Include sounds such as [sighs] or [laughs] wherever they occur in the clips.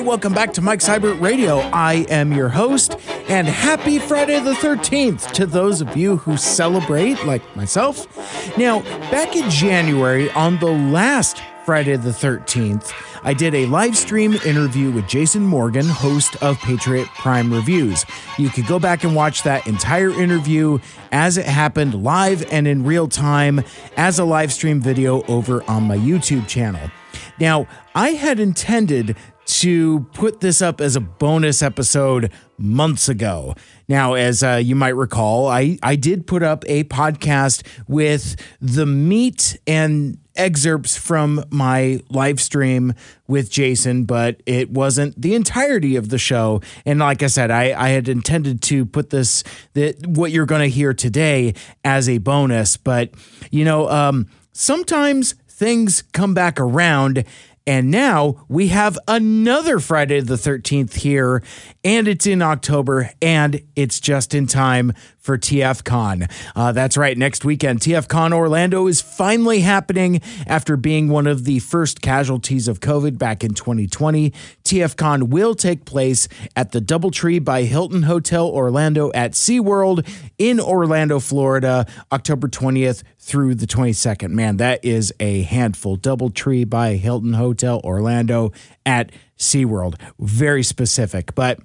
Hey, welcome back to Mike Seibert Radio. I am your host, and happy Friday the 13th to those of you who celebrate, like myself. Now, back in January, on the last Friday the 13th, I did a live stream interview with Jason Morgan, host of Patriot Prime Reviews. You could go back and watch that entire interview as it happened live and in real time as a live stream video over on my YouTube channel. Now, I had intended to put this up as a bonus episode months ago. Now, as uh, you might recall, I, I did put up a podcast with the meat and excerpts from my live stream with Jason, but it wasn't the entirety of the show. And like I said, I, I had intended to put this, that what you're going to hear today as a bonus. But, you know, um, sometimes things come back around and now we have another Friday the 13th here, and it's in October, and it's just in time for TFCon. Uh, that's right, next weekend, TFCon Orlando is finally happening after being one of the first casualties of COVID back in 2020. TFCon will take place at the Doubletree by Hilton Hotel Orlando at SeaWorld in Orlando, Florida, October 20th through the 22nd. Man, that is a handful. Doubletree by Hilton Hotel Orlando at SeaWorld. Very specific, but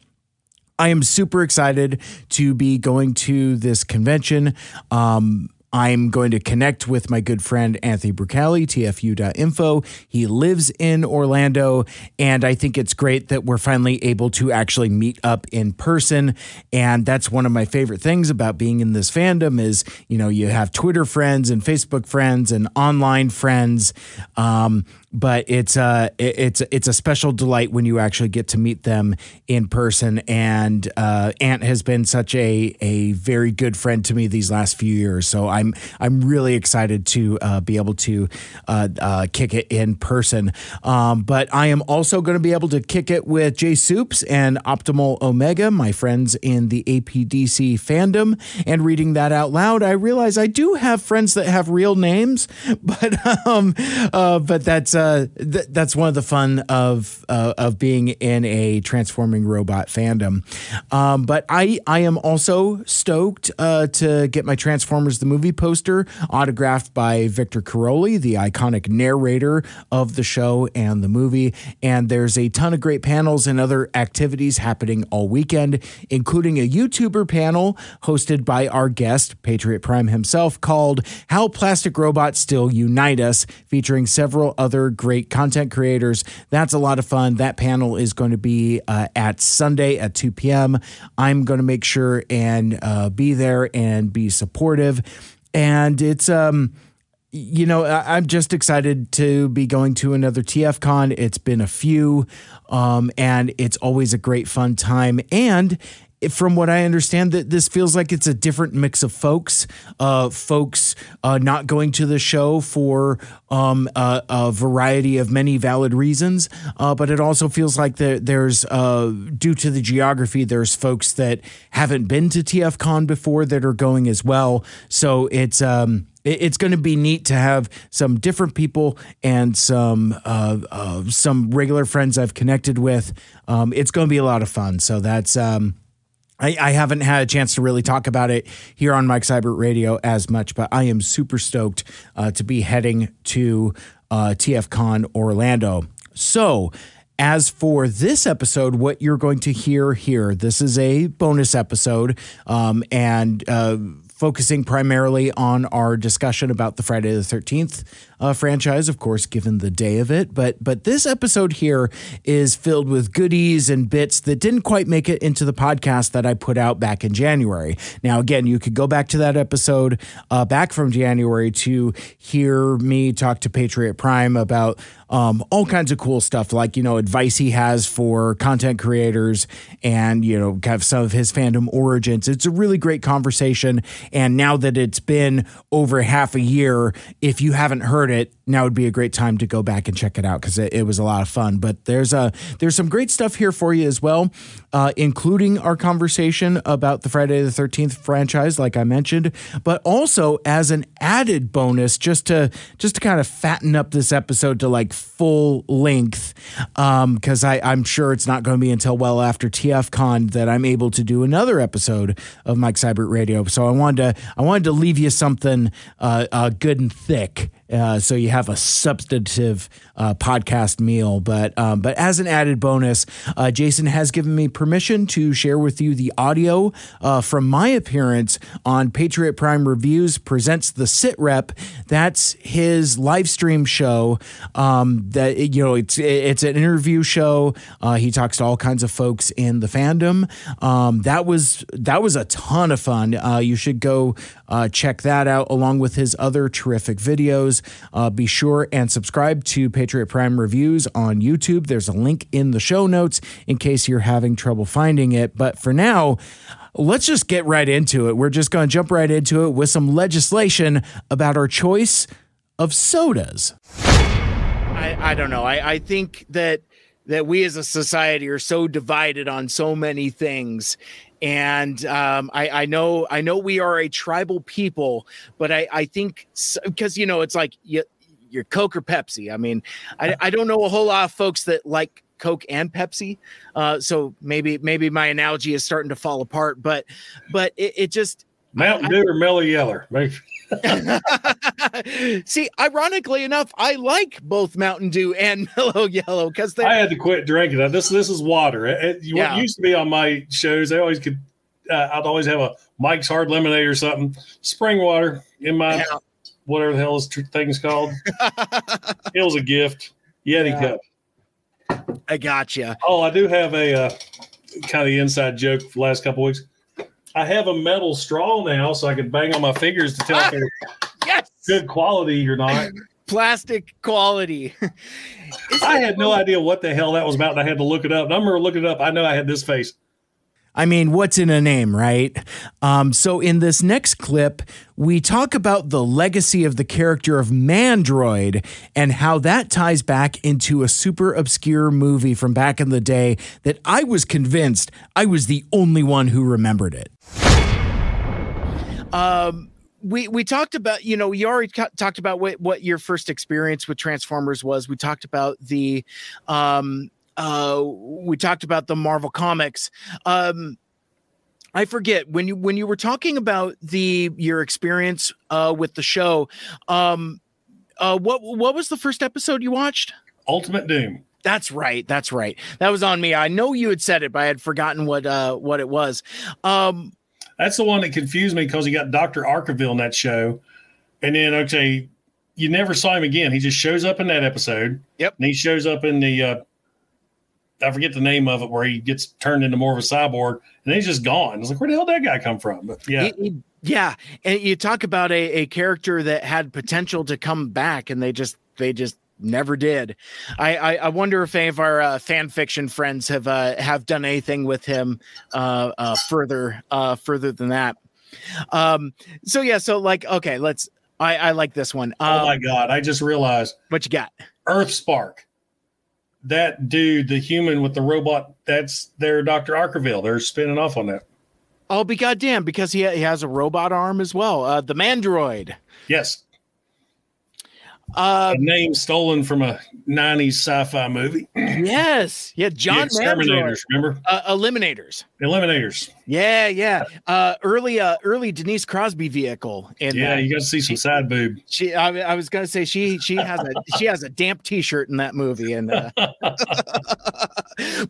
I am super excited to be going to this convention. Um, I'm going to connect with my good friend Anthony Brucali, TFU.info. He lives in Orlando, and I think it's great that we're finally able to actually meet up in person. And that's one of my favorite things about being in this fandom is, you know, you have Twitter friends and Facebook friends and online friends. Um, but it's uh it's it's a special delight when you actually get to meet them in person. And uh, Ant has been such a a very good friend to me these last few years. So I'm I'm really excited to uh, be able to uh, uh kick it in person. Um, but I am also going to be able to kick it with Jay Soups and Optimal Omega my friends in the APDC fandom. And reading that out loud I realize I do have friends that have real names [laughs] but um uh, but that's uh th- that's one of the fun of uh, of being in a transforming robot fandom. Um, but I I am also stoked uh, to get my Transformers the movie poster autographed by Victor Caroli, the iconic narrator of the show and the movie. And there's a ton of great panels and other activities happening all weekend, including a YouTuber panel hosted by our guest Patriot Prime himself called "How Plastic Robots Still Unite Us," featuring several other great content creators. That's a lot of fun. That panel is going to be uh, at Sunday at 2 p.m. I'm going to make sure and uh, be there and be supportive. And it's, um, you know, I'm just excited to be going to another TFCon. It's been a few, um, and it's always a great fun time. And from what I understand, that this feels like it's a different mix of folks. Uh, folks uh, not going to the show for um, a, a, variety of many valid reasons, uh, but it also feels like there, there's uh, due to the geography, there's folks that haven't been to TFCon before that are going as well. So it's. Um, it's going to be neat to have some different people and some uh, uh, some regular friends I've connected with. Um, it's going to be a lot of fun. So that's um, I, I, haven't had a chance to really talk about it here on Mike Seibert Radio as much, but I am super stoked uh, to be heading to uh, TFCon Orlando. So, as for this episode, what you're going to hear here, this is a bonus episode, um, and uh, focusing primarily on our discussion about the Friday the 13th uh, franchise, of course, given the day of it. But but this episode here is filled with goodies and bits that didn't quite make it into the podcast that I put out back in January. Now, again, you could go back to that episode uh, back from January to hear me talk to Patriot Prime about um, all kinds of cool stuff, like you know advice he has for content creators, and you know have some of his fandom origins. It's a really great conversation, and now that it's been over half a year, if you haven't heard it, now would be a great time to go back and check it out because it, it, was a lot of fun. But there's a there's some great stuff here for you as well, uh, including our conversation about the Friday the Thirteenth franchise, like I mentioned, but also as an added bonus, just to just to kind of fatten up this episode to like full length, because um, I'm sure it's not going to be until well after TFCon that I'm able to do another episode of Mike Seibert Radio. So I wanted to I wanted to leave you something uh, uh, good and thick uh, so you have a substantive uh, podcast meal. But um, but as an added bonus, uh, Jason has given me permission to share with you the audio uh, from my appearance on Patriot Prime Reviews presents the Sit Rep. That's his live stream show. Um, that you know it's it's an interview show. Uh, he talks to all kinds of folks in the fandom. Um, that was that was a ton of fun. you should go check that out along with his other terrific videos. Uh, be sure and subscribe to Patriot Prime Reviews on YouTube. There's a link in the show notes in case you're having trouble finding it. But for now, let's just get right into it. We're just going to jump right into it with some legislation about our choice of sodas. I, I don't know. I, I think that that we as a society are so divided on so many things and um, I, I, know I know we are a tribal people, but I, I think because you know it's like you, you're Coke or Pepsi. I mean, I, I don't know a whole lot of folks that like Coke and Pepsi, uh, so maybe maybe my analogy is starting to fall apart. But but it, it just Mountain Dew or Mellow Yeller. [laughs] See, ironically enough, I like both Mountain Dew and [laughs] Mellow Yellow because I had to quit drinking it. This this is water. It, it yeah. used to be on my shows. I always could. Uh, I'd always have a Mike's Hard Lemonade or something. Spring water in my yeah. whatever the hell this thing's called. [laughs] it was a gift. Yeti yeah. cup. I got you. Oh, I do have a uh, kind of inside joke for the last couple weeks. I have a metal straw now, so I can bang on my fingers to tell if they're [laughs] yes! good quality or not. [laughs] Plastic quality. [laughs] I had no idea what the hell that was about, and I had to look it up. And I remember looking it up. I know I had this face. I mean, what's in a name, right? Um, so, in this next clip, we talk about the legacy of the character of Mandroid and how that ties back into a super obscure movie from back in the day that I was convinced I was the only one who remembered it. Um, we we talked about you know you already talked about what what your first experience with Transformers was. We talked about the um uh we talked about the Marvel comics. Um I forget when you when you were talking about the your experience uh with the show um uh what what was the first episode you watched? Ultimate Doom. That's right. That's right. That was on me. I know you had said it, but I had forgotten what uh what it was. Um that's the one that confused me because he got Dr. Arkeville in that show. And then, okay, you never saw him again. He just shows up in that episode. Yep. And he shows up in the, uh, I forget the name of it, where he gets turned into more of a cyborg and he's just gone. It's like, where the hell did that guy come from? But yeah. He, he, yeah. And you talk about a, a character that had potential to come back and they just, they just never did. I, I, I wonder if any of our uh, fan fiction friends have uh, have done anything with him uh, uh, further uh, further than that. Um, so yeah, so like okay, let's. I, I like this one. Um, oh my god! I just realized what you got. Earth Spark. That dude, the human with the robot, that's their Dr. Arkeville. They're spinning off on that. Oh, be goddamn! Because he, he has a robot arm as well. Uh, the Mandroid. Yes. Uh, a name stolen from a 90s sci-fi movie. Yes. Yeah, John yeah, Exterminators, remember? Uh, Eliminators. Eliminators. Yeah, yeah. Uh, early uh early Denise Crosby vehicle in Yeah, you got to see some she, side boob. She I, I was going to say she she has a she has a damp t-shirt in that movie and uh, [laughs]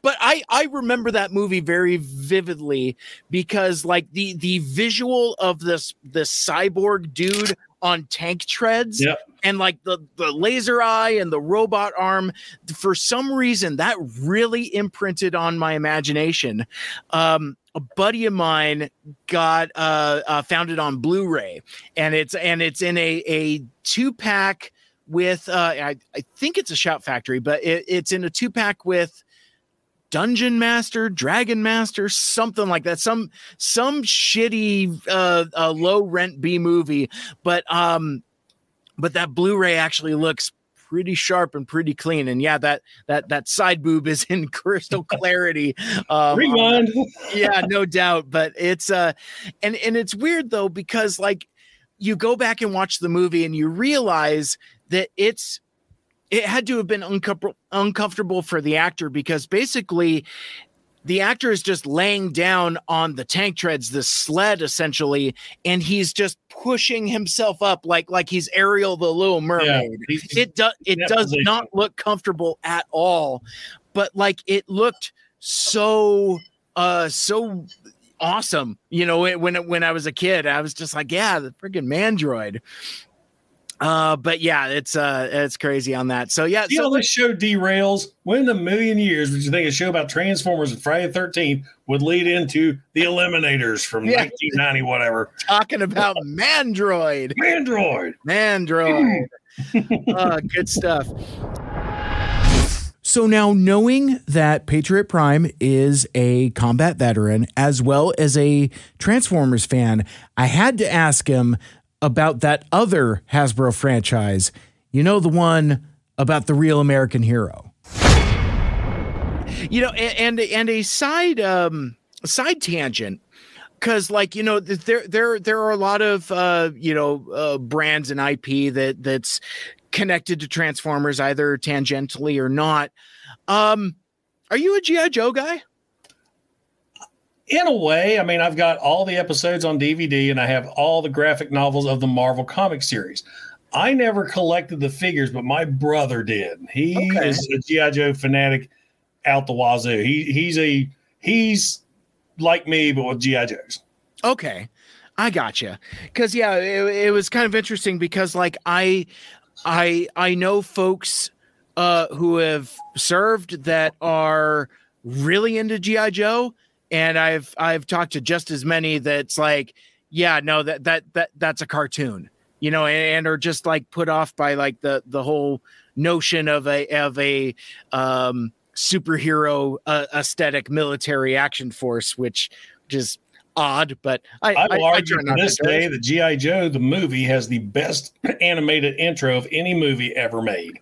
But I I remember that movie very vividly because like the the visual of this this cyborg dude on tank treads yep. and like the the laser eye and the robot arm for some reason that really imprinted on my imagination um a buddy of mine got uh, uh found it on blu-ray and it's and it's in a a two pack with uh I, I think it's a shout factory but it, it's in a two pack with Dungeon Master, Dragon Master, something like that. Some some shitty uh, uh low rent B movie, but um but that Blu-ray actually looks pretty sharp and pretty clean. And yeah, that that that side boob is [laughs] in crystal clarity. Um, Rewind. yeah, no doubt. But it's uh, and and it's weird though because like you go back and watch the movie and you realize that it's it had to have been uncomfortable uncomfortable for the actor because basically the actor is just laying down on the tank treads, the sled essentially, and he's just pushing himself up like like he's Ariel the Little Mermaid. Yeah, it does it does not look comfortable at all, but like it looked so uh so awesome. You know, when when I was a kid, I was just like, yeah, the freaking Mandroid. Uh, but yeah, it's uh, it's crazy on that. So yeah, see so how this show derails. When in a million years would you think a show about Transformers and Friday the Thirteenth would lead into the Eliminators from yeah. 1990, whatever? Talking about Mandroid, Mandroid, Mandroid. [laughs] uh, good stuff. So now, knowing that Patriot Prime is a combat veteran as well as a Transformers fan, I had to ask him about that other Hasbro franchise. You know, the one about the real American hero. You know, and and, a side um side tangent because like you know there there there are a lot of uh you know uh, brands and IP that that's connected to Transformers either tangentially or not. Um are you a GI Joe guy? In a way, I mean, I've got all the episodes on DVD and I have all the graphic novels of the Marvel comic series. I never collected the figures, but my brother did. He okay. is a GI Joe fanatic out the wazoo. He he's a he's like me, but with GI Joes. Okay, I gotcha. Because yeah, it, it was kind of interesting because like I I I know folks uh, who have served that are really into GI Joe and I've I've talked to just as many that's like, yeah, no, that that that that's a cartoon, you know, and, and are just like put off by like the the whole notion of a of a um, superhero uh, aesthetic military action force, which just odd, but I, I will I, argue I to this day that GI Joe the movie has the best [clears throat] animated intro of any movie ever made.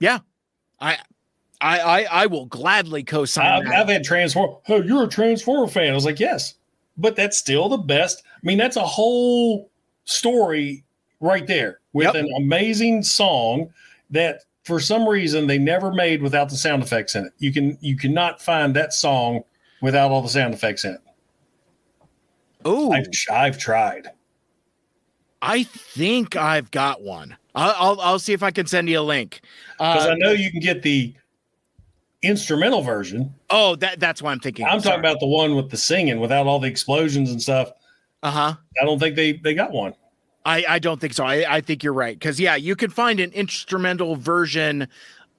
Yeah, I I, I, I will gladly co-sign. I've, I've had Transform. Oh, you're a Transformer fan. I was like, yes, but that's still the best. I mean, that's a whole story right there with yep. an amazing song that for some reason they never made without the sound effects in it. You can you cannot find that song without all the sound effects in it. Oh, I've, I've tried. I think I've got one. I'll, I'll, I'll see if I can send you a link because uh, I know you can get the instrumental version. Oh, that that's what I'm thinking. I'm talking about the one with the singing without all the explosions and stuff. Uh huh. I don't think they they got one. I I don't think so. I I think you're right because yeah, you can find an instrumental version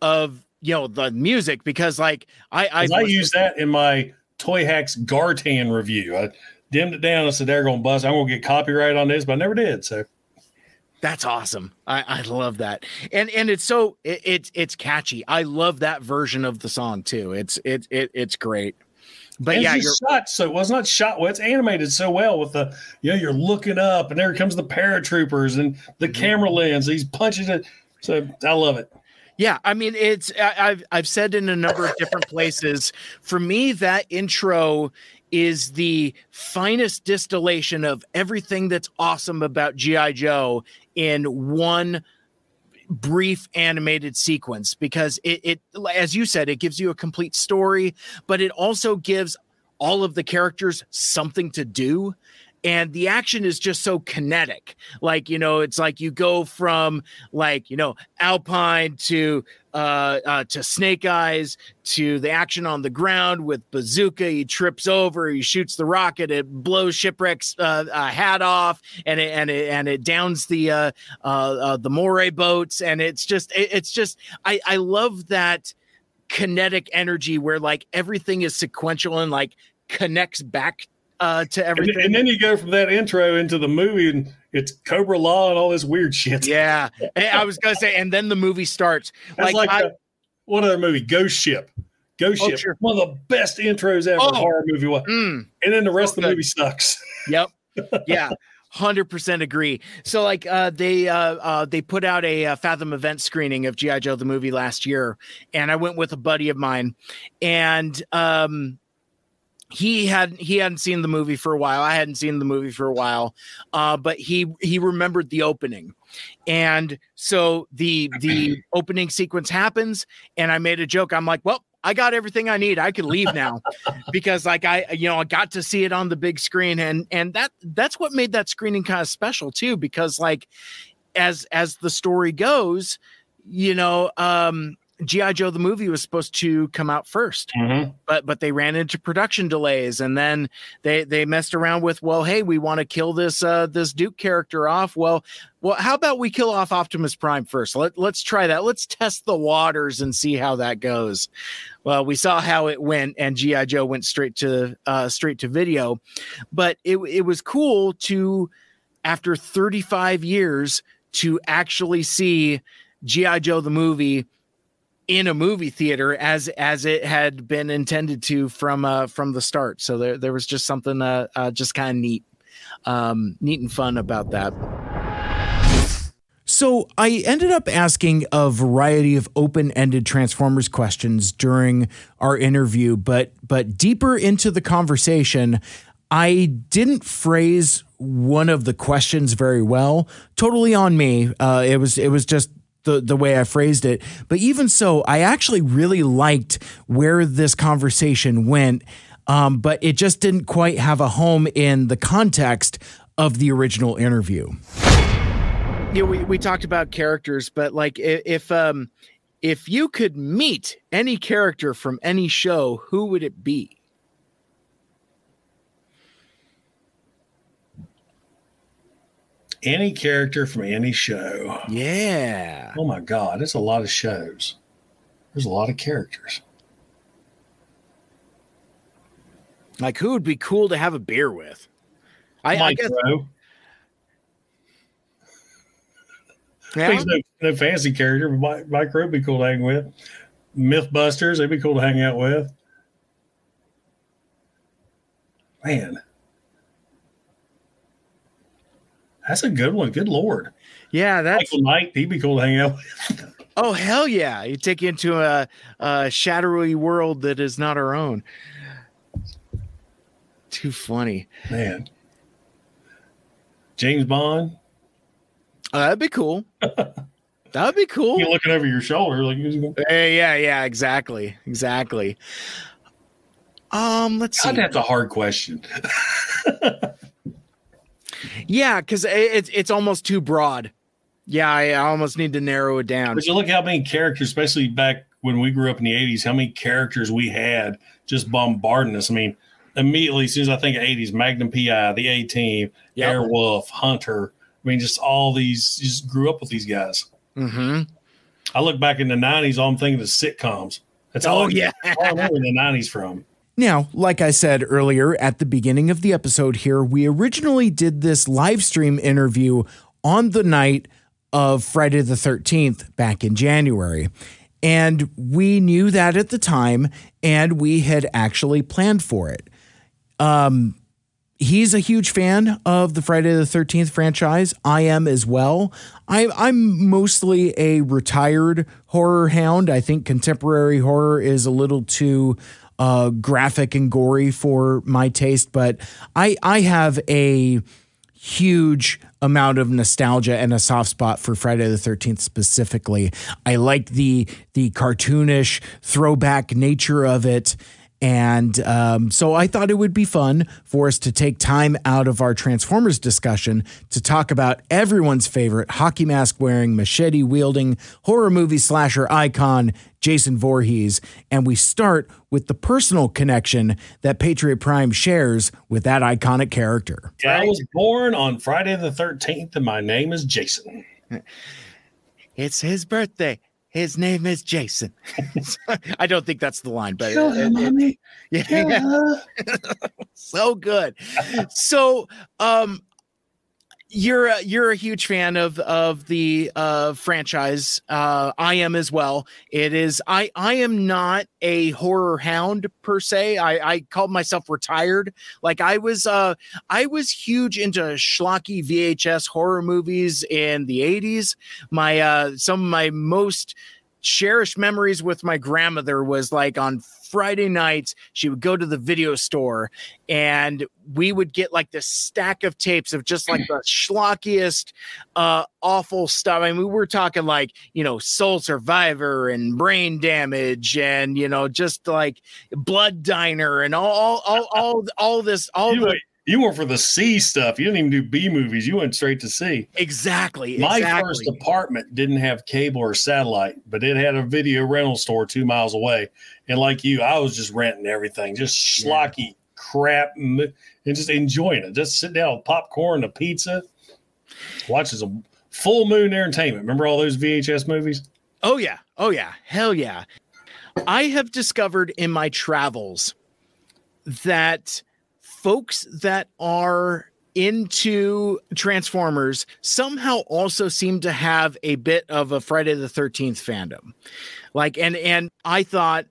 of you know the music because like I I, I use that in my Toy Hacks Gartan review. I dimmed it down. I said they're going to bust. I'm going to get copyright on this, but I never did. So that's awesome. I, I love that. And and it's so it, it's it's catchy. I love that version of the song too. It's it, it it's great. But and yeah, you're shot so well, it's not shot well, it's animated so well with the you know, you're looking up and there comes the paratroopers and the mm-hmm. camera lens, he's punching it. So I love it. Yeah, I mean it's I, I've I've said in a number of different places. For me, that intro is the finest distillation of everything that's awesome about GI Joe in one brief animated sequence because it, it as you said it gives you a complete story but it also gives all of the characters something to do and the action is just so kinetic. Like you know it's like you go from like you know alpine to uh, uh, to snake eyes to the action on the ground with bazooka. He trips over he shoots the rocket it blows shipwreck's uh, uh, hat off and it and it and it downs the uh, uh, uh the moray boats. And it's just it, it's just i i love that kinetic energy where like everything is sequential and like connects back uh, to everything. And, and, then you go from that intro into the movie, and it's Cobra La and all this weird shit. Yeah, I was gonna say, and then the movie starts. That's like, like I, what other movie? Ghost Ship. Ghost oh, Ship, sure. one of the best intros ever. Oh, horror movie. Mm, and then the rest so of the movie sucks. [laughs] Yep. Yeah. Hundred percent agree. So like uh, they uh, uh, they put out a, a, uh, Fathom event screening of GI Joe the movie last year, and I went with a buddy of mine, and um, he had he hadn't seen the movie for a while. I hadn't seen the movie for a while, uh, but he he remembered the opening, and so the the [clears throat] opening sequence happens, and I made a joke. I'm like, well, I got everything I need. I can leave now [laughs] because like I you know I got to see it on the big screen and and that that's what made that screening kind of special too because like as as the story goes, you know, um GI Joe the movie was supposed to come out 1st mm-hmm. but but they ran into production delays, and then they they messed around with well, hey, we want to kill this uh, this Duke character off. Well, well, how about we kill off Optimus Prime first? Let let's try that. Let's test the waters and see how that goes. Well, we saw how it went, and GI Joe went straight to uh, straight to video, but it it was cool to after 35 years to actually see GI Joe the movie in a movie theater as as it had been intended to from uh from the start so there there was just something uh, uh just kind of neat um neat and fun about that so I ended up asking a variety of open-ended Transformers questions during our interview, but but deeper into the conversation, I didn't phrase one of the questions very well. Totally on me. Uh, it was it was just the the way I phrased it. But even so, I actually really liked where this conversation went. Um, but it just didn't quite have a home in the context of the original interview. Yeah, we, we talked about characters, but like if um if you could meet any character from any show, who would it be? Any character from any show. Yeah. Oh my God, it's a lot of shows. There's a lot of characters. Like who would be cool to have a beer with? I, Mike I guess. Rowe. Yeah. He's no, no fancy character, but Mike, Mike Rowe would be cool to hang with. Mythbusters, they'd be cool to hang out with. Man. That's a good one. Good lord. Yeah, that's Michael Knight. He'd be cool to hang out with. [laughs] Oh hell yeah! You take you into a, a shadowy world that is not our own. Too funny, man. James Bond. Oh, that'd be cool. that'd be cool. You're looking over your shoulder, like hey, yeah, yeah, exactly, exactly. Um, let's God, see. That's a hard question. [laughs] Yeah, because it's it's almost too broad. Yeah, I almost need to narrow it down. But you look how many characters, especially back when we grew up in the '80s, how many characters we had just bombarding us. I mean, immediately as soon as I think of '80s, Magnum PI, the A Team, yep. Airwolf, Hunter. I mean, just all these. Just grew up with these guys. Mm-hmm. I look back in the '90s, all I'm thinking is sitcoms. That's all. Oh yeah, all I remember the '90s from. Now, like I said earlier at the beginning of the episode here, we originally did this live stream interview on the night of Friday the 13th back in January. And we knew that at the time, and we had actually planned for it. Um, he's a huge fan of the Friday the 13th franchise. I am as well. I, I'm mostly a retired horror hound. I think contemporary horror is a little too uh, graphic and gory for my taste, but I I have a huge amount of nostalgia and a soft spot for Friday the 13th specifically. I like the the cartoonish throwback nature of it and um, so I thought it would be fun for us to take time out of our Transformers discussion to talk about everyone's favorite hockey mask wearing, machete wielding horror movie slasher icon, Jason Voorhees. And we start with the personal connection that Patriot Prime shares with that iconic character. Yeah, I was born on Friday the 13th, and my name is Jason. It's his birthday. His name is Jason. [laughs] I don't think that's the line, but Kill him, mommy. yeah, yeah. [laughs] so good. So, um, you're a, you're a huge fan of of the uh, franchise. Uh, I am as well. It is I I am not a horror hound per se. I I called myself retired. Like I was uh I was huge into schlocky VHS horror movies in the 80s. My uh some of my most cherished memories with my grandmother was like on Friday nights, she would go to the video store and we would get like this stack of tapes of just like the [clears throat] schlockiest, uh, awful stuff. I mean, we were talking like, you know, Sole Survivor and Brain Damage and, you know, just like Blood Diner and all, all, all, all, all this, all the you went for the C stuff. You didn't even do B movies. You went straight to C. Exactly. My exactly. first apartment didn't have cable or satellite, but it had a video rental store two miles away. And like you, I was just renting everything, just schlocky yeah. crap and, just enjoying it. Just sit down with popcorn, a pizza, watching some full moon entertainment. Remember all those VHS movies? Oh, yeah. Oh, yeah. Hell yeah. I have discovered in my travels that – folks that are into Transformers somehow also seem to have a bit of a Friday the 13th fandom. Like and and I thought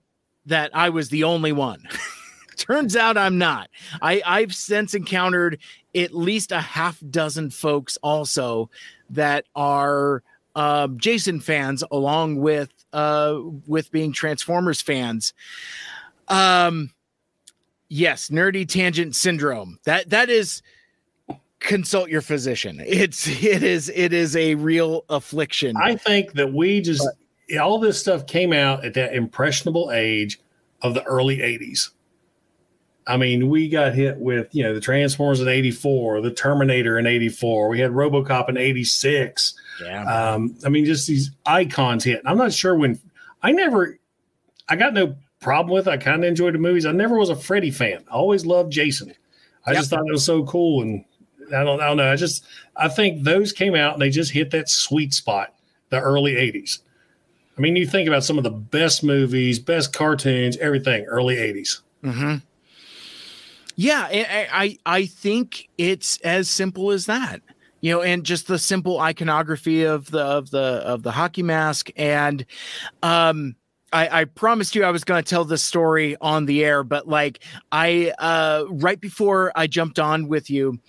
that I was the only one. [laughs] Turns out I'm not. I I've since encountered at least a half dozen folks also that are um, Jason fans along with uh with being Transformers fans. Um yes, nerdy tangent syndrome. That that is consult your physician. It's it is it is a real affliction. I think that we just but, all this stuff came out at that impressionable age of the early 80s. I mean, we got hit with, you know, the Transformers in 84, the Terminator in 84. We had Robocop in 86. Yeah. Um, I mean, just these icons hit. I'm not sure when I never, I got no problem with. I kind of enjoyed the movies. I never was a Freddy fan. I always loved Jason. I yep. just thought it was so cool, and I don't, I don't know. I just I think those came out and they just hit that sweet spot, the early '80s. I mean, you think about some of the best movies, best cartoons, everything, early '80s. Mm-hmm. Yeah, I, I I think it's as simple as that you know and just the simple iconography of the of the of the hockey mask and um I, I, promised you I was going to tell this story on the air, but like I, uh, right before I jumped on with you,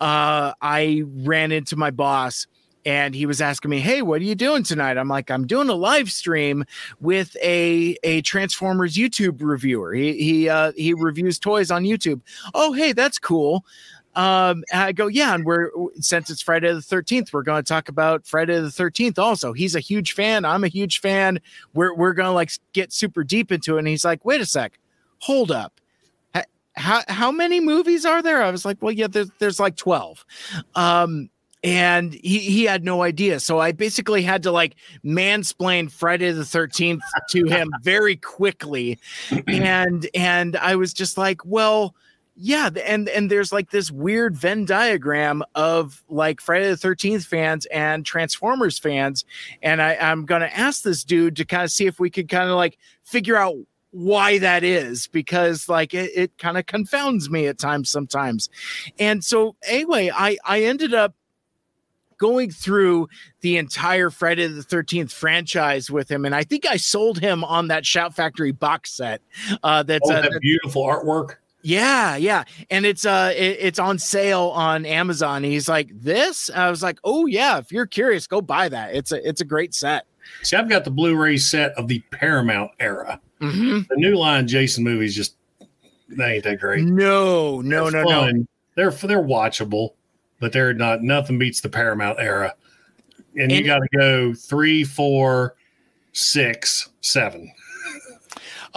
uh, I ran into my boss and he was asking me, "Hey, what are you doing tonight?" I'm like, "I'm doing a live stream with a a Transformers YouTube reviewer. He he uh, he reviews toys on YouTube. Oh, hey, that's cool." Um, I go, yeah, and we're since it's Friday the 13th, we're going to talk about Friday the 13th also. He's a huge fan. I'm a huge fan. We're we're going to like get super deep into it. And he's like, wait a sec, hold up. How how many movies are there? I was like, well, yeah, there's there's like 12. Um, and he, he had no idea. So I basically had to like mansplain Friday the 13th to him very quickly. [clears throat] And and I was just like, well, yeah and and there's like this weird venn diagram of like friday the 13th fans and transformers fans and i i'm gonna ask this dude to kind of see if we could kind of like figure out why that is because like it, it kind of confounds me at times sometimes and so anyway i i ended up going through the entire Friday the 13th franchise with him. And I think I sold him on that Shout Factory box set. Uh, that's oh, that uh, beautiful artwork. Yeah, yeah, and it's uh, it, it's on sale on Amazon. He's like, "This?" I was like, "Oh yeah, if you're curious, go buy that. It's a it's a great set." See, I've got the Blu-ray set of the Paramount era. Mm-hmm. The new line Jason movies just they ain't that great. No, no, they're no, fun. no. They're they're watchable, but they're not. Nothing beats the Paramount era. And, and you got to go three, four, six, seven.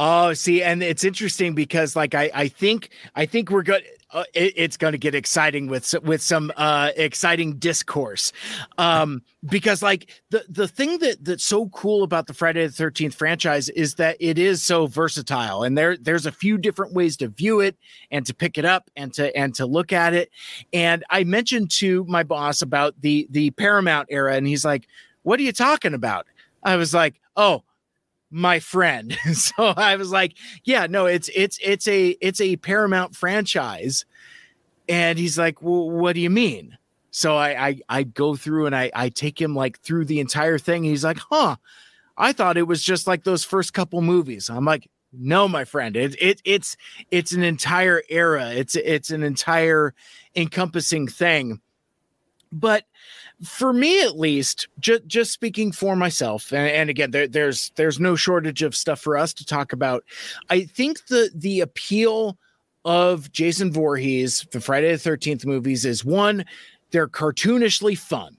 Oh, see, and it's interesting because like I I think I think we're good. Uh, it, it's going to get exciting with with some uh, exciting discourse, um, because like the the thing that that's so cool about the Friday the Thirteenth franchise is that it is so versatile, and there there's a few different ways to view it and to pick it up and to and to look at it. And I mentioned to my boss about the the Paramount era, and he's like, "What are you talking about?" I was like, "Oh." My friend. [laughs] so I was like, yeah, no, it's it's it's a it's a Paramount franchise. And he's like, well, what do you mean? So I, I I go through and I I take him like through the entire thing. He's like, huh. I thought it was just like those first couple movies. I'm like, no, my friend. It, it it's it's an entire era. It's it's an entire encompassing thing. But for me at least, just just speaking for myself, and, and again, there, there's there's no shortage of stuff for us to talk about. I think the the appeal of Jason Voorhees, the Friday the Thirteenth movies, is one, they're cartoonishly fun.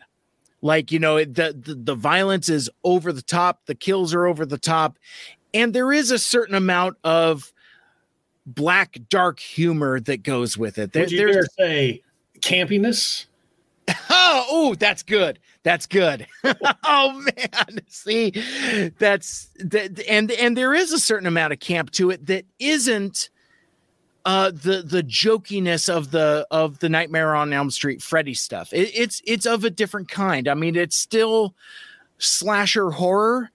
Like you know, the, the the violence is over the top, the kills are over the top, and there is a certain amount of black dark humor that goes with it. There, Would you dare say campiness? [laughs] oh, oh, that's good. That's good. [laughs] oh man, see, that's that, and and there is a certain amount of camp to it that isn't uh the the jokiness of the of the Nightmare on Elm Street Freddy stuff. It, it's it's of a different kind. I mean, it's still slasher horror,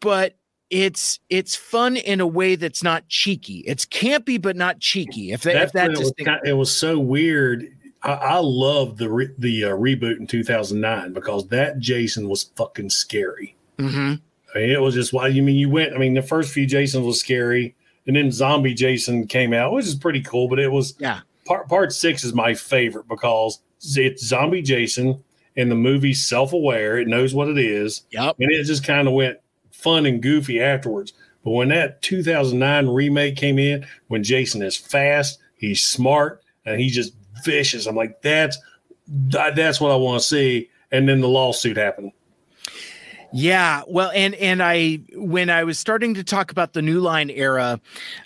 but it's it's fun in a way that's not cheeky. It's campy but not cheeky. If, that, if that it was, it was so weird. I, I love the re, the uh, reboot in 2009 because that Jason was fucking scary. Mm-hmm. I mean, it was just why you mean you went. I mean, the first few Jasons was scary, and then Zombie Jason came out, which is pretty cool. But it was yeah. Part part six is my favorite because it's Zombie Jason, and the movie's self aware. It knows what it is. Yep. And it just kind of went fun and goofy afterwards. But when that 2009 remake came in, when Jason is fast, he's smart, and he's just vicious, I'm like, that's that's what I want to see. And then the lawsuit happened. Yeah, well, and and I when I was starting to talk about the New Line era,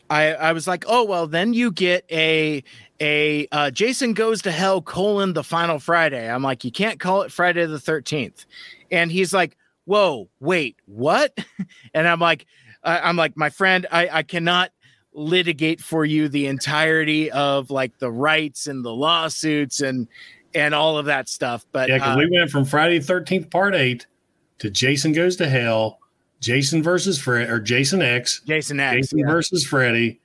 I I was like, oh well, then you get a a uh, Jason goes to hell colon the final Friday. I'm like, you can't call it Friday the Thirteenth, and he's like, whoa, wait, what? [laughs] and I'm like, I'm like, my friend, I, I cannot litigate for you the entirety of like the rights and the lawsuits and and all of that stuff. But yeah, because uh, we went from Friday Thirteenth Part Eight to Jason Goes to Hell, Jason versus Fred or Jason X, Jason X, Jason yeah. versus Freddy,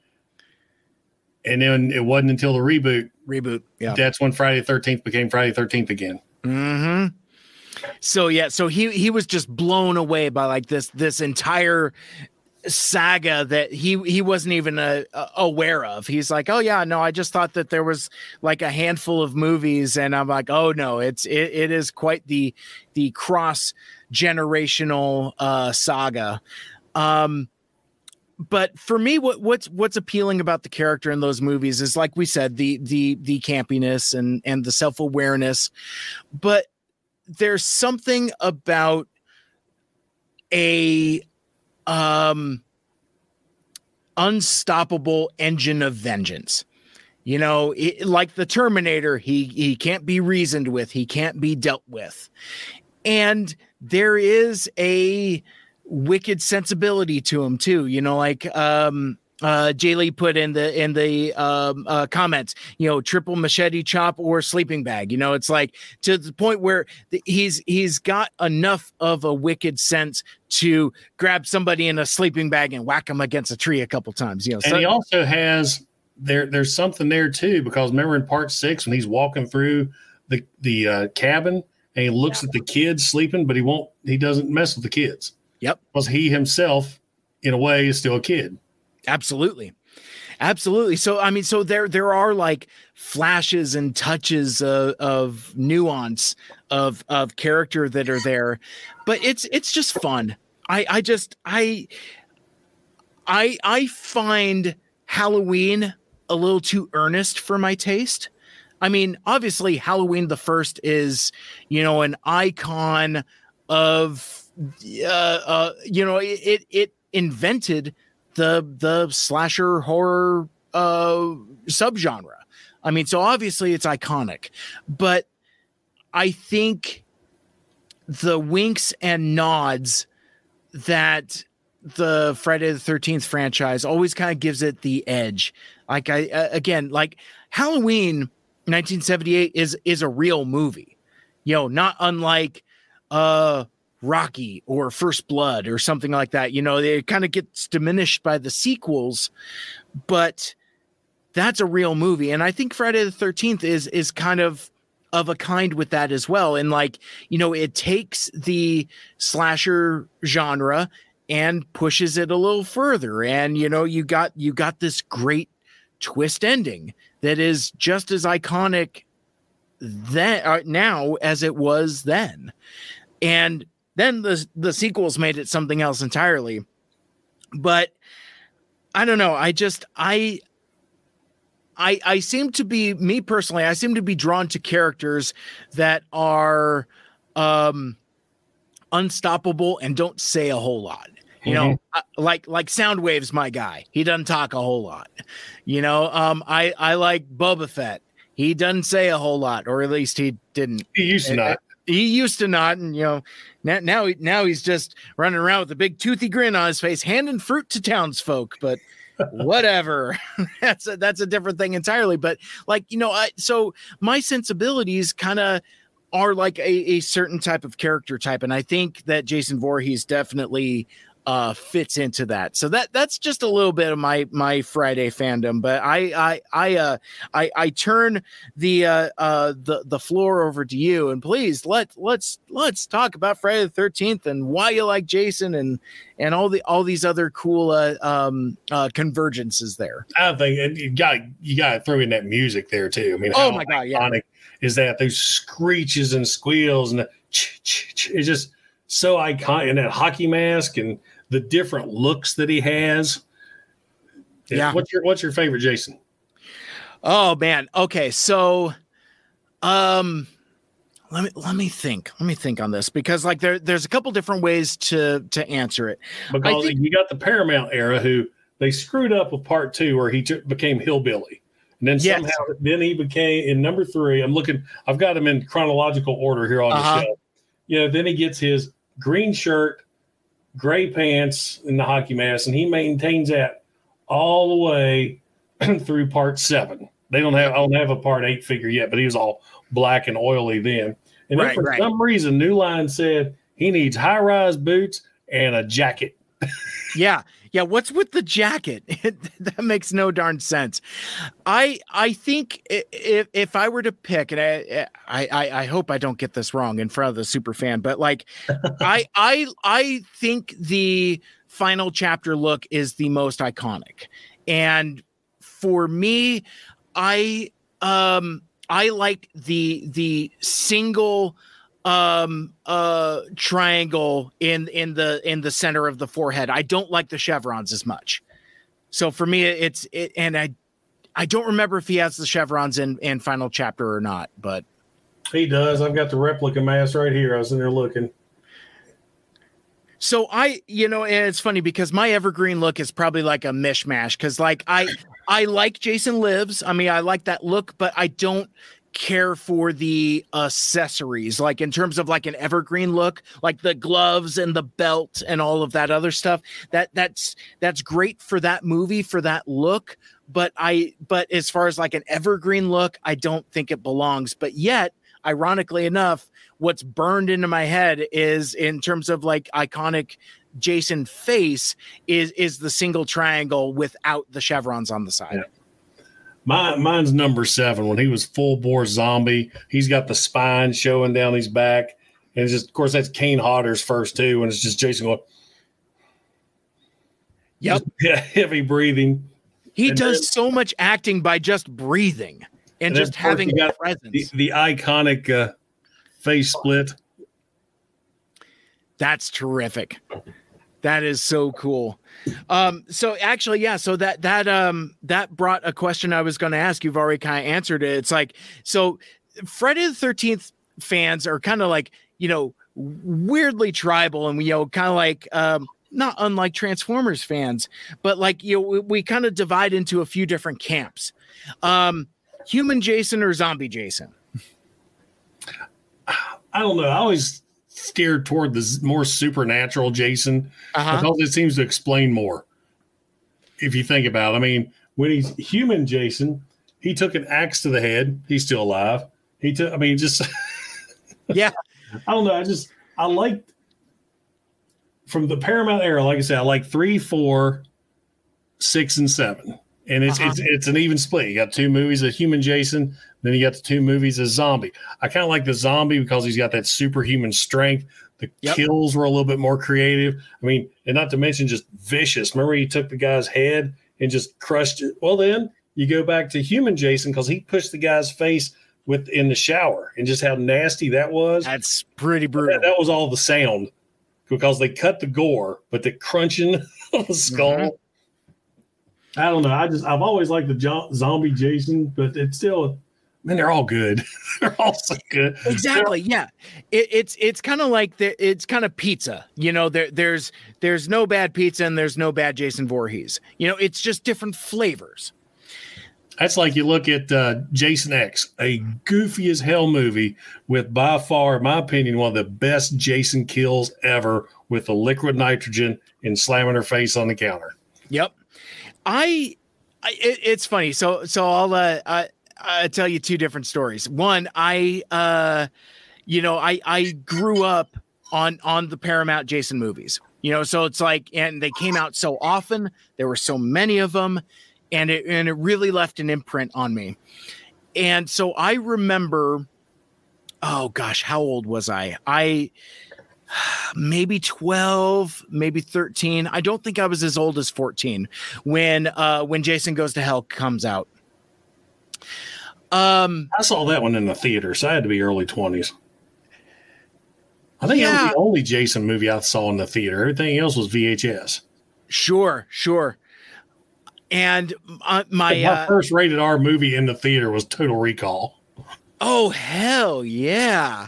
and then it wasn't until the reboot. Reboot, yeah. That's when Friday Thirteenth became Friday Thirteenth again. Hmm. So yeah, so he he was just blown away by like this this entire saga that he he wasn't even uh, aware of. He's like, "Oh yeah, no, I just thought that there was like a handful of movies." And I'm like, "Oh no, it's it, it is quite the the cross generational uh saga." Um but for me what what's what's appealing about the character in those movies is like we said the the the campiness and and the self-awareness but there's something about a um unstoppable engine of vengeance. You know it, like the terminator he he can't be reasoned with he can't be dealt with. And there is a wicked sensibility to him too you know like um uh Jay Lee put in the in the um uh comments, you know, triple machete chop or sleeping bag. You know, it's like to the point where the, he's he's got enough of a wicked sense to grab somebody in a sleeping bag and whack them against a tree a couple times. You know, and so, he also has there there's something there too because remember in part six when he's walking through the the uh, cabin and he looks yeah. at the kids sleeping, but he won't he doesn't mess with the kids. Yep, because he himself, in a way, is still a kid. Absolutely. Absolutely. So I mean, so there there are like flashes and touches of, of nuance of of character that are there, but it's it's just fun. I I just I I I find Halloween a little too earnest for my taste. I mean, obviously, Halloween the first is you know an icon of uh, uh you know it it invented the the slasher horror uh subgenre. I mean, so obviously it's iconic, but I think the winks and nods that the Friday the 13th franchise always kind of gives it the edge. Like I uh, again, like Halloween 1978 is is a real movie. You know, not unlike uh Rocky or First Blood or something like that. You know, it kind of gets diminished by the sequels, but that's a real movie. And I think Friday the 13th is is kind of of a kind with that as well. And like, you know, it takes the slasher genre and pushes it a little further. And you know, you got you got this great twist ending that is just as iconic then uh, now as it was then. And then the the sequels made it something else entirely. But I don't know. I just I I I seem to be me personally. I seem to be drawn to characters that are um unstoppable and don't say a whole lot. You mm-hmm. know, like like Soundwave's my guy. He doesn't talk a whole lot. You know, um, I I like Boba Fett. He doesn't say a whole lot, or at least he didn't. He used to not. He used to not, and you know, now now now he's just running around with a big toothy grin on his face, handing fruit to townsfolk. But [laughs] whatever [laughs] that's a that's a different thing entirely but like you know I, so my sensibilities kind of are like a, a certain type of character type and i think that jason Voorhees definitely uh, fits into that. So that that's just a little bit of my my Friday fandom. But I I I uh I I turn the uh uh the the floor over to you and please let let's let's talk about Friday the Thirteenth and why you like Jason and and all the all these other cool uh, um uh convergences there. I think you got you got to throw in that music there too. I mean, oh my god, yeah. Is that those screeches and squeals and the it's just so iconic and that hockey mask and the different looks that he has. Yeah. What's your what's your favorite Jason? Oh man. Okay. So um let me let me think. Let me think on this because like there there's a couple different ways to to answer it. Because think, you got the Paramount era who they screwed up with part 2 where he t- became hillbilly. And then yes. somehow then he became in number 3. I'm looking I've got him in chronological order here on uh-huh. the show. You know, then he gets his green shirt gray pants and the hockey mask, and he maintains that all the way [clears throat] through part seven. They don't have I don't have a part eight figure yet, but he was all black and oily then. And right, then for right. some reason, New Line said he needs high rise boots and a jacket. [laughs] yeah, yeah, what's with the jacket? [laughs] that makes no darn sense. I I think if if I were to pick, and I I I hope I don't get this wrong in front of the super fan, but like I [laughs] I I think the final chapter look is the most iconic, and for me, I um I like the the single um uh triangle in in the in the center of the forehead. I don't like the chevrons as much. So for me it's it and I I don't remember if he has the chevrons in in final chapter or not, but he does. I've got the replica mask right here. I was in there looking. So I, you know, and it's funny because my evergreen look is probably like a mishmash because like I I like Jason Lives. I mean, I like that look, but I don't care for the accessories like in terms of like an evergreen look like the gloves and the belt and all of that other stuff that that's that's great for that movie for that look but i but as far as like an evergreen look i don't think it belongs but yet ironically enough what's burned into my head is in terms of like iconic jason face is is the single triangle without the chevrons on the side yeah. My, mine's number seven when he was full bore zombie. He's got the spine showing down his back. And it's just, of course, that's Kane Hodder's first two. And it's just Jason going, Yep. [laughs] Yeah, heavy breathing. He and does then, so much acting by just breathing and, and just having presence. The, the iconic uh, face split. That's terrific. That is so cool. Um, so actually, yeah, so that that um that brought a question I was gonna ask. You've already kind of answered it. It's like so Friday the 13th fans are kind of like, you know, weirdly tribal and we, you know, kind of like um not unlike Transformers fans, but like you know, we, we kind of divide into a few different camps. Um, human Jason or zombie Jason? I don't know. I always steered toward the more supernatural Jason uh-huh. because it seems to explain more. If you think about it, I mean, when he's human Jason, he took an axe to the head. He's still alive. He took, I mean, just, [laughs] yeah. I don't know. I just, I liked from the Paramount era, like I said, I like three, four, six, and seven. And it's uh-huh. it's it's an even split. You got two movies of human Jason, then you got the two movies of zombie. I kind of like the zombie because he's got that superhuman strength. The yep. kills were a little bit more creative. I mean, and not to mention just vicious. Remember, he took the guy's head and just crushed it. Well, then you go back to human Jason because he pushed the guy's face with in the shower and just how nasty that was. That's pretty brutal. That, that was all the sound because they cut the gore, but the crunching [laughs] of the skull. Mm-hmm. I don't know. I just I've always liked the jo- zombie Jason, but it's still man, they're all good. [laughs] they're all so good. Exactly. They're, yeah. It, it's it's kind of like the, it's kind of pizza. You know, there there's there's no bad pizza and there's no bad Jason Voorhees. You know, it's just different flavors. That's like you look at uh, Jason X, a goofy as hell movie with by far, in my opinion, one of the best Jason kills ever with the liquid nitrogen and slamming her face on the counter. Yep. I, I it, it's funny. So so I'll uh, I, I'll tell you two different stories. One, I uh, you know, I I grew up on on the Paramount Jason movies. You know, so it's like, and they came out so often. There were so many of them and it and it really left an imprint on me. And so I remember oh gosh, how old was I? I maybe 12 maybe 13 i don't think i was as old as 14 when uh when jason goes to hell comes out um i saw that one in the theater so i had to be early 20s i think yeah. that was the only jason movie i saw in the theater everything else was vhs sure sure and uh, my uh, first rated R movie in the theater was Total Recall. Oh hell yeah!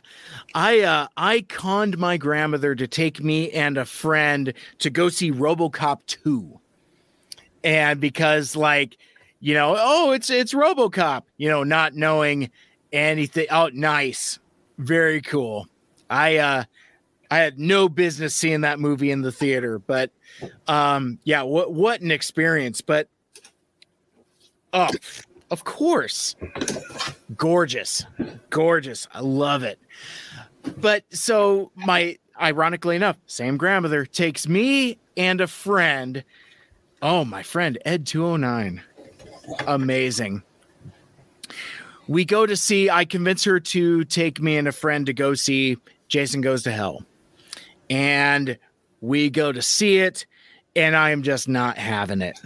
I uh, I conned my grandmother to take me and a friend to go see RoboCop two, and because like you know, oh it's it's RoboCop, you know, not knowing anything. Oh, nice, very cool. I uh, I had no business seeing that movie in the theater, but um, yeah, what what an experience. But oh, of course, gorgeous, gorgeous. I love it. But so my ironically enough, same grandmother takes me and a friend. Oh, my friend Ed 209. Amazing. We go to see, I convince her to take me and a friend to go see Jason Goes to Hell. And we go to see it, and I am just not having it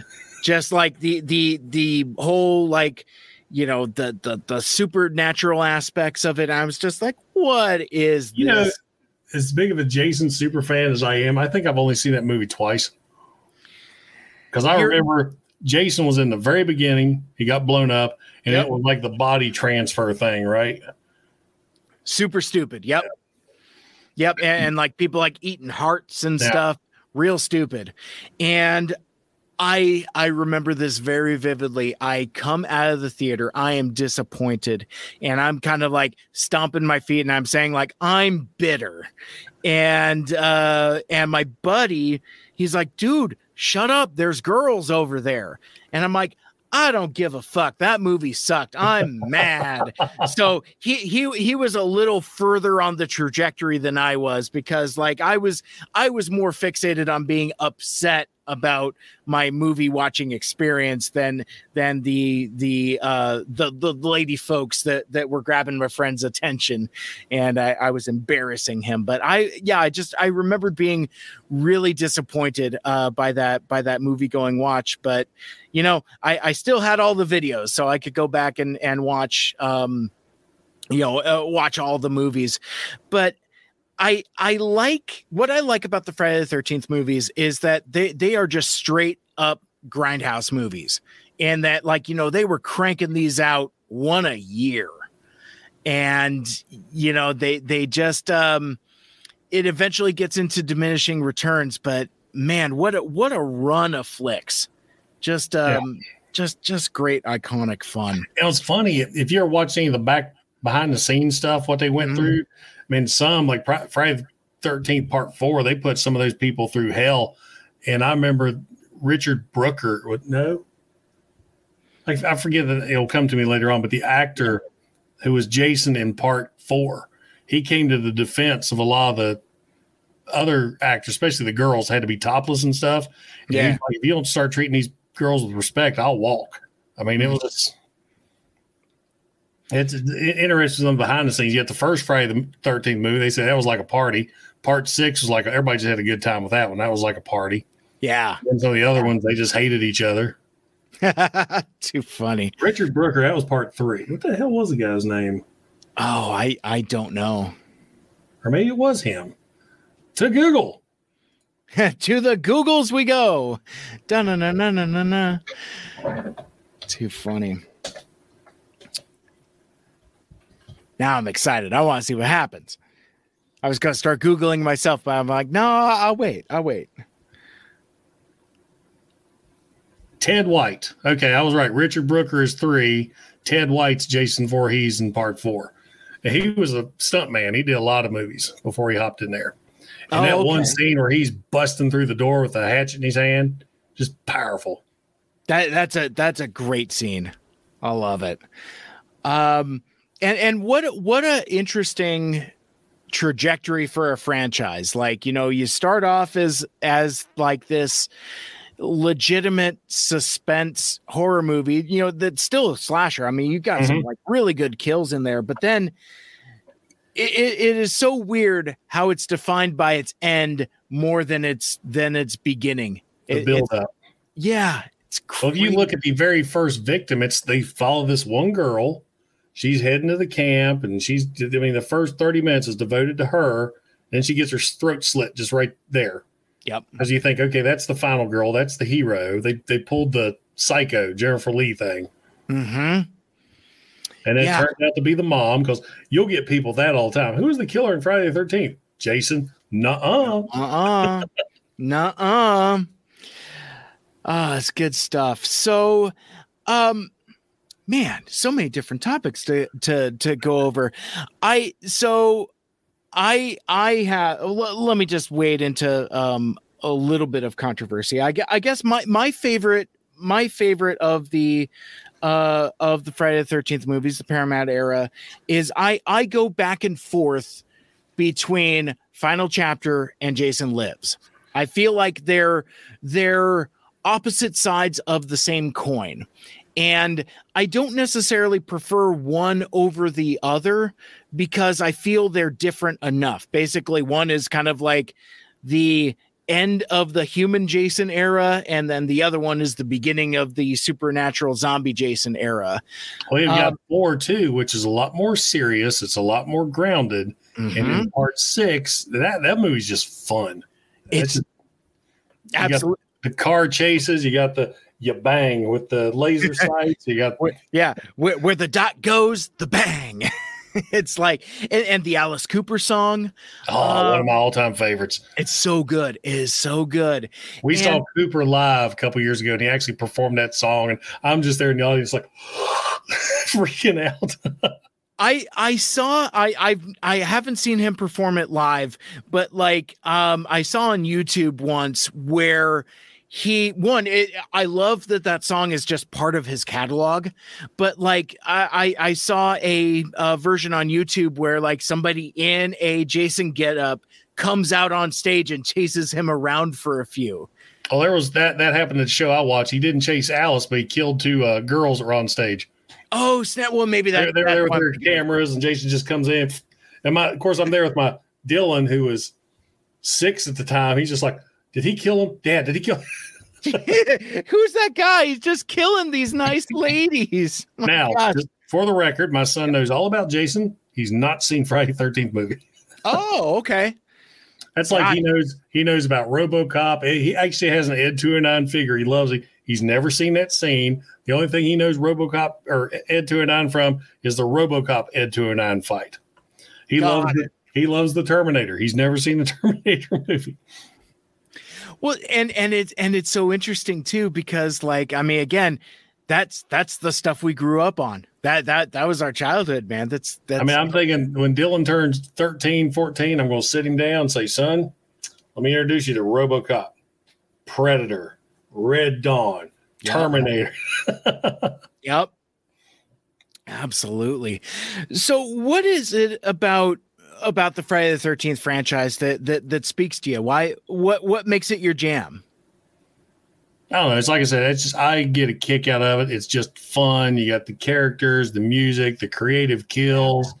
just like the the the whole like you know the the the supernatural aspects of it. I was just like, what is you this? Know, as big of a Jason super fan as I am, I think I've only seen that movie twice. Because I You're, remember Jason was in the very beginning, he got blown up, and yep. it was like the body transfer thing, right? Super stupid. Yep. Yep. yep. And, and, like people like eating hearts and yeah. stuff. Real stupid. And I I remember this very vividly. I come out of the theater, I am disappointed, and I'm kind of like stomping my feet and I'm saying like I'm bitter. And uh and my buddy, he's like, "Dude, shut up. There's girls over there." And I'm like, I don't give a fuck. That movie sucked. I'm mad. So he he he was a little further on the trajectory than I was because like I was I was more fixated on being upset about my movie watching experience than than the the uh the the lady folks that that were grabbing my friend's attention. And I, I was embarrassing him. But I yeah I just I remembered being really disappointed uh by that by that movie going watch. But you know I I still had all the videos so I could go back and and watch um you know uh, watch all the movies. But I I like what I like about the Friday the Thirteenth movies is that they they are just straight up grindhouse movies, and that like you know they were cranking these out one a year, and you know they they just um it eventually gets into diminishing returns, but man, what a what a run of flicks, just um yeah. just just great iconic fun. It was funny if you're watching the back behind the scenes stuff, what they went mm-hmm. through mean, some like Friday Thirteenth Part Four, they put some of those people through hell. And I remember Richard Brooker. No, like I forget that it'll come to me later on, but the actor who was Jason in Part Four, he came to the defense of a lot of the other actors, especially the girls, had to be topless and stuff. And yeah, like, if you don't start treating these girls with respect, I'll walk. I mean, it mm. was. It's interesting behind the scenes. Yet the first Friday the Thirteenth movie, they said that was like a party. Part six was like everybody just had a good time with that one. That was like a party. Yeah. And so the other ones, they just hated each other. [laughs] Too funny. Richard Brooker, that was part three. What the hell was the guy's name? Oh, I I don't know. Or maybe it was him. To Google. [laughs] to the Googles we go. Da na na na na na na. Too funny. Now I'm excited. I want to see what happens. I was gonna start googling myself, but I'm like, no, I'll wait. I'll wait. Ted White. Okay, I was right. Richard Brooker is three. Ted White's Jason Voorhees in part four. And he was a stuntman. He did a lot of movies before he hopped in there. And oh, that okay. one scene where he's busting through the door with a hatchet in his hand, just powerful. That that's a that's a great scene. I love it. Um and and what what a interesting trajectory for a franchise. Like, you know, you start off as as like this legitimate suspense horror movie, you know, that's still a slasher. I mean, you got mm-hmm. some like really good kills in there, but then it, it is so weird how it's defined by its end more than its than its beginning. The it, build up. Yeah. It's well, if you look at the very first victim, it's they follow this one girl. She's heading to the camp, and she's I mean, the first 30 minutes is devoted to her. Then she gets her throat slit just right there. Yep. Because you think, okay, that's the final girl, that's the hero. They they pulled the psycho Jennifer Lee thing. Mm-hmm. And it yeah. turned out to be the mom because you'll get people that all the time. Who was the killer in Friday the Thirteenth? Jason. Nuh-uh. Uh-uh. Nuh-uh. Ah, it's good stuff. So, um, man, so many different topics to to to go over. I so I I have l- let me just wade into um a little bit of controversy. I, I guess my my favorite my favorite of the uh of the Friday the 13th movies, the Paramount era, is I I go back and forth between Final Chapter and Jason Lives. I feel like they're they're opposite sides of the same coin. And I don't necessarily prefer one over the other because I feel they're different enough. Basically, one is kind of like the end of the human Jason era, and then the other one is the beginning of the supernatural zombie Jason era. Well, you've got um, four too, which is a lot more serious. It's a lot more grounded. Mm-hmm. And in mm-hmm. part six, that that movie's just fun. It's, it's absolutely the car chases. You got the you bang with the laser [laughs] sights. You got yeah, where, where the dot goes, the bang. [laughs] it's like and, and, the Alice Cooper song. Oh, um, one of my all-time favorites. It's so good. It is so good. We and, saw Cooper live a couple years ago, and he actually performed that song. And I'm just there in the audience, like [laughs] freaking out. I I saw I I I haven't seen him perform it live, but like um I saw on YouTube once where he one it, i love that that song is just part of his catalog but like i i, I saw a, a, version on youtube where like somebody in a jason getup comes out on stage and chases him around for a few. Oh there was that that happened at the show i watched. He didn't chase alice but he killed two uh, girls that were on stage. Oh snap well maybe that they're, they're there with their cameras and jason just comes in. And my of course i'm there with my dylan who was six at the time. He's just like did he kill him? Dad, did he kill [laughs] Who's that guy? He's just killing these nice [laughs] ladies. Oh [laughs] now, for the record, my son knows all about Jason. He's not seen Friday Thirteenth movie. oh, okay. That's like he knows he knows about RoboCop. He actually has an Ed 209 figure. He loves it. He's never seen that scene. The only thing he knows RoboCop or Ed 209 from is the RoboCop Ed 209 fight. He God. loves it. He loves the Terminator. He's never seen the Terminator movie. Well, and and it's and it's so interesting too because like I mean again, that's that's the stuff we grew up on. That that that was our childhood, man. That's that's I mean, I'm thinking when Dylan turns 13, 14, I'm going to sit him down and say, "Son, let me introduce you to RoboCop, Predator, Red Dawn, yep. Terminator." [laughs] yep. Absolutely. So what is it about about the Friday the Thirteenth franchise that that that speaks to you? Why? What what makes it your jam? I don't know. It's like I said, it's just I get a kick out of it. It's just fun. You got the characters, the music, the creative kills.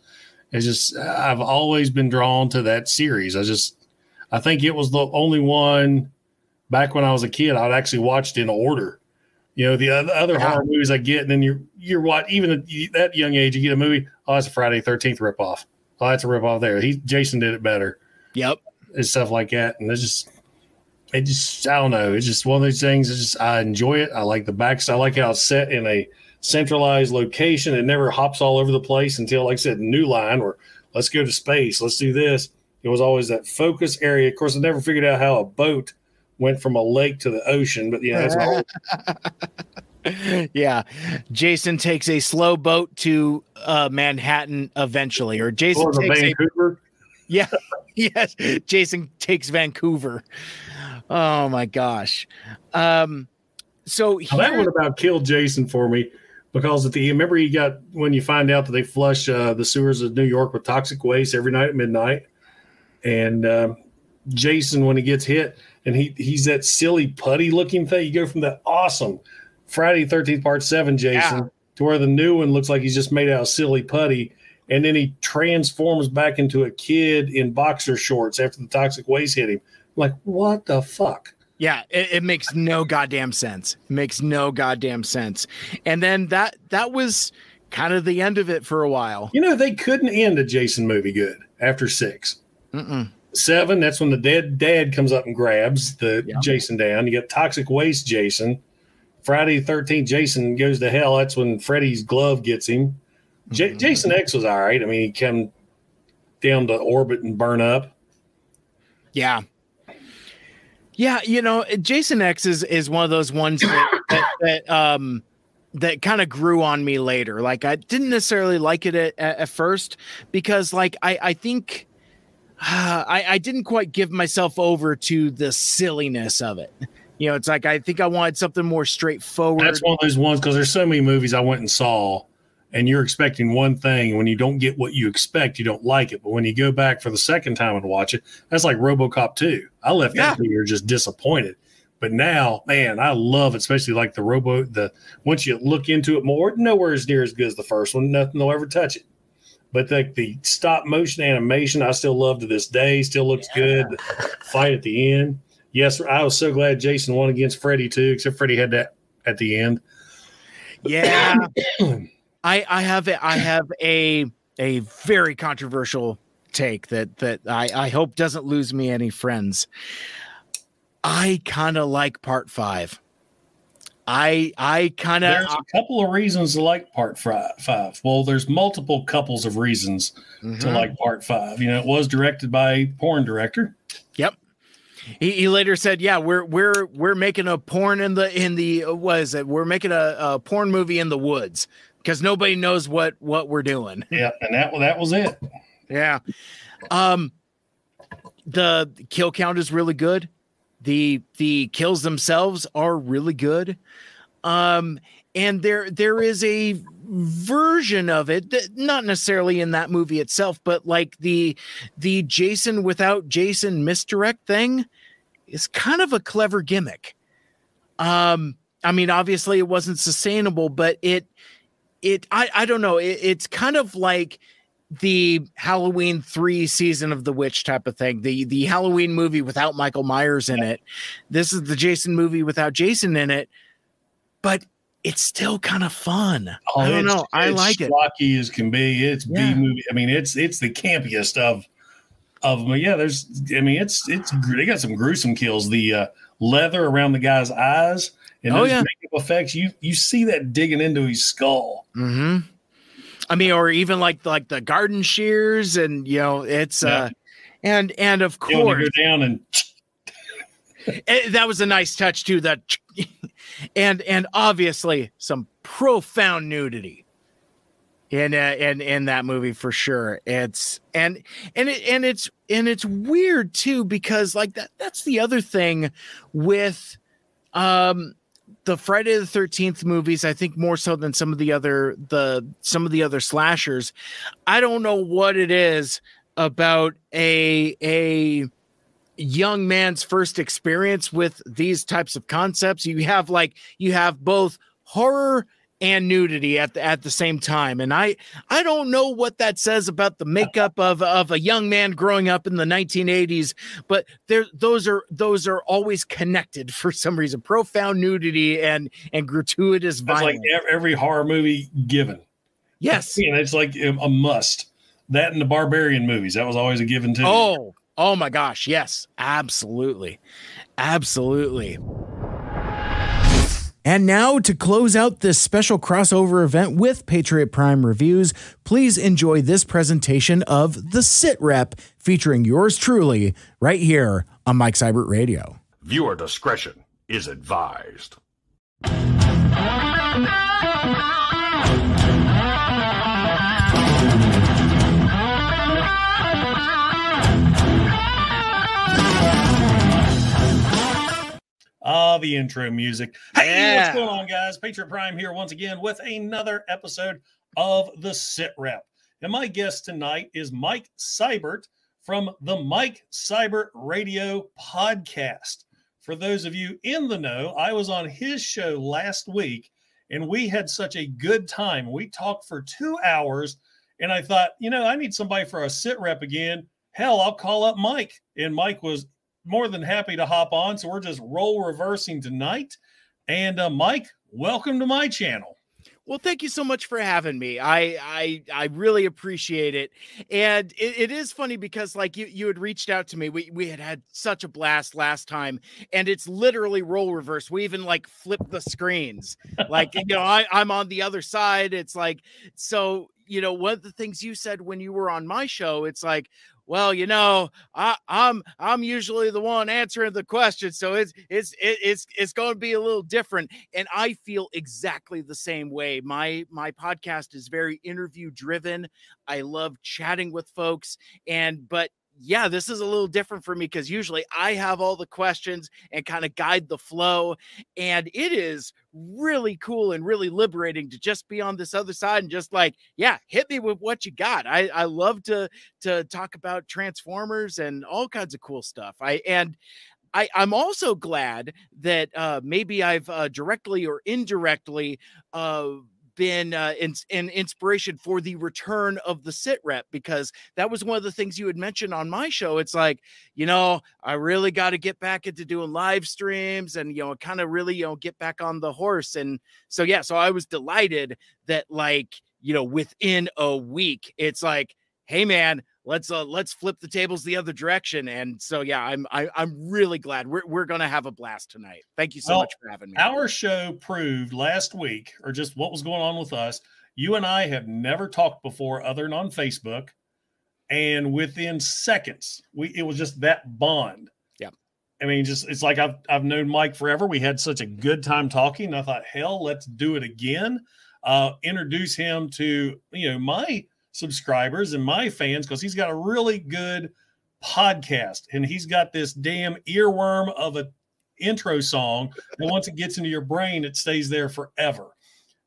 It's just I've always been drawn to that series. I just I think it was the only one back when I was a kid I'd actually watched in order. You know, the other yeah. horror movies I get, and then you're you're what even at that young age you get a movie. Oh, it's a Friday Thirteenth ripoff. Oh, that's a ripoff there. He Jason did it better. Yep, and stuff like that. And it's just it just I don't know. It's just one of those things. It's just I enjoy it. I like the backs. I like how it's set in a centralized location. It never hops all over the place until, like I said, New Line or let's go to space. Let's do this. It was always that focus area. Of course, I never figured out how a boat went from a lake to the ocean, but yeah, that's [laughs] [laughs] yeah. Jason takes a slow boat to uh, Manhattan eventually, or Jason or takes Vancouver. A, [laughs] yeah, yes. Jason takes Vancouver. Oh my gosh. Um, so here, that would about killed Jason for me because at the remember he got when you find out that they flush uh, the sewers of New York with toxic waste every night at midnight, and uh, Jason when he gets hit and he he's that silly putty looking thing. You go from that awesome Friday Thirteenth Part Seven Jason yeah. to where the new one looks like he's just made out of silly putty, and then he transforms back into a kid in boxer shorts after the toxic waste hit him. Like, what the fuck? Yeah, it, it, makes no goddamn sense. It makes no goddamn sense. And then that that was kind of the end of it for a while. You know, they couldn't end a Jason movie good after 6 Mm-mm. Seven, that's when the dead dad comes up and grabs the yeah. Jason down. You got toxic waste Jason. Friday the 13th, Jason goes to hell. That's when Freddy's glove gets him. J- mm-hmm. Jason X was all right. I mean, he came down to orbit and burn up. Yeah. Yeah, you know, Jason X is is one of those ones that [coughs] that, that um that kind of grew on me later. Like I didn't necessarily like it at, at first because like I I think uh, [sighs] I I didn't quite give myself over to the silliness of it. You know, it's like I think I wanted something more straightforward. That's one of those ones because there's so many movies I went and saw and you're expecting one thing and when you don't get what you expect you don't like it. But when you go back for the second time and watch it that's like robocop 2 i left yeah. that theater just disappointed. But now man i love it especially like the robo the once you look into it more nowhere as near as good as the first one. Nothing will ever touch it. But the, the stop motion animation i still love to this day still looks yeah. good. The fight at the end yes i was so glad jason won against freddy too except freddy had that at the end yeah [coughs] I I have a, I have a a very controversial take that that I I hope doesn't lose me any friends. I kind of like part 5. I I kind of There's a couple of reasons to like part five. Well, there's multiple couples of reasons mm-hmm. to like part five. You know, it was directed by porn director. Yep. He, he, later said, "Yeah, we're we're we're making a porn in the in the was it? We're making a, a porn movie in the woods because nobody knows what what we're doing. [laughs] Yeah, and that that was it. Yeah. Um the kill count is really good. The the kills themselves are really good. Um and there there is a version of it that not necessarily in that movie itself but like the the Jason without Jason misdirect thing is kind of a clever gimmick. Um I mean obviously it wasn't sustainable but it it I I don't know. It, it's kind of like the Halloween three season of the witch type of thing. The the Halloween movie without Michael Myers in it. This is the Jason movie without Jason in it, but it's still kind of fun. Oh, I don't know. I like it. Rocky as can be. It's yeah. B movie. I mean, it's it's the campiest of of them. Yeah, there's. I mean, it's it's they got some gruesome kills. The uh, leather around the guy's eyes and oh, those yeah. makeup effects, you you see that digging into his skull. Mm-hmm. I mean, or even like like the garden shears, and you know, it's yeah. uh, and and of course, go down and. [laughs] Eh, that was a nice touch too. That [laughs] and and obviously some profound nudity in uh, in in that movie for sure. It's and and it and it's and it's weird too because like that that's the other thing with um the Friday the 13th movies, I think more so than some of the other the some of the other slashers. I don't know what it is about a a young man's first experience with these types of concepts. You have like you have both horror and nudity at the, at the same time. And i i don't know what that says about the makeup of of a young man growing up in the 1980s but there those are those are always connected for some reason. Profound nudity and and gratuitous That's violence. like every horror movie given. Yes. [laughs] You know, it's like um, a must. That and the barbarian movies that was always a given too. Oh oh my gosh yes absolutely absolutely and now, to close out this special crossover event with Patriot Prime Reviews, please enjoy this presentation of The Sit Rep featuring yours truly right here on Mike Seibert Radio. Viewer discretion is advised. Ah, the intro music. Hey, yeah. what's going on, guys? Patriot Prime here once again with another episode of the Sit Rep. And my guest tonight is Mike Seibert from the Mike Seibert Radio Podcast. For those of you in the know, I was on his show last week and we had such a good time. We talked for two hours, and I thought, you know, I need somebody for a sit rep again. Hell, I'll call up Mike. And Mike was more than happy to hop on. So we're just role reversing tonight. And uh, Mike, welcome to my channel. Well, thank you so much for having me. I I I really appreciate it. And it, it is funny because like you you had reached out to me. We we had had such a blast last time, and it's literally role reverse. We even like flip the screens. Like you know, I I'm on the other side. It's like so. You know, one of the things you said when you were on my show, it's like, well, you know, I, I'm, I'm usually the one answering the question, so it's it's it's it's going to be a little different. And I feel exactly the same way. My my podcast is very interview driven. I love chatting with folks, and but yeah, this is a little different for me because usually I have all the questions and kind of guide the flow. And it is really cool and really liberating to just be on this other side and just like, yeah, hit me with what you got. I, I love to to talk about transformers and all kinds of cool stuff. I and I, I'm also glad that uh, maybe I've uh, directly or indirectly uh, been uh, in, an inspiration for the return of the sit rep because that was one of the things you had mentioned on my show. It's like, you know, I really got to get back into doing live streams and, you know, kind of really, you know, get back on the horse. And so, yeah, so I was delighted that, like, you know, within a week, it's like, hey, man, let's uh let's flip the tables the other direction and so yeah i'm I, am i am really glad. We're, we're gonna have a blast tonight. Thank you so well, much for having me. our show proved last week or just what was going on with us you and i have never talked before other than on facebook and within seconds we it was just that bond. Yeah i mean just it's like i've i've known mike forever. We had such a good time talking i thought hell let's do it again. Uh introduce him to you know my subscribers and my fans because he's got a really good podcast and he's got this damn earworm of a intro song and once it gets into your brain it stays there forever.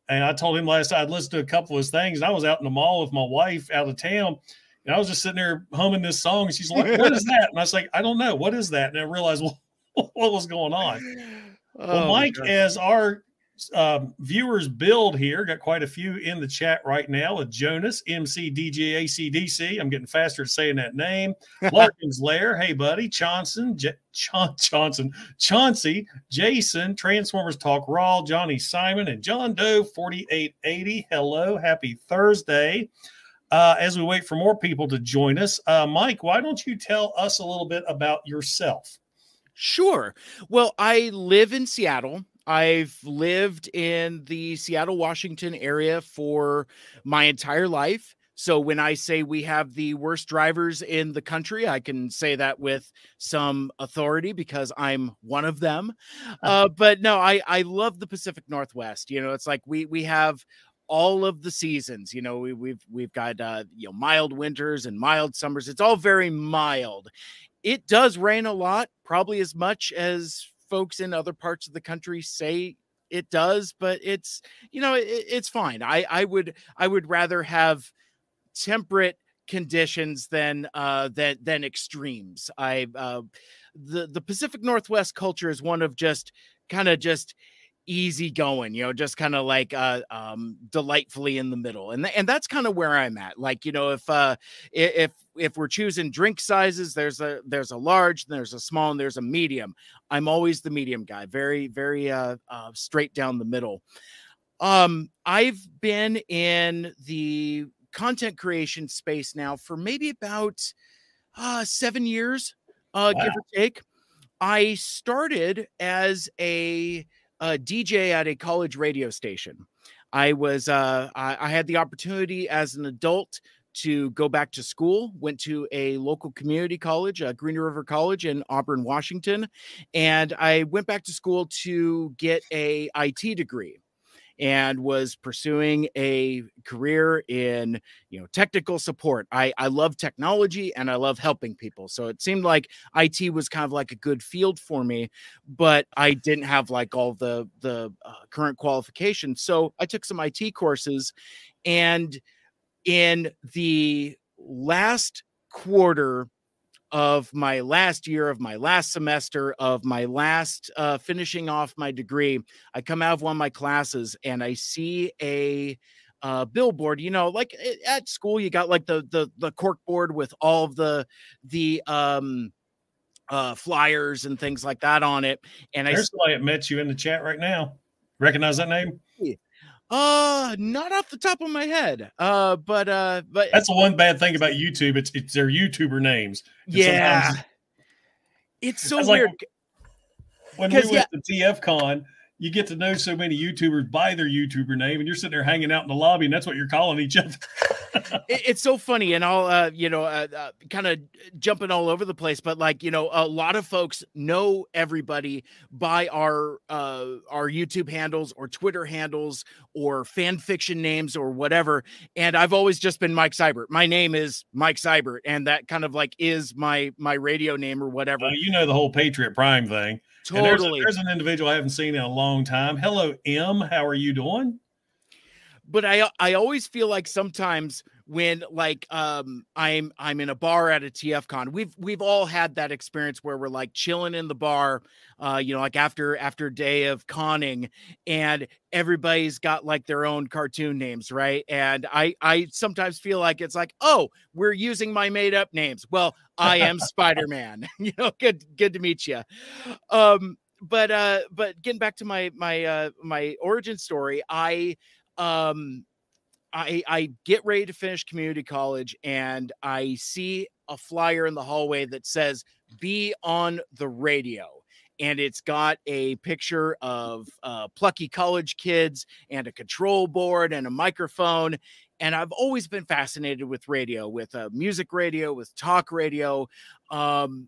And i told him last night i'd listened to a couple of his things i was out in the mall with my wife out of town and i was just sitting there humming this song and she's like what is that? And i was like i don't know. What is that? And i realized well, [laughs] what was going on. [laughs] Well, oh, Mike, as our um, viewers build here. Got quite a few in the chat right now with Jonas, MC, DJ, ACDC. I'm getting faster at saying that name. [laughs] Larkin's Lair. Hey, buddy. Johnson, J- Johnson, Chauncey, Jason, Transformers Talk Raw, Johnny Simon, and John Doe 4880. Hello. Happy Thursday. Uh, as we wait for more people to join us, uh, Mike, why don't you tell us a little bit about yourself? Sure. Well, I live in Seattle. I've lived in the Seattle, Washington area for my entire life. So when I say we have the worst drivers in the country, I can say that with some authority because I'm one of them. [laughs] Uh, but no, I I love the Pacific Northwest. You know, it's like we we have all of the seasons. You know, we, we've we've got uh, you know mild winters and mild summers. It's all very mild. It does rain a lot, probably as much as folks in other parts of the country say it does, but it's you know it, it's fine. I I would I would rather have temperate conditions than uh than than extremes. I uh the the Pacific Northwest culture is one of just kind of just easy going, you know, just kind of like uh um delightfully in the middle. And th- and that's kind of where I'm at. Like, you know, if uh if if we're choosing drink sizes, there's a there's a large, there's a small, and there's a medium. I'm always the medium guy, very, very uh, uh straight down the middle. Um, I've been in the content creation space now for maybe about uh seven years, uh, wow. give or take. I started as a a DJ at a college radio station. I was uh, I, I had the opportunity as an adult to go back to school. Went to a local community college, uh, Green River College in Auburn, Washington, and I went back to school to get a IT degree and was pursuing a career in you know technical support. I i love technology and i love helping people so it seemed like it was kind of like a good field for me but i didn't have like all the the uh, current qualifications so i took some it courses and in the last quarter of my last year of my last semester of my last uh, finishing off my degree i come out of one of my classes and i see a uh, billboard you know like eh, at school you got like the the the cork board with all of the the um uh flyers and things like that on it and there's i somebody that met you in the chat right now. Recognize that name uh, not off the top of my head. Uh, but uh, but that's the one bad thing about YouTube. It's it's their YouTuber names. And yeah, it's so weird. Like when we went yeah. to TF Con, you get to know so many YouTubers by their YouTuber name, and you're sitting there hanging out in the lobby, and that's what you're calling each other. [laughs] it, it's so funny, and I'll, uh, you know, uh, uh, kind of jumping all over the place, but like, you know, a lot of folks know everybody by our uh, our YouTube handles or Twitter handles or fan fiction names or whatever. And I've always just been Mike Seibert. My name is Mike Seibert, and that kind of like is my my radio name or whatever. you know the whole Patriot Prime thing. Totally. There's, there's, an individual I haven't seen in a long time. Hello, M. How are you doing? But I I always feel like sometimes when like um I'm I'm in a bar at a TF con. We've we've all had that experience where we're like chilling in the bar, uh, you know, like after after a day of conning, and everybody's got like their own cartoon names, right? And I I sometimes feel like it's like, oh, we're using my made up names. Well, I am [laughs] Spider Man. [laughs] you know, good good to meet you. Um, but uh, but getting back to my my uh my origin story, I um I I get ready to finish community college and I see a flyer in the hallway that says be on the radio and it's got a picture of uh, plucky college kids and a control board and a microphone and i've always been fascinated with radio with uh, music radio with talk radio um,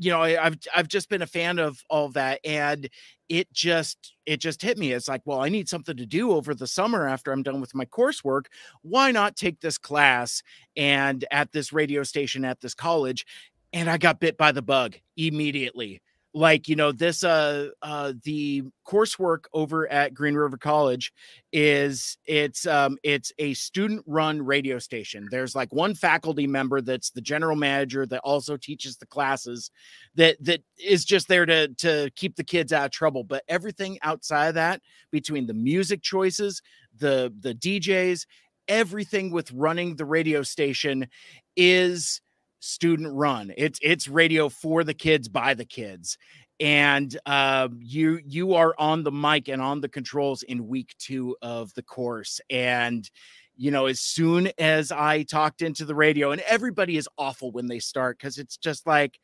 you know, I, have I've just been a fan of all that, and it just it just hit me. It's like, well, I need something to do over the summer after I'm done with my coursework. Why not take this class and at this radio station at this college? And I got bit by the bug immediately like you know this uh uh the coursework over at green river college is it's um it's a student run radio station. There's like one faculty member that's the general manager that also teaches the classes that that is just there to to keep the kids out of trouble. But everything outside of that between the music choices the the djs everything with running the radio station is student run. It's it's radio for the kids by the kids. And uh, you you are on the mic and on the controls in week two of the course. And you know, as soon as I talked into the radio, and everybody is awful when they start because it's just like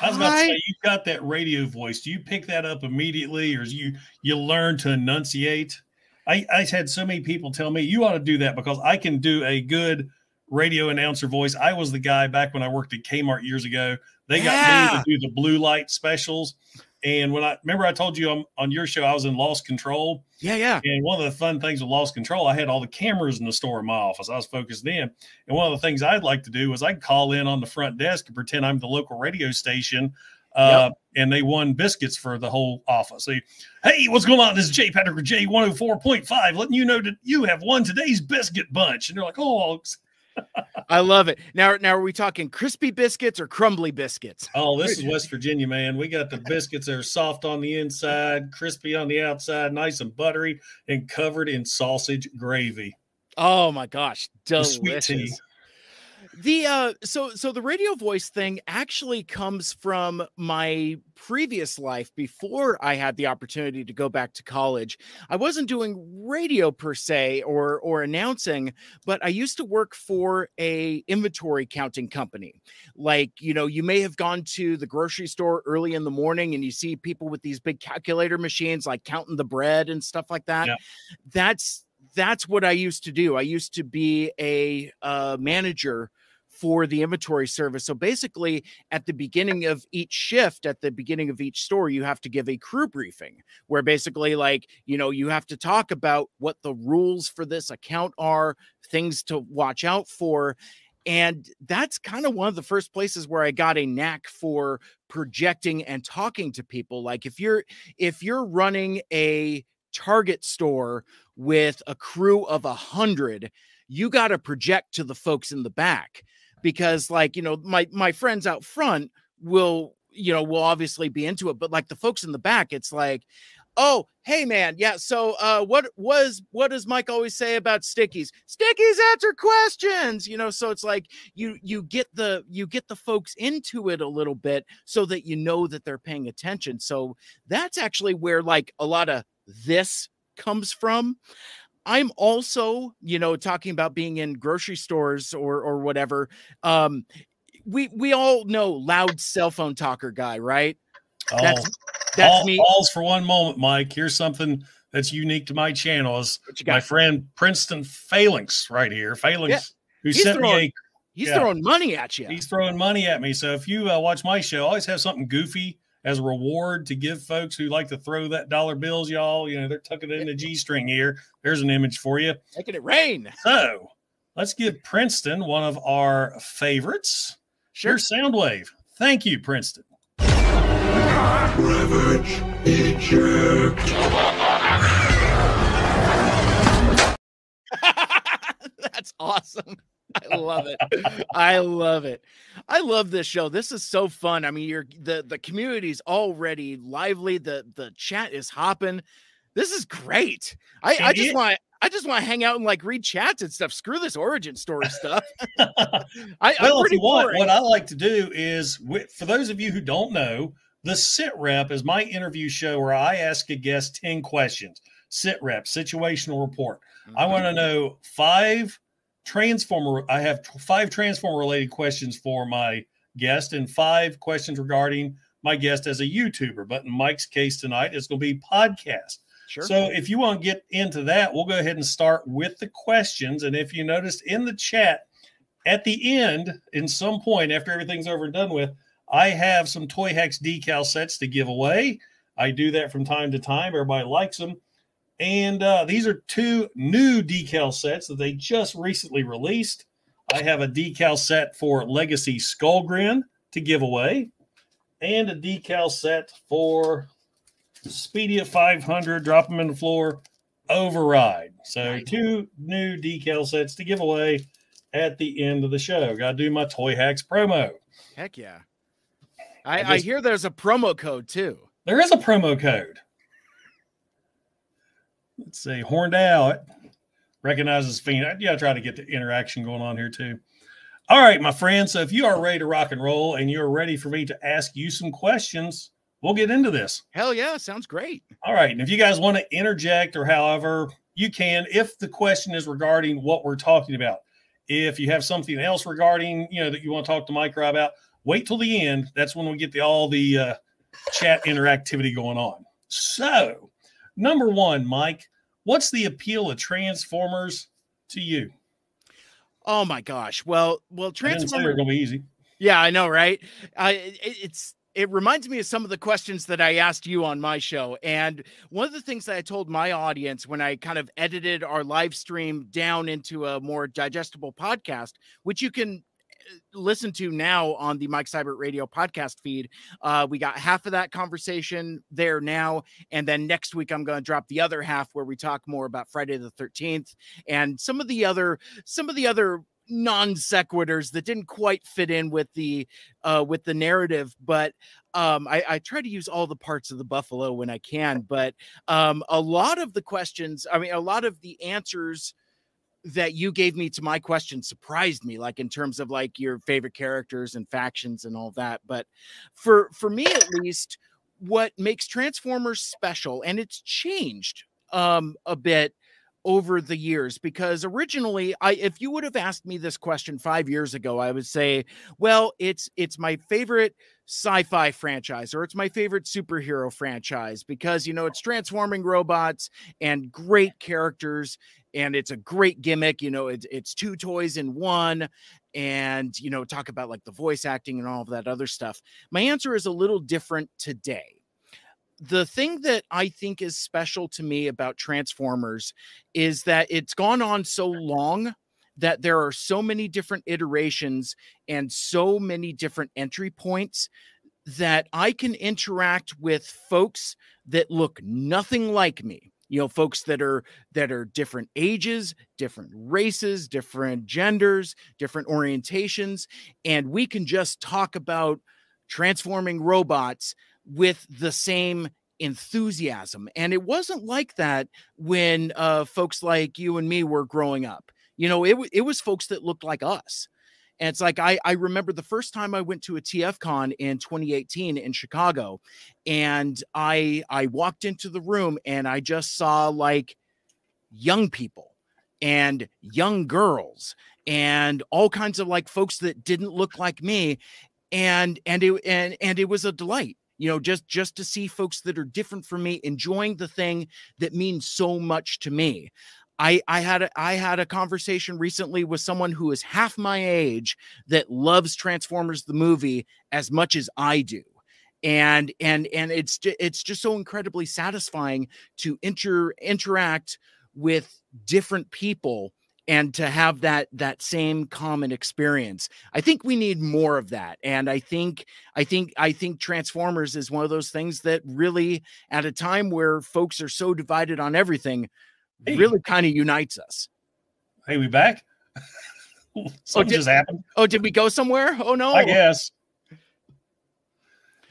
I was about to say you got that radio voice. Do you pick that up immediately, or you you learn to enunciate? I, I had so many people tell me you ought to do that because I can do a good radio announcer voice. I was the guy back when I worked at Kmart years ago. They yeah. got me to do the blue light specials. And when I remember, I told you on, on your show, I was in loss control. Yeah, yeah. And one of the fun things with loss control, I had all the cameras in the store in my office. I was focused in. And one of the things I'd like to do was I'd call in on the front desk and pretend I'm the local radio station. Uh, yep. And they won biscuits for the whole office. So, hey, what's going on? This is J. Patrick J104.5, letting you know that you have won today's biscuit bunch. And they're like, oh, I love it. Now, now are we talking crispy biscuits or crumbly biscuits? Oh, this is West Virginia, man. We got the biscuits that are soft on the inside, crispy on the outside, nice and buttery, and covered in sausage gravy. Oh my gosh, delicious the uh so so the radio voice thing actually comes from my previous life before i had the opportunity to go back to college i wasn't doing radio per se or or announcing but i used to work for a inventory counting company like you know you may have gone to the grocery store early in the morning and you see people with these big calculator machines like counting the bread and stuff like that yeah. that's that's what I used to do. I used to be a uh, manager for the inventory service. So basically, at the beginning of each shift, at the beginning of each store, you have to give a crew briefing where basically, like, you know, you have to talk about what the rules for this account are, things to watch out for. And that's kind of one of the first places where I got a knack for projecting and talking to people. Like if you're if you're running a Target store with a crew of a hundred, you got to project to the folks in the back because like you know my my friends out front will you know will obviously be into it but like the folks in the back it's like oh hey man yeah so uh what was what does mike always say about stickies? Stickies answer questions! You know so it's like you you get the you get the folks into it a little bit so that you know that they're paying attention. So that's actually where like a lot of this comes from I'm also, you know, talking about being in grocery stores or or whatever. Um, we we all know loud cell phone talker guy, right? Oh, that's that's all, me. Pause for one moment, Mike. Here's something that's unique to my channel. Is my friend Princeton Phalanx right here? Phalanx, yeah. who he's sent throwing, me a He's yeah, throwing money at you. He's throwing money at me. So if you uh, watch my show, I always have something goofy as a reward to give folks who like to throw that dollar bills, y'all. You know, they're tucking it in the G string here. There's an image for you. Making it rain. So let's give Princeton one of our favorites. Sure. Here's Soundwave. Thank you, Princeton. Ravage eject. [laughs] That's awesome. I love it. I love it. I love this show. This is so fun. I mean, you're the the community's already lively. The the chat is hopping. This is great. I, I just want I just want to hang out and like read chats and stuff. Screw this origin story stuff. [laughs] I, well, if you want, what I like to do is, for those of you who don't know, the Sit Rep is my interview show where I ask a guest ten questions. Sit Rep, situational report. Mm-hmm. I want to know five transformer i have five transformer related questions for my guest and five questions regarding my guest as a youtuber but in mike's case tonight it's going to be podcast. Sure. So if you want to get into that we'll go ahead and start with the questions and if you noticed in the chat at the end in some point after everything's over and done with i have some toy hacks decal sets to give away. I do that from time to time. Everybody likes them and uh, these are two new decal sets that they just recently released. I have a decal set for Legacy Skullgrin to give away, and a decal set for Speedia 500. Drop them in the floor. Override. So two new decal sets to give away at the end of the show. Got to do my Toy Hacks promo. Heck yeah! I, I, just, I hear there's a promo code too. There is a promo code. Let's see, horned out recognizes fiend. Yeah, I try to get the interaction going on here too. All right, my friend. So if you are ready to rock and roll and you're ready for me to ask you some questions, we'll get into this. Hell yeah, sounds great. All right. And if you guys want to interject or however, you can if the question is regarding what we're talking about. If you have something else regarding, you know, that you want to talk to Mike about, wait till the end. That's when we get the all the uh, chat interactivity going on. So Number one, Mike, what's the appeal of Transformers to you? Oh my gosh. Well, well, Transformers are going to be easy. Yeah, I know, right? Uh, it, it's it reminds me of some of the questions that I asked you on my show. And one of the things that I told my audience when I kind of edited our live stream down into a more digestible podcast, which you can listen to now on the Mike Seibert Radio podcast feed. Uh, we got half of that conversation there now, and then next week I'm going to drop the other half where we talk more about Friday the 13th and some of the other some of the other non sequiturs that didn't quite fit in with the uh, with the narrative, but um, I, I, try to use all the parts of the buffalo when I can. But um, a lot of the questions, I mean, a lot of the answers that you gave me to my question surprised me like in terms of like your favorite characters and factions and all that but for for me at least what makes transformers special and it's changed um a bit over the years because originally I if you would have asked me this question 5 years ago I would say well it's it's my favorite sci-fi franchise or it's my favorite superhero franchise because you know it's transforming robots and great characters and it's a great gimmick you know it's it's two toys in one and you know talk about like the voice acting and all of that other stuff. My answer is a little different today the thing that I think is special to me about Transformers is that it's gone on so long that there are so many different iterations and so many different entry points that I can interact with folks that look nothing like me. You know, folks that are that are different ages, different races, different genders, different orientations, and we can just talk about transforming robots with the same enthusiasm. And it wasn't like that when uh, folks like you and me were growing up. You know, it, it was folks that looked like us. And it's like I, I remember the first time I went to a TF con in 2018 in Chicago, and I I walked into the room and I just saw like young people and young girls and all kinds of like folks that didn't look like me and and it and and it was a delight you know just just to see folks that are different from me enjoying the thing that means so much to me I I had a, I had a conversation recently with someone who is half my age that loves Transformers the movie as much as I do. And and and it's it's just so incredibly satisfying to inter interact with different people and to have that that same common experience. I think we need more of that and i think i think i think transformers is one of those things that really at a time where folks are so divided on everything hey. really kind of unites us. Hey we back? [laughs] Oh, Something oh, did, just happened. oh did we go somewhere? Oh no. I guess.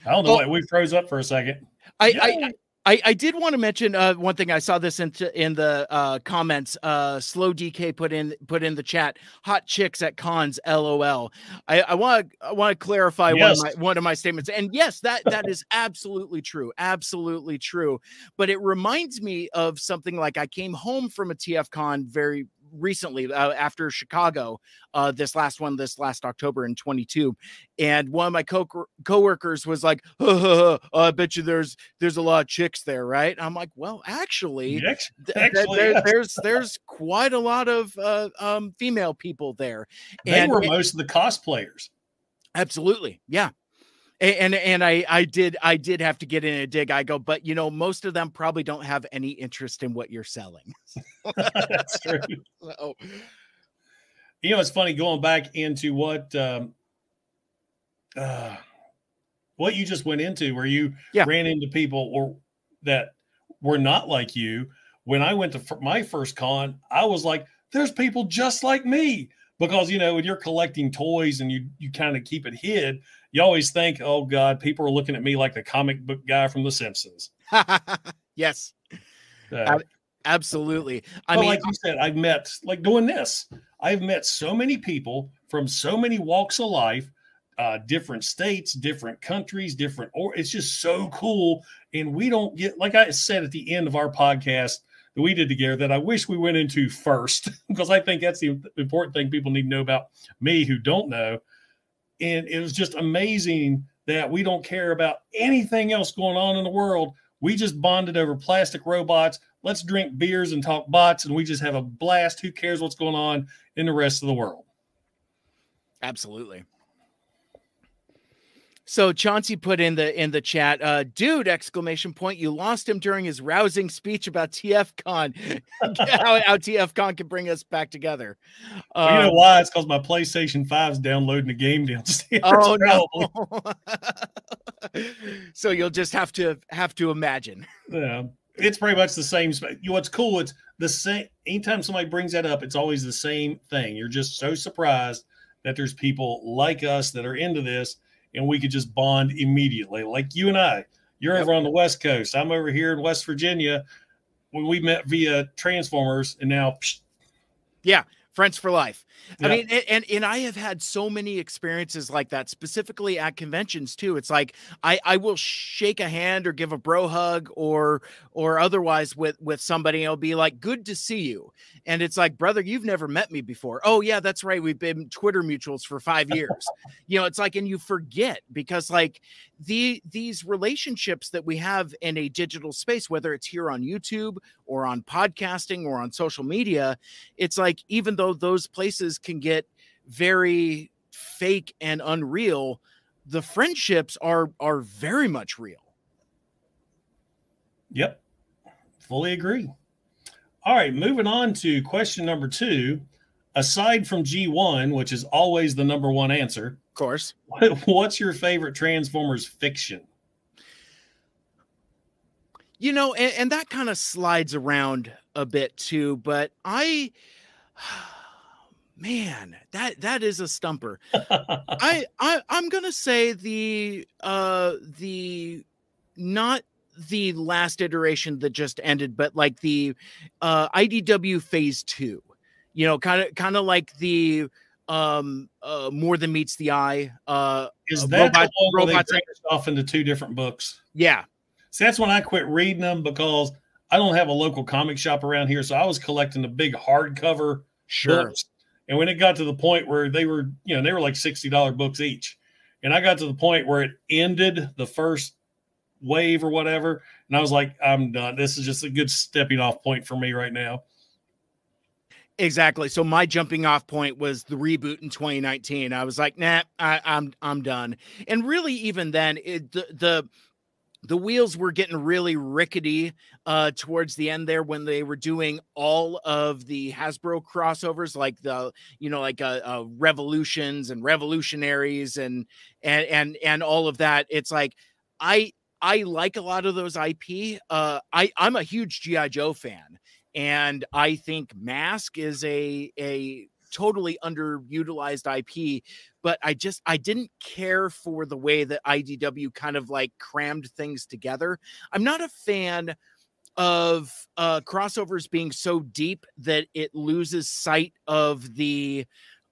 I don't know oh, we froze up for a second. I. I, I, I did want to mention uh, one thing. I saw this in in the uh, comments. Uh, Slow DK put in put in the chat. Hot chicks at cons. LOL. I want to I want to clarify yes. one of my one of my statements. And yes, that that is absolutely true. Absolutely true. But it reminds me of something like I came home from a TF con very recently uh, after Chicago, uh, this last one, this last October in 22. And one of my co coworkers was like, [laughs] oh, I bet you there's there's a lot of chicks there, right? I'm like, well, actually, yes, actually there, there's there's quite a lot of uh, um, female people there. They and, were most of the cosplayers. Absolutely, yeah and and I I did I did have to get in a dig. I go, but you know, most of them probably don't have any interest in what you're selling. [laughs] [laughs] That's true. So, you know, it's funny going back into what um, uh, what you just went into, where you yeah. ran into people or that were not like you. When I went to my first con, I was like, "There's people just like me." Because you know, when you're collecting toys and you you kind of keep it hid, you always think, oh God, people are looking at me like the comic book guy from The Simpsons. [laughs] yes. Uh, absolutely. I mean, like you said, I've met like doing this. I've met so many people from so many walks of life, uh, different states, different countries, different or it's just so cool. And we don't get like I said at the end of our podcast that we did together that I wish we went into first [laughs] because I think that's the important thing people need to know about me who don't know and it was just amazing that we don't care about anything else going on in the world. We just bonded over plastic robots. Let's drink beers and talk bots, and we just have a blast. Who cares what's going on in the rest of the world? Absolutely. So Chauncey put in the in the chat, uh, dude! Exclamation point! You lost him during his rousing speech about TFCon. [laughs] how, how TFCon can bring us back together. Um, you know um, why? It's because my PlayStation 5 is downloading the game downstairs. Oh [laughs] no! [laughs] so you'll just have to have to imagine. Yeah, it's pretty much the same. You know, What's cool? It's the same. Anytime somebody brings that up, it's always the same thing. You're just so surprised that there's people like us that are into this, and we could just bond immediately, like you and I. You're yep. over on the West Coast. I'm over here in West Virginia. When we met via Transformers, and now, psh, yeah, friends for life. I mean, and and I have had so many experiences like that, specifically at conventions too. It's like I I will shake a hand or give a bro hug or or otherwise with with somebody. I'll be like, "Good to see you," and it's like, "Brother, you've never met me before." Oh yeah, that's right. We've been Twitter mutuals for five years. you know, it's like, and you forget because like the these relationships that we have in a digital space, whether it's here on YouTube or on podcasting or on social media, it's like even though those places can get very fake and unreal, the friendships are are very much real. Yep. Fully agree. All right, moving on to question number 2. Aside from G1, which is always the number one answer, of course. [laughs] What's your favorite Transformers fiction? You know, and, and that kind of slides around a bit too, but I [sighs] man, that that is a stumper. [laughs] I, I I'm gonna say the uh the not the last iteration that just ended, but like the uh IDW phase two. You know, kind of kind of like the um uh more than meets the eye uh is that robot, robots off into two different books yeah see that's when i quit reading them because i don't have a local comic shop around here so i was collecting the big hardcover sure books and when it got to the point where they were, you know, they were like $60 books each. And I got to the point where it ended the first wave or whatever. And I was like, I'm done. This is just a good stepping off point for me right now. Exactly. So my jumping off point was the reboot in 2019. I was like, nah, I, am I'm, I'm done. And really, even then, it, the the the wheels were getting really rickety uh, towards the end there when they were doing all of the Hasbro crossovers, like the you know like uh, uh, revolutions and revolutionaries and and and and all of that. It's like I I like a lot of those IP. Uh, I I'm a huge GI Joe fan, and I think Mask is a a totally underutilized IP, but I just I didn't care for the way that IDW kind of like crammed things together. I'm not a fan of uh crossovers being so deep that it loses sight of the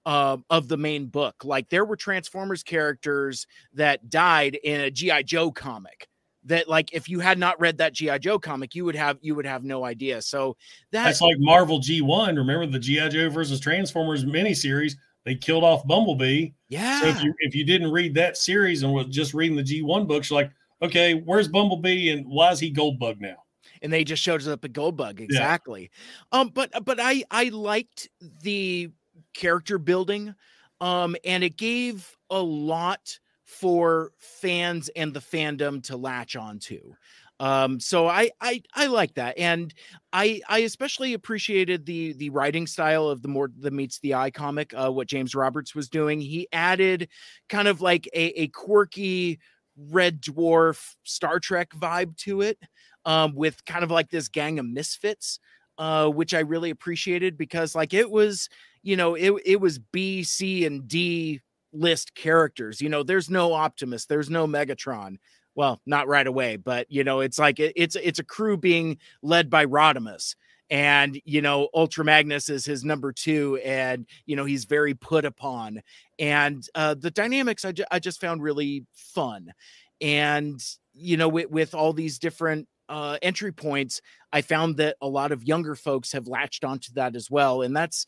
uh, of the main book. Like there were Transformers characters that died in a GI Joe comic that like if you had not read that GI Joe comic, you would have you would have no idea. So that, that's like Marvel G1. Remember the GI Joe versus Transformers miniseries? They killed off Bumblebee. Yeah. So if you if you didn't read that series and was just reading the G1 books, you're like, okay, where's Bumblebee and why is he Goldbug now? And they just showed up at Goldbug exactly. Yeah. Um, but but I I liked the character building, um, and it gave a lot for fans and the fandom to latch onto. Um, so I, I I like that, and I I especially appreciated the the writing style of the more the meets the eye comic. Uh, what James Roberts was doing, he added kind of like a, a quirky Red Dwarf Star Trek vibe to it, um, with kind of like this gang of misfits, uh, which I really appreciated because like it was you know it it was B, C, and D list characters. You know, there's no Optimus, there's no Megatron. Well, not right away, but you know, it's like it, it's it's a crew being led by Rodimus. And you know, Ultra Magnus is his number two, and you know he's very put upon. And uh, the dynamics I, ju- I just found really fun, and you know, with, with all these different uh, entry points, I found that a lot of younger folks have latched onto that as well, and that's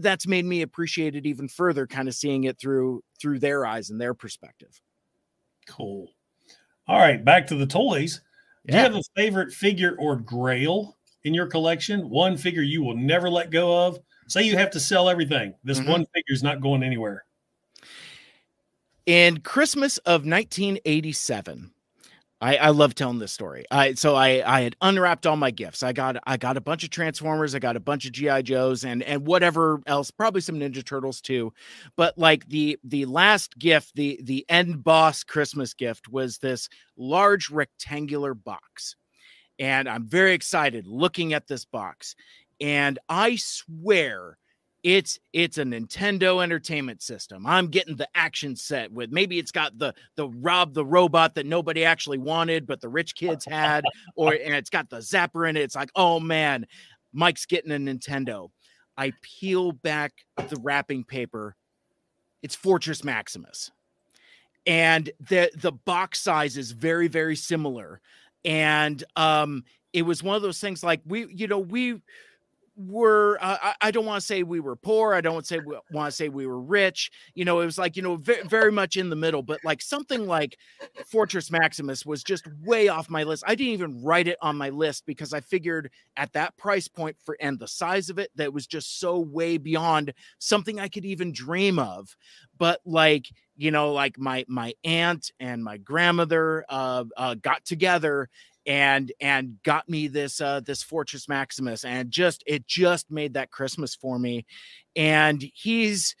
that's made me appreciate it even further kind of seeing it through through their eyes and their perspective. Cool. All right back to the toys. Yeah. do you have a favorite figure or grail in your collection? One figure you will never let go of? Say you have to sell everything. This mm-hmm. one figure is not going anywhere. In christmas of 1987 I, I love telling this story. I so I I had unwrapped all my gifts. I got I got a bunch of Transformers, I got a bunch of GI Joes, and and whatever else, probably some Ninja Turtles too. But like the the last gift, the the end boss Christmas gift was this large rectangular box, and I'm very excited looking at this box. and I swear it's it's a Nintendo Entertainment System. I'm getting the action set with maybe it's got the the Rob the robot that nobody actually wanted, but the rich kids had, or and it's got the zapper in it. It's like, oh man, Mike's getting a Nintendo. I peel back the wrapping paper. It's Fortress Maximus. And the the box size is very, very similar. And um, it was one of those things like we, you know, we were uh, I, I, don't want to say we were poor i don't say want to say we were rich you know it was like you know very, very much in the middle but like something like fortress maximus was just way off my list i didn't even write it on my list because i figured at that price point for and the size of it that was just so way beyond something i could even dream of but like you know like my my aunt and my grandmother uh, uh got together and and got me this uh this fortress maximus and just it just made that christmas for me. And he's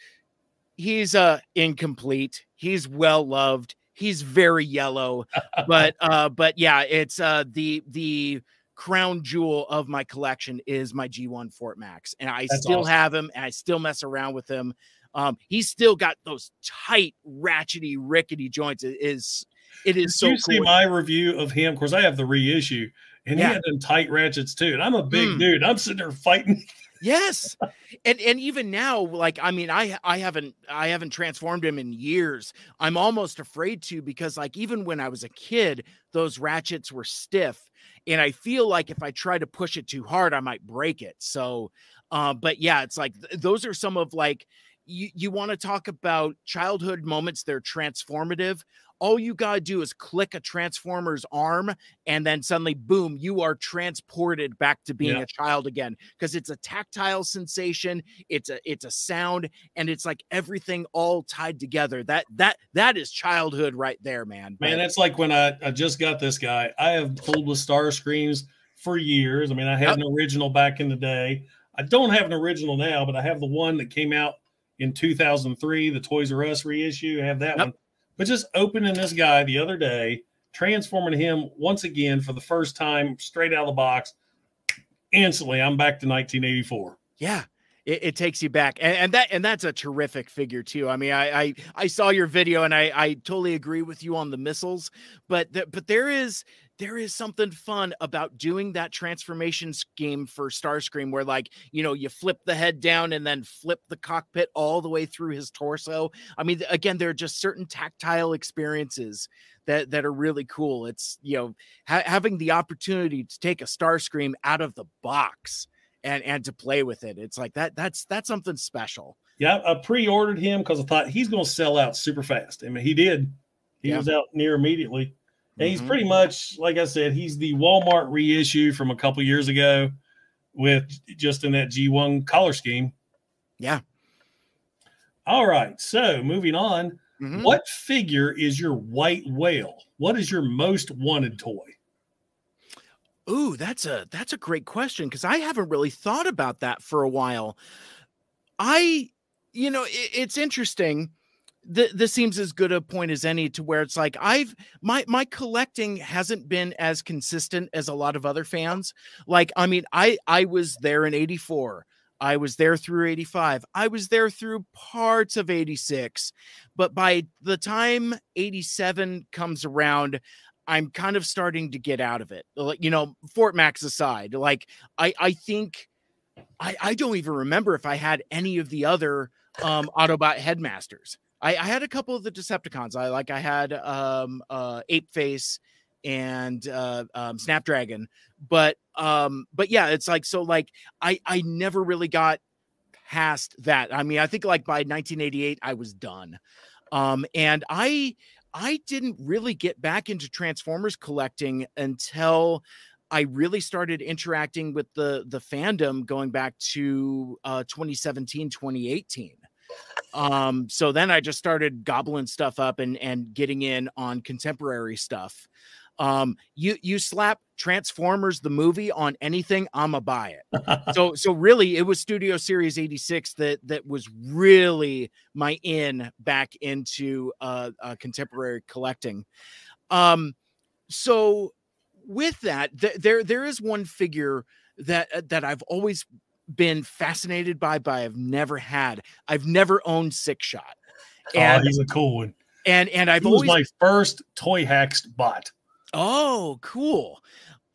he's uh incomplete. He's well loved he's very yellow. But [laughs] uh but yeah it's uh the the crown jewel of my collection is my g1 fort max and i That's still awesome. have him and i still mess around with him. Um he's still got those tight ratchety rickety joints. It is it is so. You cool. see my review of him? Of course, I have the reissue, and yeah. he had them tight ratchets too. And I'm a big mm. dude. I'm sitting there fighting. [laughs] yes and and even now like i mean i i haven't i haven't transformed him in years i'm almost afraid to because like even when i was a kid those ratchets were stiff and i feel like if i try to push it too hard i might break it so uh, but yeah it's like th- those are some of like you, you want to talk about childhood moments they're transformative all you got to do is click a transformer's arm and then suddenly boom you are transported back to being yeah. a child again because it's a tactile sensation it's a it's a sound and it's like everything all tied together that that that is childhood right there man man that's like when I, I just got this guy i have pulled with Starscreams for years i mean i had yep. an original back in the day i don't have an original now but i have the one that came out in 2003 the toys r us reissue i have that yep. one but just opening this guy the other day, transforming him once again for the first time straight out of the box, instantly I'm back to 1984. Yeah. It, it takes you back, and, and, that and that's a terrific figure too. I mean, I I, I saw your video, and I I totally agree with you on the missiles, but the, but there is there is something fun about doing that transformation scheme for Starscream where like, you know, you flip the head down and then flip the cockpit all the way through his torso. I mean, again, there are just certain tactile experiences that that are really cool. It's, you know, ha- having the opportunity to take a Starscream out of the box and and to play with it. It's like that that's that's something special. Yeah, I pre-ordered him because I thought he's going to sell out super fast. I mean, he did. He yeah. was out near immediately. And he's mm-hmm. pretty much, like I said, he's the Walmart reissue from a couple years ago with just in that G1 color scheme. Yeah. All right. So moving on. Mm-hmm. What figure is your white whale? What is your most wanted toy? Ooh, that's a that's a great question because I haven't really thought about that for a while. I, you know, it, it's interesting th- this seems as good a point as any to where it's like I've my my collecting hasn't been as consistent as a lot of other fans. Like, I mean, I I was there in 84. I was there through 85. I was there through parts of 86. But by the time 87 comes around, I'm kind of starting to get out of it. Like, you know, Fort Max aside, like I I think I I don't even remember if I had any of the other um Autobot headmasters. I, I had a couple of the Decepticons. I like I had um uh Apeface and uh um, Snapdragon, but um but yeah, it's like so like I I never really got past that. I mean, I think like by 1988 I was done. Um and I I didn't really get back into Transformers collecting until I really started interacting with the the fandom going back to uh 2017 2018 um, so then I just started gobbling stuff up and and getting in on contemporary stuff. Um, you you slap Transformers the movie on anything, I'm a buy it. [laughs] so so really, it was Studio Series '86 that that was really my in back into uh, uh contemporary collecting. Um, so with that, th- there there is one figure that uh, that I've always been fascinated by, but I've never had. I've never owned Sixshot. Oh, and, oh, he's a cool one. And and I've he always my first toy hacks bot. Oh, cool.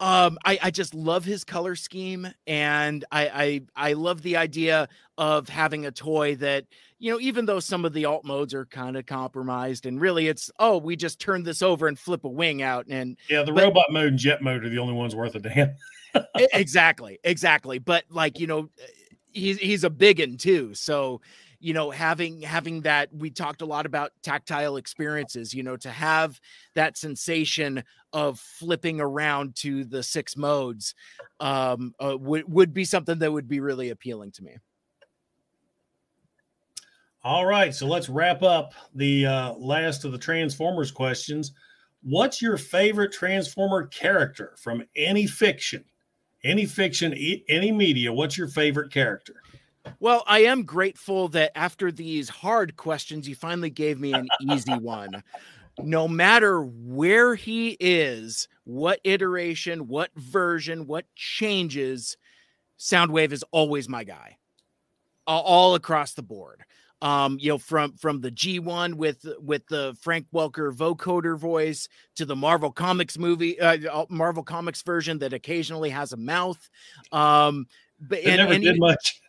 Um, I, I just love his color scheme, and I, I I love the idea of having a toy that you know, even though some of the alt modes are kind of compromised, and really it's oh, we just turn this over and flip a wing out, and yeah, the but, robot mode and jet mode are the only ones worth a damn. exactly, exactly. But like you know, he's he's a big one too, so you know having having that we talked a lot about tactile experiences you know to have that sensation of flipping around to the six modes um uh, would would be something that would be really appealing to me. All right so let's wrap up the uh, last of the transformers questions. What's your favorite transformer character from any fiction any fiction any media? What's your favorite character well, I am grateful that after these hard questions, you finally gave me an easy one. No matter where he is, what iteration, what version, what changes, Soundwave is always my guy, all across the board. Um, you know, from from the G1 with with the Frank Welker vocoder voice to the Marvel Comics movie, uh, Marvel Comics version that occasionally has a mouth. Um, but and, never and did much.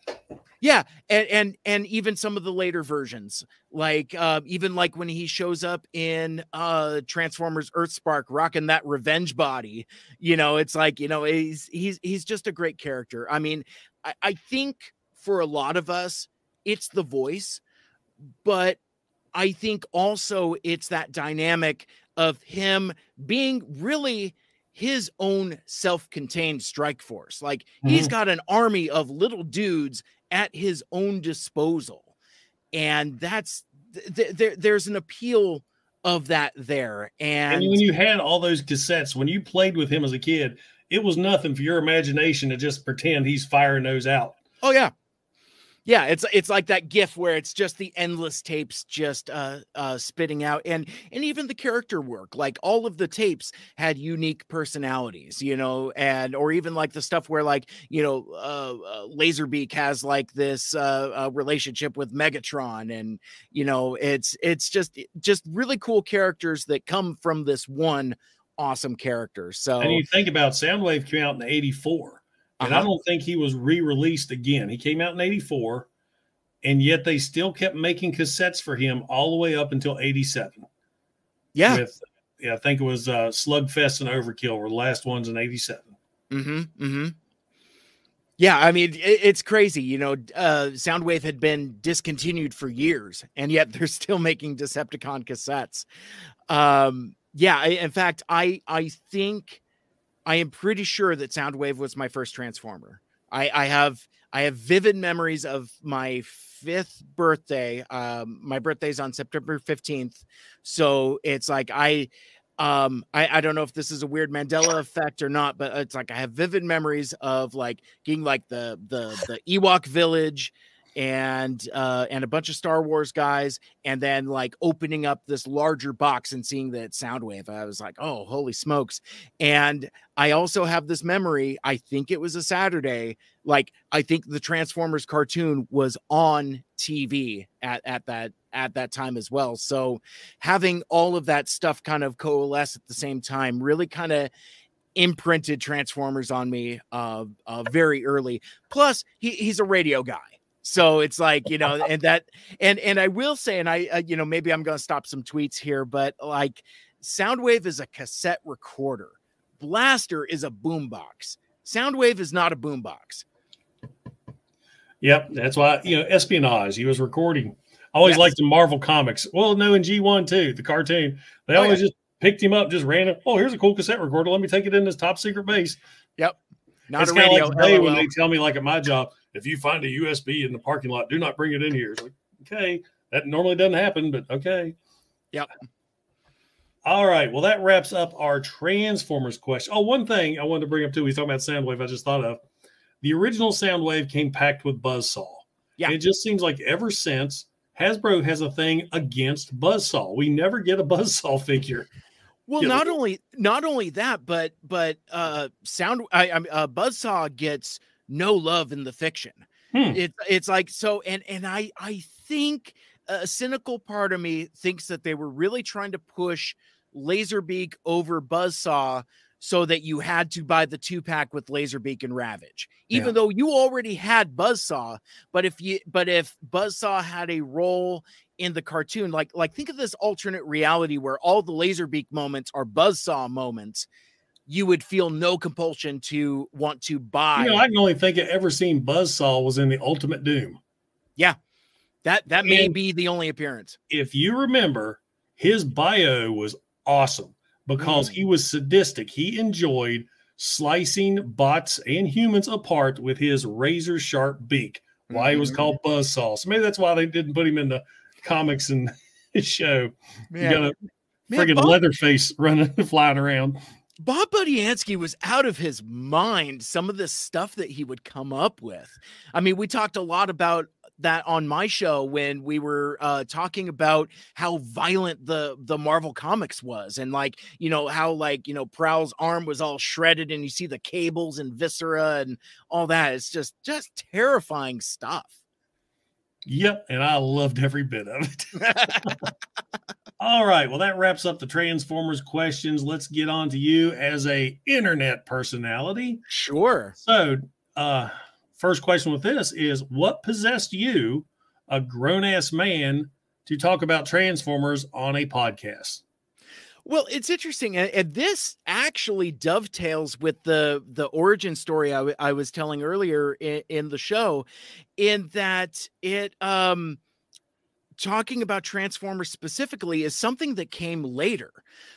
Yeah, and and and even some of the later versions, like uh, even like when he shows up in uh Transformers Earthspark, rocking that revenge body, you know, it's like you know he's he's he's just a great character. I mean, I, I think for a lot of us, it's the voice, but I think also it's that dynamic of him being really his own self-contained strike force. Like mm-hmm. he's got an army of little dudes at his own disposal. And that's th- th- there's an appeal of that there. And, and when you had all those cassettes, when you played with him as a kid, it was nothing for your imagination to just pretend he's firing those out. Oh yeah. Yeah, it's it's like that gif where it's just the endless tapes just uh uh spitting out and and even the character work like all of the tapes had unique personalities, you know, and or even like the stuff where like, you know, uh, uh Laserbeak has like this uh, uh relationship with Megatron and you know, it's it's just just really cool characters that come from this one awesome character. So And you think about Soundwave came out in 84 and uh-huh. I don't think he was re-released again. He came out in '84, and yet they still kept making cassettes for him all the way up until '87. Yeah, with, yeah, I think it was uh, Slugfest and Overkill were the last ones in '87. Mm-hmm. Mm-hmm. Yeah, I mean it, it's crazy. You know, uh, Soundwave had been discontinued for years, and yet they're [laughs] still making Decepticon cassettes. Um, yeah, I, in fact, I I think I am pretty sure that Soundwave was my first Transformer. I, I have I have vivid memories of my fifth birthday. Um, my birthday's on September 15th. So it's like I um I, I don't know if this is a weird Mandela effect or not, but it's like I have vivid memories of like getting like the the the Ewok village and uh and a bunch of Star Wars guys, and then like opening up this larger box and seeing that Soundwave. I was like, oh, holy smokes. And I also have this memory, I think it was a Saturday, like I think the Transformers cartoon was on TV at, at that at that time as well. So having all of that stuff kind of coalesce at the same time really kind of imprinted Transformers on me uh, uh, very early. Plus, he, he's a radio guy. So it's like, you know, [laughs] and that, and, and I will say, and I, uh, you know, maybe I'm going to stop some tweets here, but like Soundwave is a cassette recorder. Blaster is a boombox. Soundwave is not a boombox. Yep. That's why, you know, espionage, he was recording. I always yes. liked the Marvel comics. Well, no, in G1 too, the cartoon. They oh, always yeah. just picked him up, just ran it. Oh, here's a cool cassette recorder. Let me take it in this top secret base. Yep. Not it's a radio. Like when they tell me, like at my job, if you find a USB in the parking lot, do not bring it in here. It's like, okay, that normally doesn't happen, but okay. Yep. All right. Well, that wraps up our Transformers question. Oh, one thing I wanted to bring up too. We talking about Soundwave. I just thought of the original Soundwave came packed with Buzzsaw. Yeah. And it just seems like ever since Hasbro has a thing against Buzzsaw. We never get a Buzzsaw figure. Well, you not only not only that, but but uh, sound I, I uh, Buzzsaw gets no love in the fiction. Hmm. It's it's like so, and and I I think a cynical part of me thinks that they were really trying to push Laserbeak over Buzzsaw so that you had to buy the two pack with Laserbeak and Ravage, even yeah. though you already had Buzzsaw. But if you, but if Buzzsaw had a role in the cartoon, like like think of this alternate reality where all the Laserbeak moments are Buzzsaw moments, you would feel no compulsion to want to buy. You know, I can only think I ever seen Buzzsaw was in the Ultimate Doom. Yeah, that that may and be the only appearance. If you remember, his bio was awesome because mm. he was sadistic. He enjoyed slicing bots and humans apart with his razor sharp beak. Why mm-hmm. he was called Buzzsaw. So maybe that's why they didn't put him in the comics and [laughs] show. You got a friggin' Leatherface running [laughs] flying around. Bob Budiansky was out of his mind. Some of the stuff that he would come up with. I mean, we talked a lot about that on my show when we were uh, talking about how violent the the Marvel comics was, and like you know how like you know Prowl's arm was all shredded, and you see the cables and viscera and all that. It's just just terrifying stuff. Yep, and I loved every bit of it. [laughs] all right, well that wraps up the Transformers questions. Let's get on to you as a internet personality. Sure. So, uh first question with this is what possessed you, a grown ass man, to talk about Transformers on a podcast? Well, it's interesting, and this actually dovetails with the the origin story I, w- I was telling earlier in, in the show, in that it um talking about Transformers specifically is something that came later.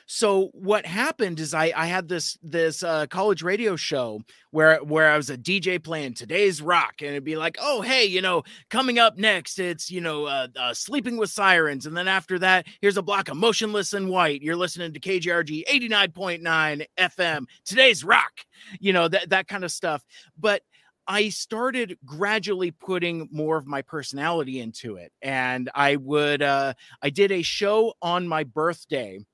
So what happened is I I had this this uh, college radio show where where I was a DJ playing today's rock and it'd be like, "Oh, hey, you know, coming up next it's, you know, uh, uh, Sleeping with Sirens and then after that here's a block of Motionless in White. You're listening to KGRG 89.9 FM. Today's rock." You know, that that kind of stuff. But I started gradually putting more of my personality into it. And I would, uh, I did a show on my birthday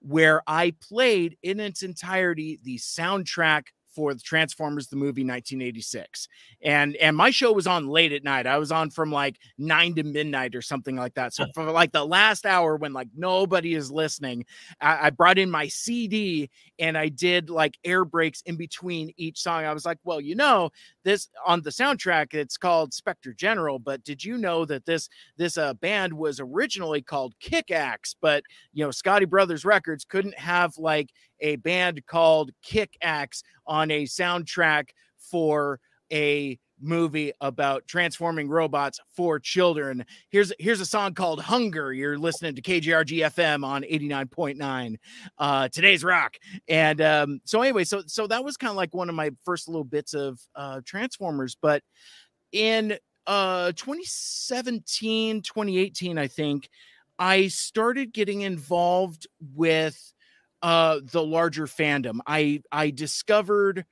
where I played in its entirety the soundtrack for the Transformers the movie 1986. And and my show was on late at night. I was on from like 9 to midnight or something like that. So for like the last hour when like nobody is listening, I, I brought in my CD and I did like air breaks in between each song. I was like, well, you know, this on the soundtrack it's called Spectre General, but did you know that this this uh, band was originally called Kick Axe, but you know, Scotti Brothers Records couldn't have like a band called Kick Axe on a soundtrack for a movie about transforming robots for children. Here's here's a song called Hunger. You're listening to KGRG FM on 89.9. Uh today's rock. And um so anyway, so so that was kind of like one of my first little bits of uh Transformers, but in uh 2017, 2018 I think I started getting involved with uh the larger fandom. I I discovered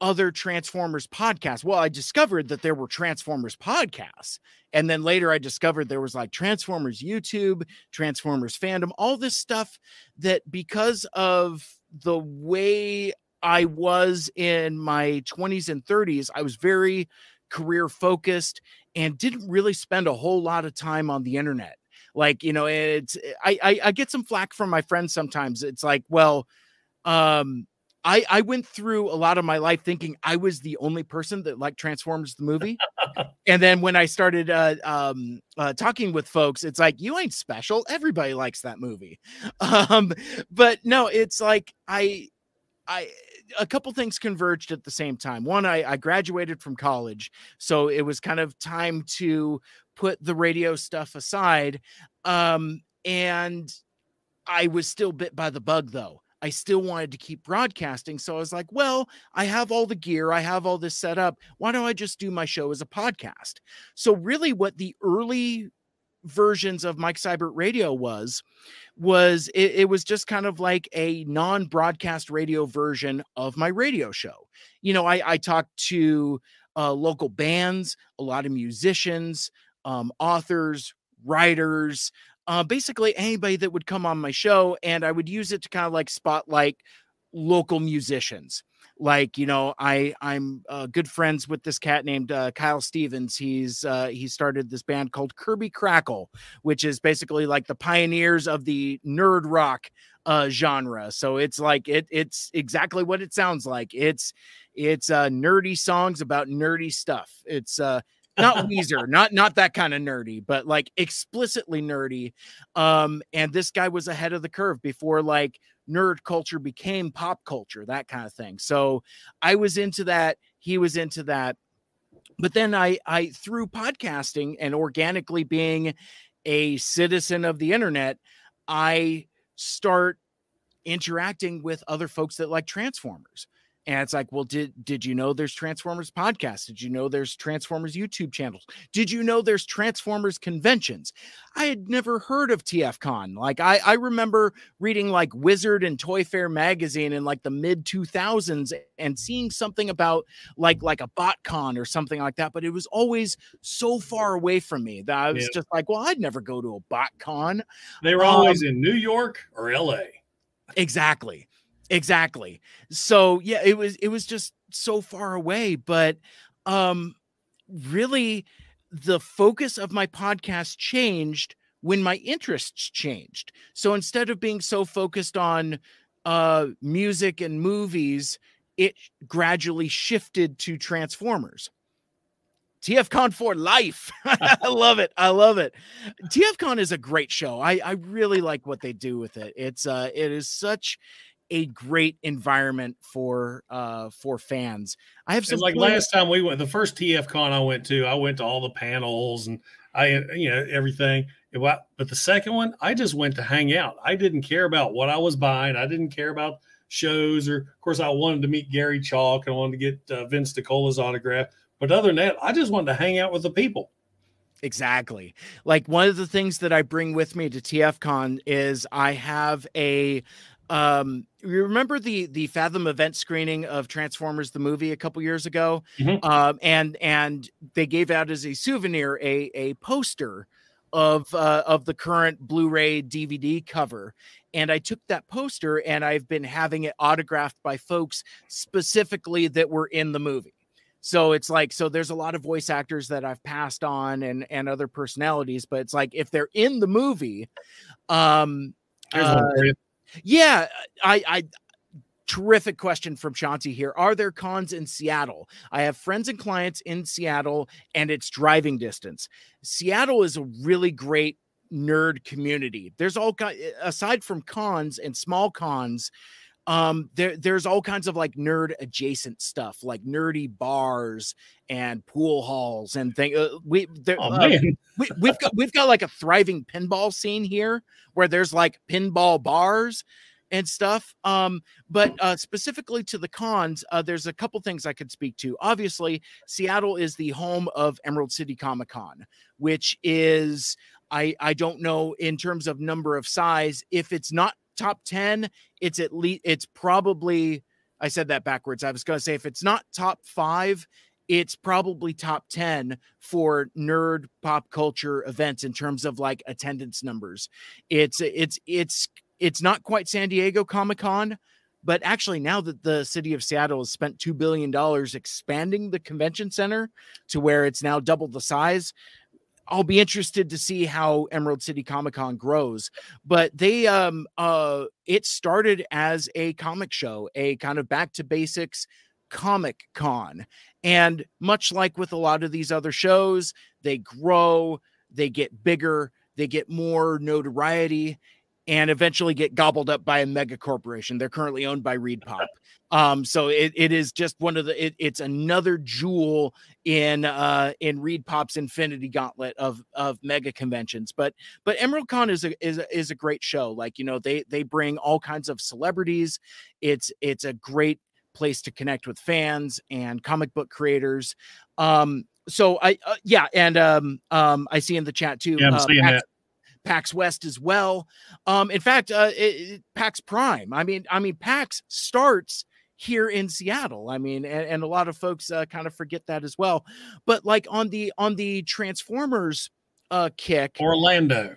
other Transformers podcasts. Well, I discovered that there were Transformers podcasts. And then later I discovered there was like Transformers YouTube, Transformers fandom, all this stuff that because of the way I was in my 20s and 30s, I was very career focused and didn't really spend a whole lot of time on the internet. Like, you know, it's I I, I get some flack from my friends sometimes. It's like, well, um, I, I went through a lot of my life thinking I was the only person that like transforms the movie, [laughs] and then when I started uh, um, uh, talking with folks, it's like you ain't special. Everybody likes that movie, [laughs] um, but no, it's like I, I a couple things converged at the same time. One, I, I graduated from college, so it was kind of time to put the radio stuff aside, um, and I was still bit by the bug though I still wanted to keep broadcasting. So I was like, well, I have all the gear, I have all this set up. Why don't I just do my show as a podcast? So, really, what the early versions of Mike Seibert Radio was, was it, it was just kind of like a non broadcast radio version of my radio show. You know, I, I talked to uh, local bands, a lot of musicians, um, authors, writers, uh, basically anybody that would come on my show, and I would use it to kind of like spotlight local musicians. like you know i i'm uh, good friends with this cat named uh, kyle stevens. He's uh, he started this band called kirby krackle which is basically like the pioneers of the nerd rock uh genre. So it's like it it's exactly what it sounds like. It's it's uh nerdy songs about nerdy stuff. It's uh not Weezer, not not that kind of nerdy, but like explicitly nerdy. Um, and this guy was ahead of the curve before like nerd culture became pop culture, that kind of thing. So I was into that. He was into that. But then I, I through podcasting and organically being a citizen of the internet, I start interacting with other folks that like Transformers and it's like well did did you know there's transformers podcasts? Did you know there's transformers youtube channels? Did you know there's transformers conventions? I had never heard of tfcon like i i remember reading like wizard and toyfare magazine in like the mid 2000s and seeing something about like like a botcon or something like that but it was always so far away from me that i was yeah. just like well i'd never go to a botcon. They were always um, in new york or la exactly Exactly. So yeah, it was it was just so far away, but um really the focus of my podcast changed when my interests changed. So instead of being so focused on uh music and movies, it gradually shifted to Transformers. TFCon for life. [laughs] I love it. I love it. TFCon is a great show. I, I really like what they do with it. It's uh it is such a great environment for uh for fans. I have some like last time we went the first TF con I went to, I went to all the panels and I uh, you know everything. But the second one, I just went to hang out. I didn't care about what I was buying. I didn't care about shows or of course I wanted to meet Gary Chalk and I wanted to get uh, Vince DiCola's autograph. But other than that, I just wanted to hang out with the people. Exactly. Like one of the things that I bring with me to TFCon is I have a um you remember the the fathom event screening of transformers the movie a couple years ago? Mm-hmm. um and and they gave out as a souvenir a a poster of uh, of the current blu-ray dvd cover. And i took that poster and i've been having it autographed by folks specifically that were in the movie. So it's like so there's a lot of voice actors that i've passed on and and other personalities but it's like if they're in the movie um yeah, I, I terrific question from Chauncey here. Are there cons in Seattle? I have friends and clients in Seattle, and it's driving distance. Seattle is a really great nerd community. There's all aside from cons and small cons. Um, there, there's all kinds of like nerd adjacent stuff, like nerdy bars and pool halls and things. Uh, we, there, oh, uh, we, we've got we've got like a thriving pinball scene here where there's like pinball bars and stuff. Um, but uh, specifically to the cons, uh, there's a couple things I could speak to. Obviously, Seattle is the home of Emerald City Comic Con, which is I I don't know in terms of number of size if it's not top 10, it's at least it's probably I said that backwards. I was going to say if it's not top 5, it's probably top 10 for nerd pop culture events in terms of like attendance numbers. It's it's it's it's not quite San Diego Comic-Con, but actually now that the city of Seattle has spent 2 billion dollars expanding the convention center to where it's now double the size, I'll be interested to see how Emerald City Comic Con grows. But they um uh it started as a comic show, a kind of back to basics comic con. And much like with a lot of these other shows, they grow, they get bigger, they get more notoriety, and eventually get gobbled up by a mega corporation. They're currently owned by ReedPop. Um, so it, it is just one of the it, it's another jewel in uh in Reed Pop's Infinity Gauntlet of of mega conventions. But but Emerald Con is a is a, is a great show. Like you know they they bring all kinds of celebrities. It's it's a great place to connect with fans and comic book creators. Um, so I uh, yeah, and um um I see in the chat too. Yeah, I'm uh, seeing that. PAX West as well. Um, in fact, uh, it, it, PAX Prime. I mean, I mean, PAX starts here in Seattle. I mean, and, and a lot of folks uh, kind of forget that as well. But like on the on the Transformers uh kick, Orlando.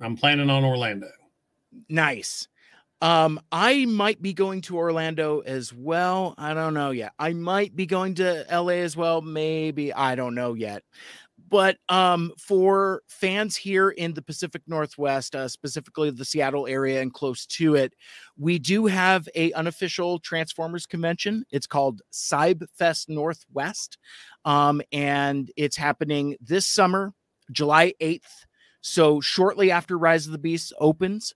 I'm planning on Orlando. Nice. Um, I might be going to Orlando as well. I don't know yet. I might be going to LA as well. Maybe I don't know yet. But um, for fans here in the Pacific Northwest, uh, specifically the Seattle area and close to it, we do have a unofficial Transformers convention. It's called Cybfest Northwest, um, and it's happening this summer, July eighth. So shortly after Rise of the Beasts opens,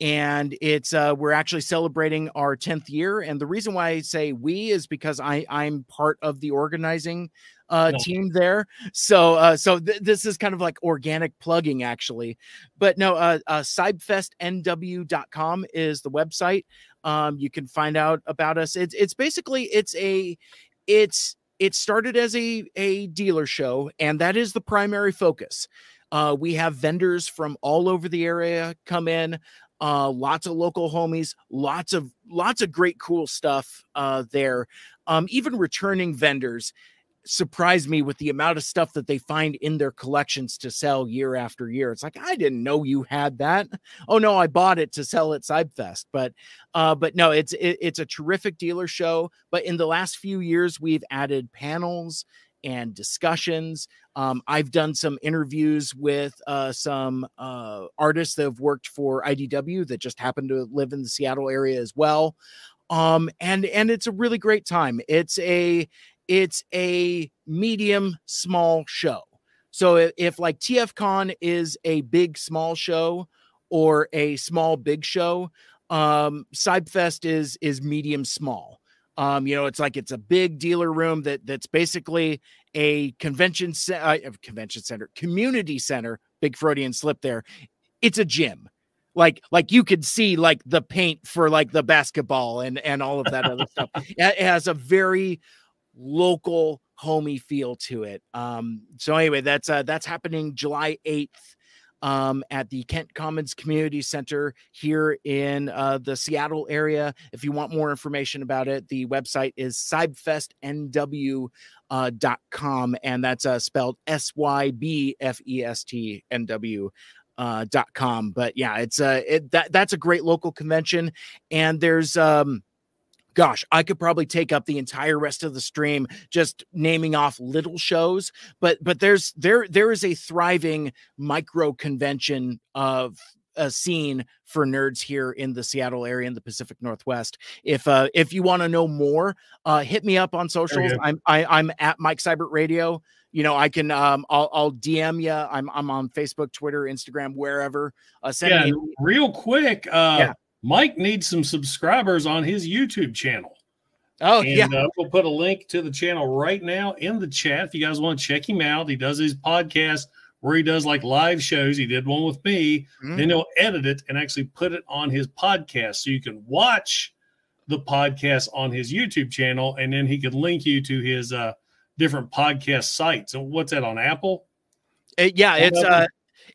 and it's uh, we're actually celebrating our 10th year and the reason why i say we is because i i'm part of the organizing uh, no. team there. So, uh, so th- this is kind of like organic plugging, actually. But no, uh, uh, cybfestnw.com is the website. Um, you can find out about us. It's it's basically it's a it's it started as a a dealer show, and that is the primary focus. Uh, we have vendors from all over the area come in uh lots of local homies lots of lots of great cool stuff uh there um even returning vendors surprised me with the amount of stuff that they find in their collections to sell year after year. It's like I didn't know you had that. Oh no, I bought it to sell at Cybfest. But uh, but no, it's it, it's a terrific dealer show. But in the last few years, we've added panels and discussions. Um, I've done some interviews with uh, some uh, artists that have worked for IDW that just happen to live in the Seattle area as well. Um, and and it's a really great time. It's a it's a medium small show. So if, if like TFCon is a big small show or a small big show, um, Cybfest is is medium small. Um, you know, it's like it's a big dealer room that that's basically a convention uh, convention center, community center. Big Freudian slip there. It's a gym like like you could see like the paint for like the basketball and and all of that other stuff [laughs] it has a very local homey feel to it. Um, so anyway, that's uh, that's happening July 8th um, at the Kent Commons Community Center here in uh, the Seattle area. If you want more information about it, the website is cybfestnw.com, uh, dot com, and that's uh, spelled S Y B F E S T N W. Uh, dot com but yeah it's uh it, that that's a great local convention and there's um gosh, I could probably take up the entire rest of the stream just naming off little shows, but but there's there there is a thriving micro convention of a scene for nerds here in the Seattle area in the Pacific Northwest. If uh if you want to know more, uh hit me up on socials. I'm I, am i am at Mike Seibert Radio. You know, I can um I'll I'll DM you. I'm I'm on Facebook, Twitter, Instagram, wherever. Uh send yeah, me real quick. Uh yeah Mike needs some subscribers on his YouTube channel. Oh, and, yeah. Uh, we'll put a link to the channel right now in the chat if you guys want to check him out. He does his podcast where he does like live shows. He did one with me. Mm-hmm. Then he'll edit it and actually put it on his podcast so you can watch the podcast on his YouTube channel. And then he can link you to his uh, different podcast sites. And what's that on Apple? Uh, yeah, it's uh,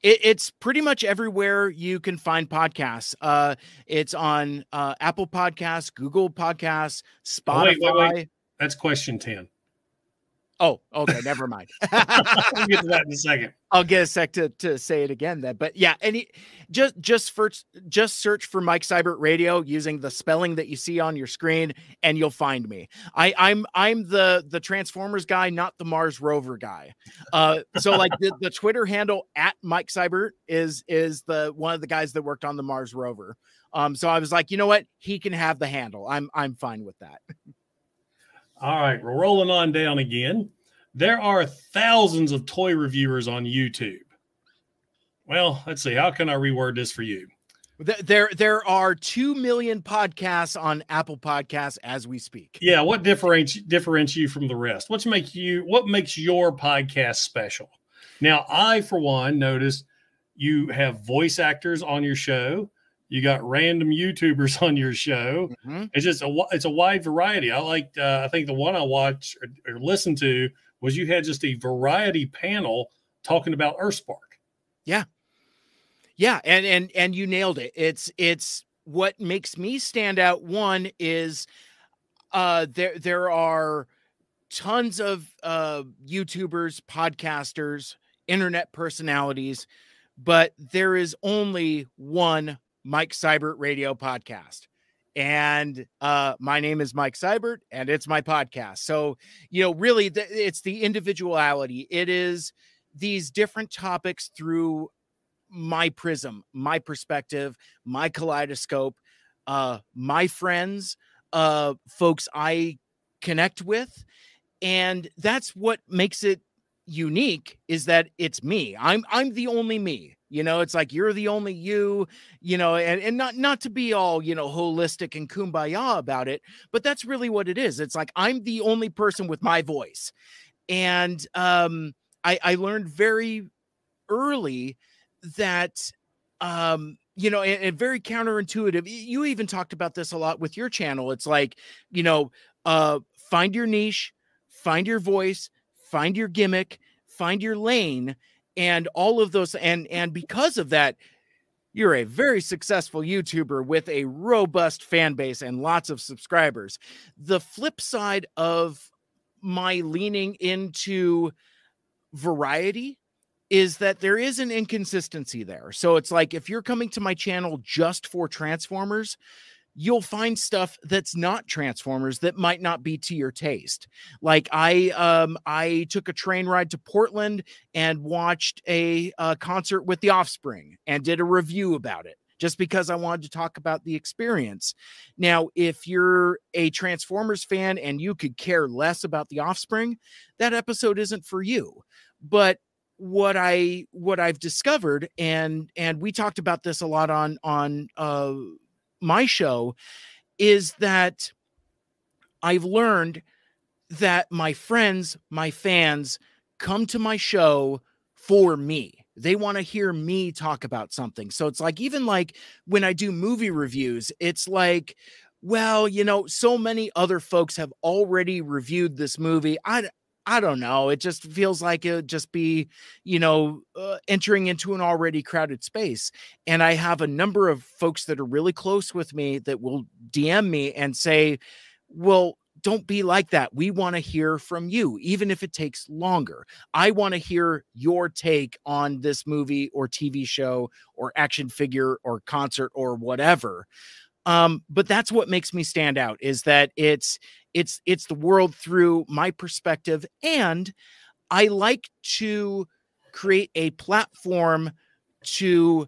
it, it's pretty much everywhere you can find podcasts. Uh, it's on uh, Apple Podcasts, Google Podcasts, Spotify. Oh, wait, wait, wait. That's question 10. Oh, okay, never mind. [laughs] we'll get to that in a second. I'll get a sec to, to say it again then. But yeah, any just just for just search for Mike Seibert Radio using the spelling that you see on your screen, and you'll find me. I, I'm I'm the the Transformers guy, not the Mars rover guy. Uh, so like the, the Twitter handle at Mike Seibert is is the one of the guys that worked on the Mars rover. Um, so I was like, you know what, he can have the handle. I'm I'm fine with that. [laughs] All right, we're rolling on down again. There are thousands of toy reviewers on YouTube. Well, let's see. How can I reword this for you? There, there are two million podcasts on Apple Podcasts as we speak. Yeah, what differentiates differentiates you from the rest? What's make you? What makes your podcast special? Now, I for one noticed you have voice actors on your show. You got random YouTubers [laughs] on your show. Mm-hmm. It's just a it's a wide variety. I like. Uh, I think the one I watched or, or listened to was you had just a variety panel talking about Earthspark. Yeah, yeah, and and and you nailed it. It's it's what makes me stand out. One is uh, there there are tons of uh, YouTubers, podcasters, internet personalities, but there is only one Mike Seibert Radio Podcast. And uh, my name is Mike Seibert, and it's my podcast. So, you know, really, the, it's the individuality. It is these different topics through my prism, my perspective, my kaleidoscope, uh, my friends, uh, folks I connect with. And that's what makes it unique is that it's me. I'm I'm the only me. You know, it's like you're the only you, you know, and, and not not to be all, you know, holistic and kumbaya about it, but that's really what it is. It's like I'm the only person with my voice. And um I, I learned very early that um you know and, and, very counterintuitive you even talked about this a lot with your channel it's like you know uh find your niche find your voice find your gimmick find your lane and all of those and and because of that you're a very successful YouTuber with a robust fan base and lots of subscribers. The flip side of my leaning into variety is that there is an inconsistency there. So it's like if you're coming to my channel just for Transformers, you'll find stuff that's not Transformers that might not be to your taste. Like I um I took a train ride to Portland and watched a, a concert with The Offspring and did a review about it just because I wanted to talk about the experience. Now, if you're a Transformers fan and you could care less about the Offspring, that episode isn't for you. But what I what I've discovered and and we talked about this a lot on on uh my show is that I've learned that my friends, my fans come to my show for me. They want to hear me talk about something. So it's like, even like when I do movie reviews, it's like, well, you know, so many other folks have already reviewed this movie. I, I don't know. It just feels like it would just be, you know, uh, entering into an already crowded space. And I have a number of folks that are really close with me that will DM me and say, well, don't be like that. We want to hear from you, even if it takes longer. I want to hear your take on this movie or TV show or action figure or concert or whatever. Um, but that's what makes me stand out is that it's it's it's the world through my perspective and i like to create a platform to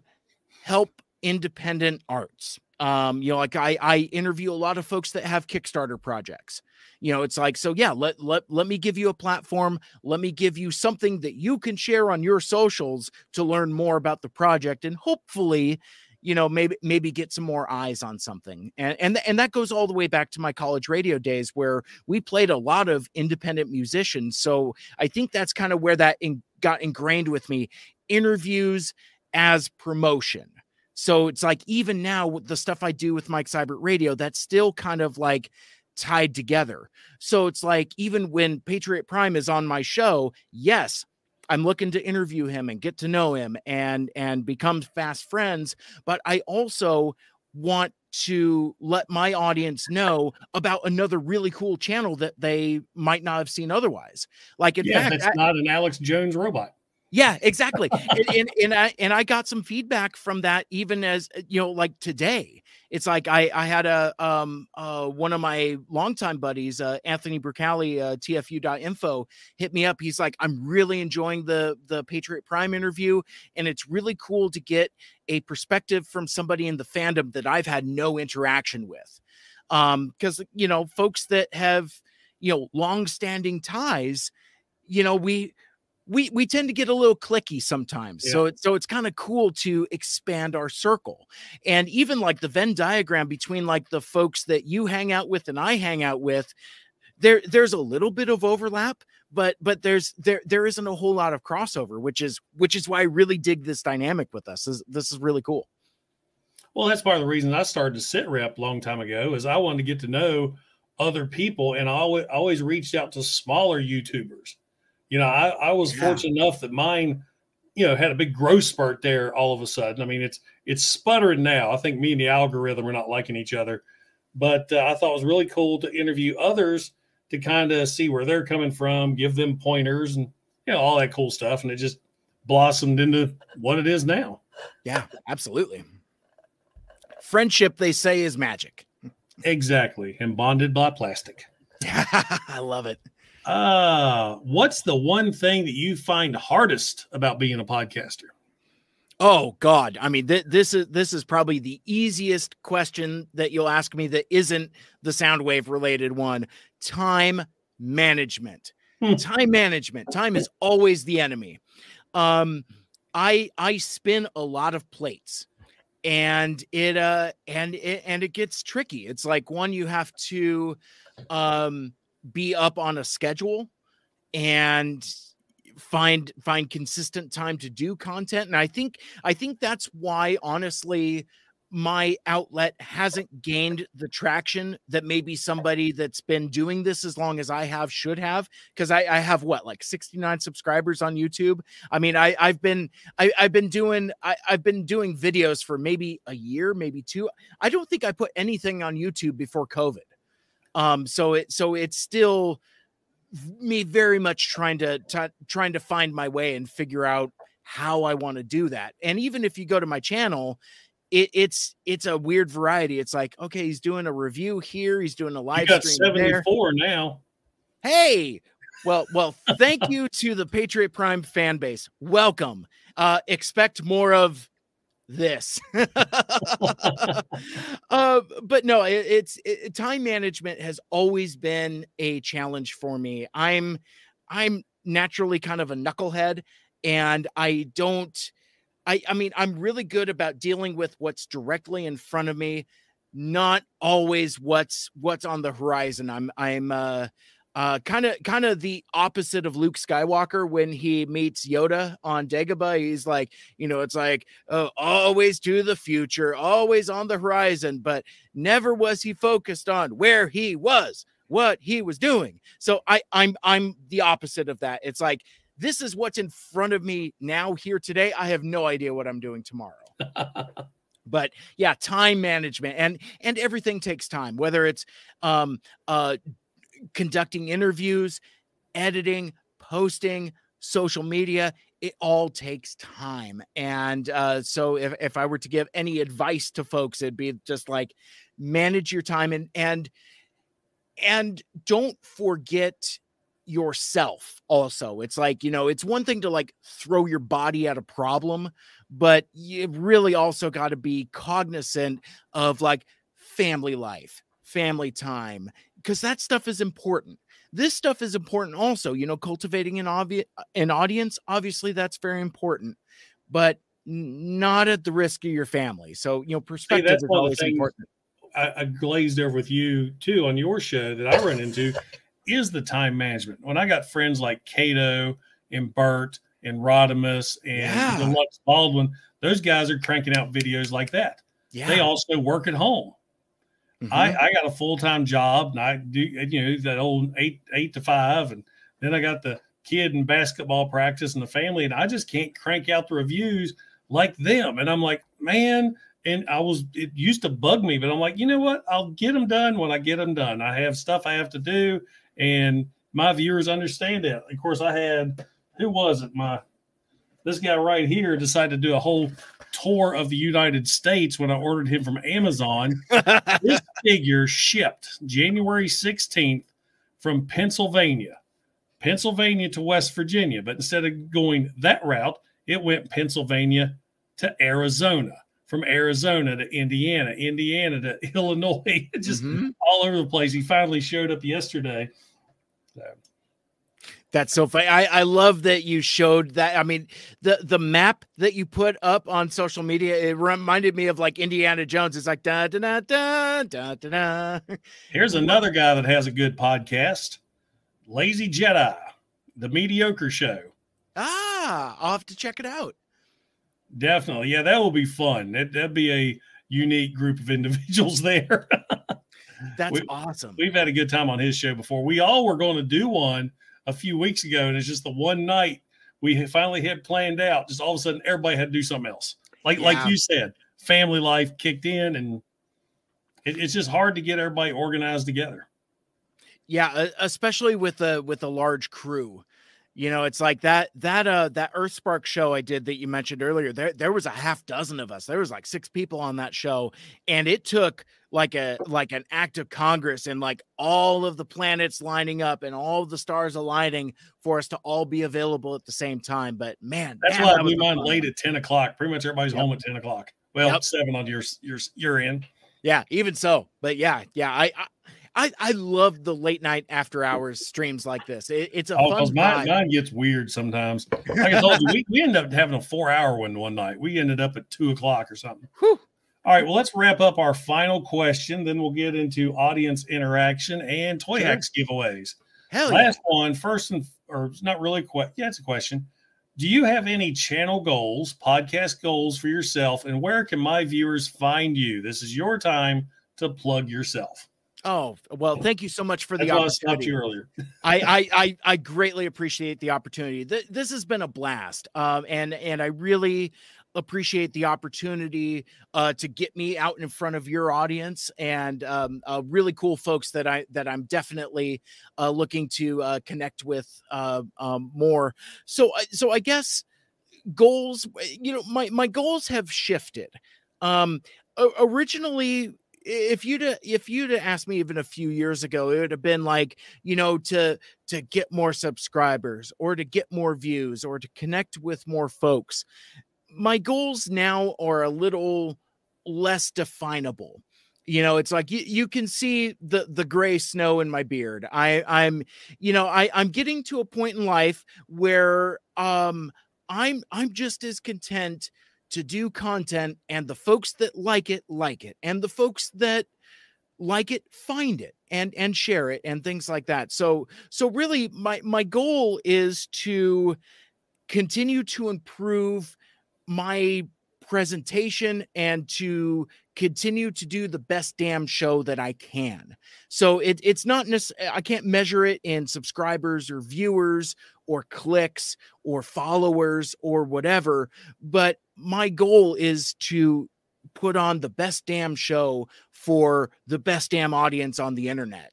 help independent arts. Um you know like i i interview a lot of folks that have kickstarter projects. You know it's like so yeah let let let me give you a platform. Let me give you something that you can share on your socials to learn more about the project and hopefully you know maybe maybe get some more eyes on something. And and and that goes all the way back to my college radio days where we played a lot of independent musicians. So i think that's kind of where that in, got ingrained with me interviews as promotion. So it's like even now the stuff i do with mike seibert radio that's still kind of like tied together. So it's like even when patriot prime is on my show yes I'm looking to interview him and get to know him and and become fast friends, but I also want to let my audience know about another really cool channel that they might not have seen otherwise. Like in yeah, fact, that's I, not an Alex Jones robot. Yeah, exactly. [laughs] and, and, and I and I got some feedback from that even as you know, like today. It's like I I had a um uh one of my longtime buddies, uh Anthony Brucali, uh TFU.info, hit me up. He's like, I'm really enjoying the the Patriot Prime interview, and it's really cool to get a perspective from somebody in the fandom that I've had no interaction with. Um, because you know, folks that have you know long-standing ties, you know, we we we tend to get a little clicky sometimes. Yeah. So it's so it's kind of cool to expand our circle. And even like the Venn diagram between like the folks that you hang out with and I hang out with, there there's a little bit of overlap, but but there's there there isn't a whole lot of crossover, which is which is why I really dig this dynamic with us. This, this is really cool. Well, that's part of the reason I started to sit rep a long time ago is I wanted to get to know other people and I always always reached out to smaller YouTubers you know, I, I was yeah. fortunate enough that mine, you know, had a big growth spurt there all of a sudden. I mean, it's it's sputtering now. I think me and the algorithm are not liking each other, but uh, I thought it was really cool to interview others to kind of see where they're coming from, give them pointers, and you know all that cool stuff, and it just blossomed into what it is now. Yeah, absolutely. friendship they say is magic. Exactly, and bonded by plastic. [laughs] I love it. Uh, what's the one thing that you find hardest about being a podcaster? Oh God! I mean, th- this is this is probably the easiest question that you'll ask me that isn't the sound wave related one. Time management. Hmm. Time management. Time is always the enemy. Um, I I spin a lot of plates, and it uh and it and it gets tricky. It's like one you have to um be up on a schedule and find find consistent time to do content and i think i think that's why honestly my outlet hasn't gained the traction that maybe somebody that's been doing this as long as I have should have. Because I, I, have what like 69 subscribers on YouTube. I mean, I, I've been I, have been doing I, I've been doing videos for maybe a year, maybe two. I don't think I put anything on YouTube before COVID. Um, so it so it's still me very much trying to t- trying to find my way and figure out how I want to do that. And even if you go to my channel, it, it's it's a weird variety. It's like okay, he's doing a review here, he's doing a live stream. Seventy four now. Hey, well, well, thank you to the Patriot Prime fan base. Welcome. Uh, expect more of this. uh, but no, it, it's it, time management has always been a challenge for me. I'm I'm naturally kind of a knucklehead, and I don't. I I mean, I'm really good about dealing with what's directly in front of me, not always what's what's on the horizon. I'm I'm uh kind of kind of the opposite of Luke Skywalker when he meets Yoda on Dagobah. He's like, you know, it's like oh, always to the future, always on the horizon, but never was he focused on where he was, what he was doing. So I I'm I'm the opposite of that. It's like this is what's in front of me now here today. I have no idea what I'm doing tomorrow. [laughs] but yeah time management and and everything takes time whether it's um uh conducting interviews, editing, posting, social media, it all takes time. And uh, so if, if I were to give any advice to folks, it'd be just like manage your time and and and don't forget yourself also it's like you know it's one thing to like throw your body at a problem but you really also got to be cognizant of like family life family time because that stuff is important. This stuff is important also, you know, cultivating an obvious an audience, obviously that's very important, but not at the risk of your family. So, you know, perspective hey, is always important. I, I glazed over with you too on your show that I run into is the time management. When I got friends like Cato and Bert and Rodimus and yeah. Deluxe Baldwin, those guys are cranking out videos like that. Yeah. They also work at home. Mm-hmm. I, I got a full time job and I do you know that old eight eight to five, and then I got the kid in basketball practice and the family, and I just can't crank out the reviews like them. And I'm like, man, and I was it used to bug me, but I'm like, you know what? I'll get them done when I get them done. I have stuff I have to do, and my viewers understand that. Of course, I had who was it? My this guy right here decided to do a whole tour of the United States when I ordered him from Amazon. [laughs] this figure shipped January 16th from Pennsylvania, Pennsylvania to West Virginia. But instead of going that route, it went Pennsylvania to Arizona, from Arizona to Indiana, Indiana to [laughs] Illinois, [laughs] just mm-hmm. all over the place. He finally showed up yesterday. That's so funny. I, I love that you showed that. I mean, the the map that you put up on social media, it reminded me of like Indiana Jones. It's like da da da da da da. da. Here's another guy that has a good podcast, Lazy Jedi, the mediocre show. Ah, I'll have to check it out. Definitely, yeah, that will be fun. That that'd be a unique group of [laughs] individuals there. That's we, awesome. We've had a good time on his show before. We all were going to do one a few weeks ago, and it's just the one night we finally had planned out. Just all of a sudden, everybody had to do something else. Like yeah. like you said, family life kicked in, and it, it's just hard to get everybody organized together. Yeah, especially with a with a large crew. You know, it's like that that uh that Earthspark show I did that you mentioned earlier. There there was a half dozen of us. There was like six people on that show, and it took like a like an act of Congress and like all of the planets lining up and all of the stars aligning for us to all be available at the same time. But man, that's man, why do mine late at ten o'clock. Pretty much everybody's yep. home at ten o'clock. Well, yep. seven on your your your end. Yeah, even so. But yeah, yeah, I, I I, I love the late night after hours streams like this. It, it's a oh, fun mine, mine, gets weird sometimes. Like I told you, we, we ended up having a four hour one one night. We ended up at two o'clock or something. Whew. All right, well, let's wrap up our final question. Then we'll get into audience interaction and toy sure. hacks giveaways. Hell Last yeah. one, first and or it's not really a quite. Yeah, it's a question. Do you have any channel goals, podcast goals for yourself, and where can my viewers find you? This is your time to plug yourself. Oh well, thank you so much for the That's opportunity. you earlier. I, I, I I greatly appreciate the opportunity. This has been a blast, um, and and I really appreciate the opportunity uh, to get me out in front of your audience and um, uh, really cool folks that I that I'm definitely uh, looking to uh, connect with uh, um, more. So uh, so I guess goals. You know, my my goals have shifted. Um, originally if you'd if you'd asked me even a few years ago it would have been like you know to to get more subscribers or to get more views or to connect with more folks my goals now are a little less definable. You know it's like you, you can see the the gray snow in my beard. I i'm you know i i'm getting to a point in life where um i'm i'm just as content to do content and the folks that like it like it and the folks that like it find it and and share it and things like that. So so really my my goal is to continue to improve my presentation and to continue to do the best damn show that I can. So it, it's not necessarily, I can't measure it in subscribers or viewers or clicks or followers or whatever, but my goal is to put on the best damn show for the best damn audience on the internet.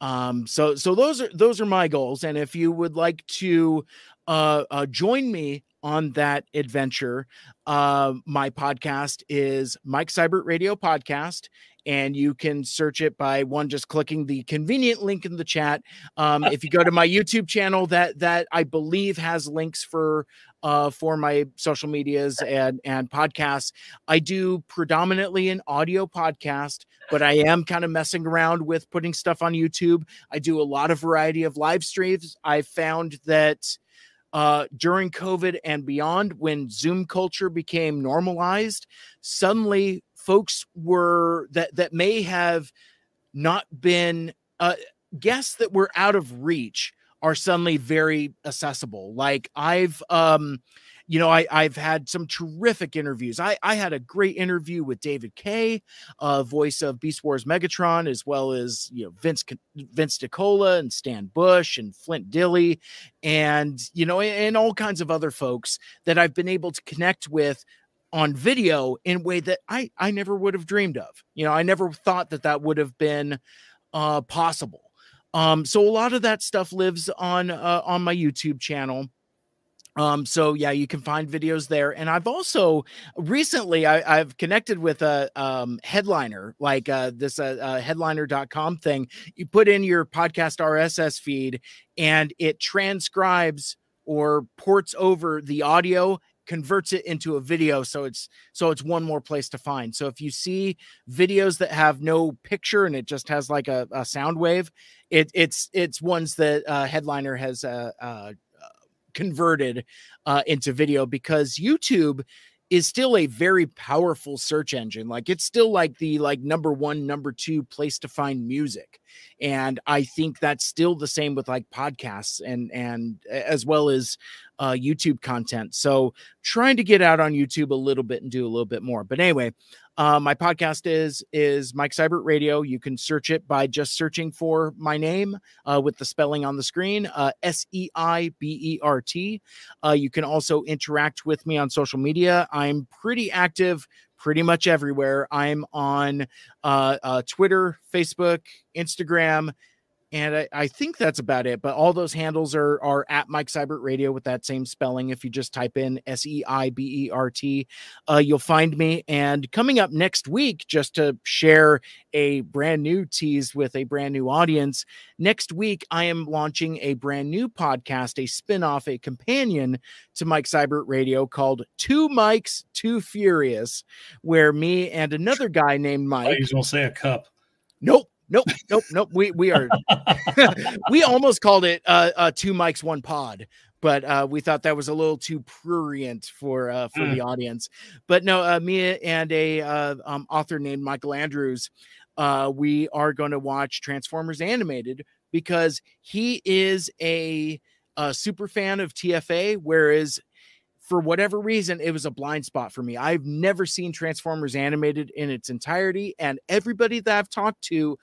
Um, so so those are those are my goals, and if you would like to uh, uh, join me on that adventure. Uh, my podcast is Mike Seibert Radio Podcast, and you can search it by one just clicking the convenient link in the chat. Um, if you go to my YouTube channel, that that I believe has links for uh, for my social medias and and podcasts. I do predominantly an audio podcast, but I am kind of messing around with putting stuff on YouTube. I do a lot of variety of live streams. I found that uh, during COVID and beyond, when Zoom culture became normalized, suddenly folks were that that may have not been uh, guests that were out of reach are suddenly very accessible. Like I've um you know, I, I've had some terrific interviews. I, I had a great interview with David Kaye, uh, voice of Beast Wars Megatron, as well as you know Vince Vince DiCola and Stan Bush and Flint Dille and you know, and, and all kinds of other folks that I've been able to connect with on video in a way that I I never would have dreamed of. You know, I never thought that that would have been uh, possible. Um, so a lot of that stuff lives on uh, on my YouTube channel. Um, so yeah, you can find videos there. And I've also recently I, have connected with a um, headliner, like uh, this uh, uh, headliner.com thing. You put in your podcast RSS feed and it transcribes or ports over the audio converts it into a video so it's so it's one more place to find so if you see videos that have no picture and it just has like a, a sound wave it, it's it's ones that uh, headliner has uh, uh, converted uh, into video because YouTube is still a very powerful search engine. Like it's still like the like number one number two place to find music. And i think that's still the same with like podcasts and and as well as uh, youtube content so trying to get out on youtube a little bit and do a little bit more but anyway uh, my podcast is is Mike Seibert Radio. You can search it by just searching for my name uh, with the spelling on the screen, uh, S E I B E R T. Uh, you can also interact with me on social media. I'm pretty active pretty much everywhere. I'm on uh, uh, Twitter, Facebook, Instagram, and I, I, think that's about it. But all those handles are are at Mike Seibert Radio with that same spelling. If you just type in S E I B E R T, uh, you'll find me. And coming up next week, just to share a brand new tease with a brand new audience, next week I am launching a brand new podcast, a spinoff, a companion to Mike Seibert Radio called Two Mikes, Too Furious, where me and another guy named Mike. I gonna say a cup. Nope Nope, nope, nope. We we are [laughs] we almost called it uh, uh two mics one pod, but uh we thought that was a little too prurient for uh for mm. the audience. But no, uh me and a uh um author named Michael Andrews, uh we are going to watch Transformers animated because he is a a super fan of TFA, whereas for whatever reason, it was a blind spot for me. I've never seen Transformers animated in its entirety. And everybody that I've talked to,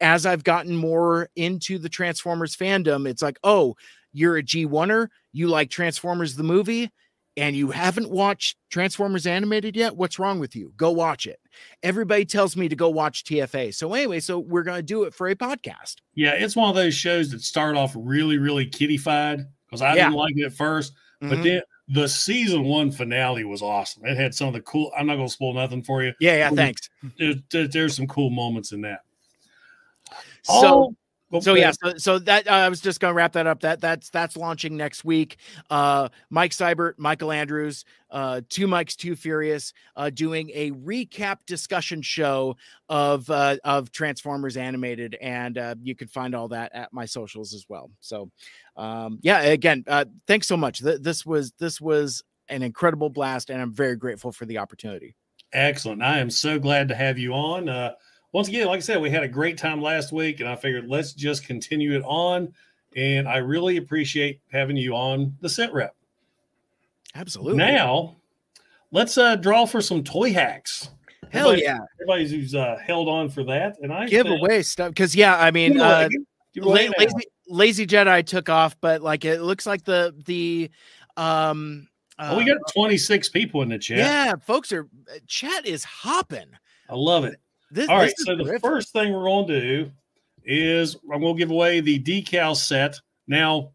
as I've gotten more into the Transformers fandom, it's like, oh, you're a G1er, you like Transformers the movie, and you haven't watched Transformers animated yet? What's wrong with you? Go watch it. Everybody tells me to go watch TFA. So, anyway, so we're going to do it for a podcast. Yeah, it's one of those shows that start off really, really kiddified because I yeah. didn't like it at 1st mm-hmm. but then the season one finale was awesome. It had some of the cool. I'm not going to spoil nothing for you. Yeah, yeah. Thanks. There, there's some cool moments in that. So, so yeah, so, so that uh, I was just going to wrap that up. That that's that's launching next week. Uh, Mike Seibert, Michael Andrews, uh, two Mikes, Too Furious, uh, doing a recap discussion show of uh, of Transformers animated, and uh, you can find all that at my socials as well. So, um, yeah, again, uh, thanks so much. Th- this was this was an incredible blast, and I'm very grateful for the opportunity. Excellent. I am so glad to have you on. Uh, once again, like I said, we had a great time last week, and I figured let's just continue it on. And I really appreciate having you on the set rep. Absolutely. Now, let's uh, draw for some Toyhax. Hell everybody, yeah! Everybody's who's uh, held on for that, and I give away stuff because yeah, I mean, uh, lazy, lazy Jedi took off, but like it looks like the the um. Uh, oh, we got 26 people in the chat. Yeah, folks are chat is hopping. I love it. This, All right, so terrific. the first thing we're going to do is I'm going to give away the decal set. Now,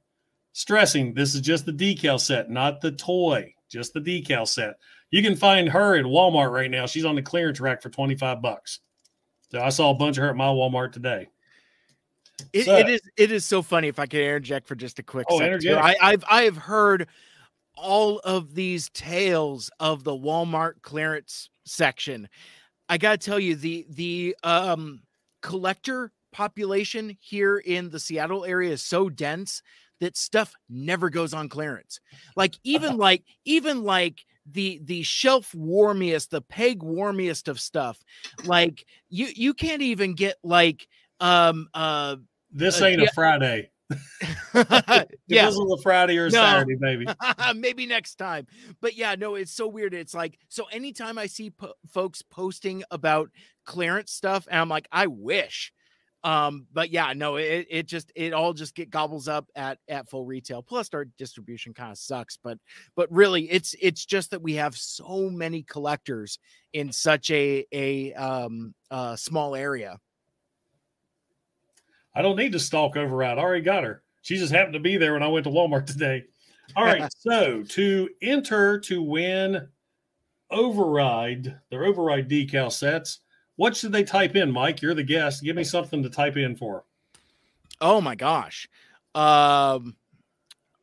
stressing this is just the decal set, not the toy, just the decal set. You can find her at Walmart right now. She's on the clearance rack for 25 bucks. So I saw a bunch of her at my Walmart today. It, so, it is it is so funny if I could interject for just a quick oh, second. I, I've I have heard all of these tales of the Walmart clearance section I got to tell you the the um collector population here in the Seattle area is so dense that stuff never goes on clearance. Like even [laughs] like even like the the shelf warmiest, the peg warmiest of stuff. Like you you can't even get like um uh this ain't a Friday. [laughs] [laughs] yeah, this is a Friday or a no. Saturday, maybe. [laughs] maybe next time. But yeah, no, it's so weird. It's like so. Anytime I see po- folks posting about clearance stuff, and I'm like, I wish. Um, but yeah, no, it it just it all just get gobbles up at at full retail. Plus, our distribution kind of sucks. But but really, it's it's just that we have so many collectors in such a a um uh small area I don't need to stalk over route. I already got her. She just happened to be there when I went to Walmart [laughs] today. All right. [laughs] so to enter to win override, their override decal sets, what should they type in, Mike? You're the guest. Give me something to type in for. Oh my gosh. Um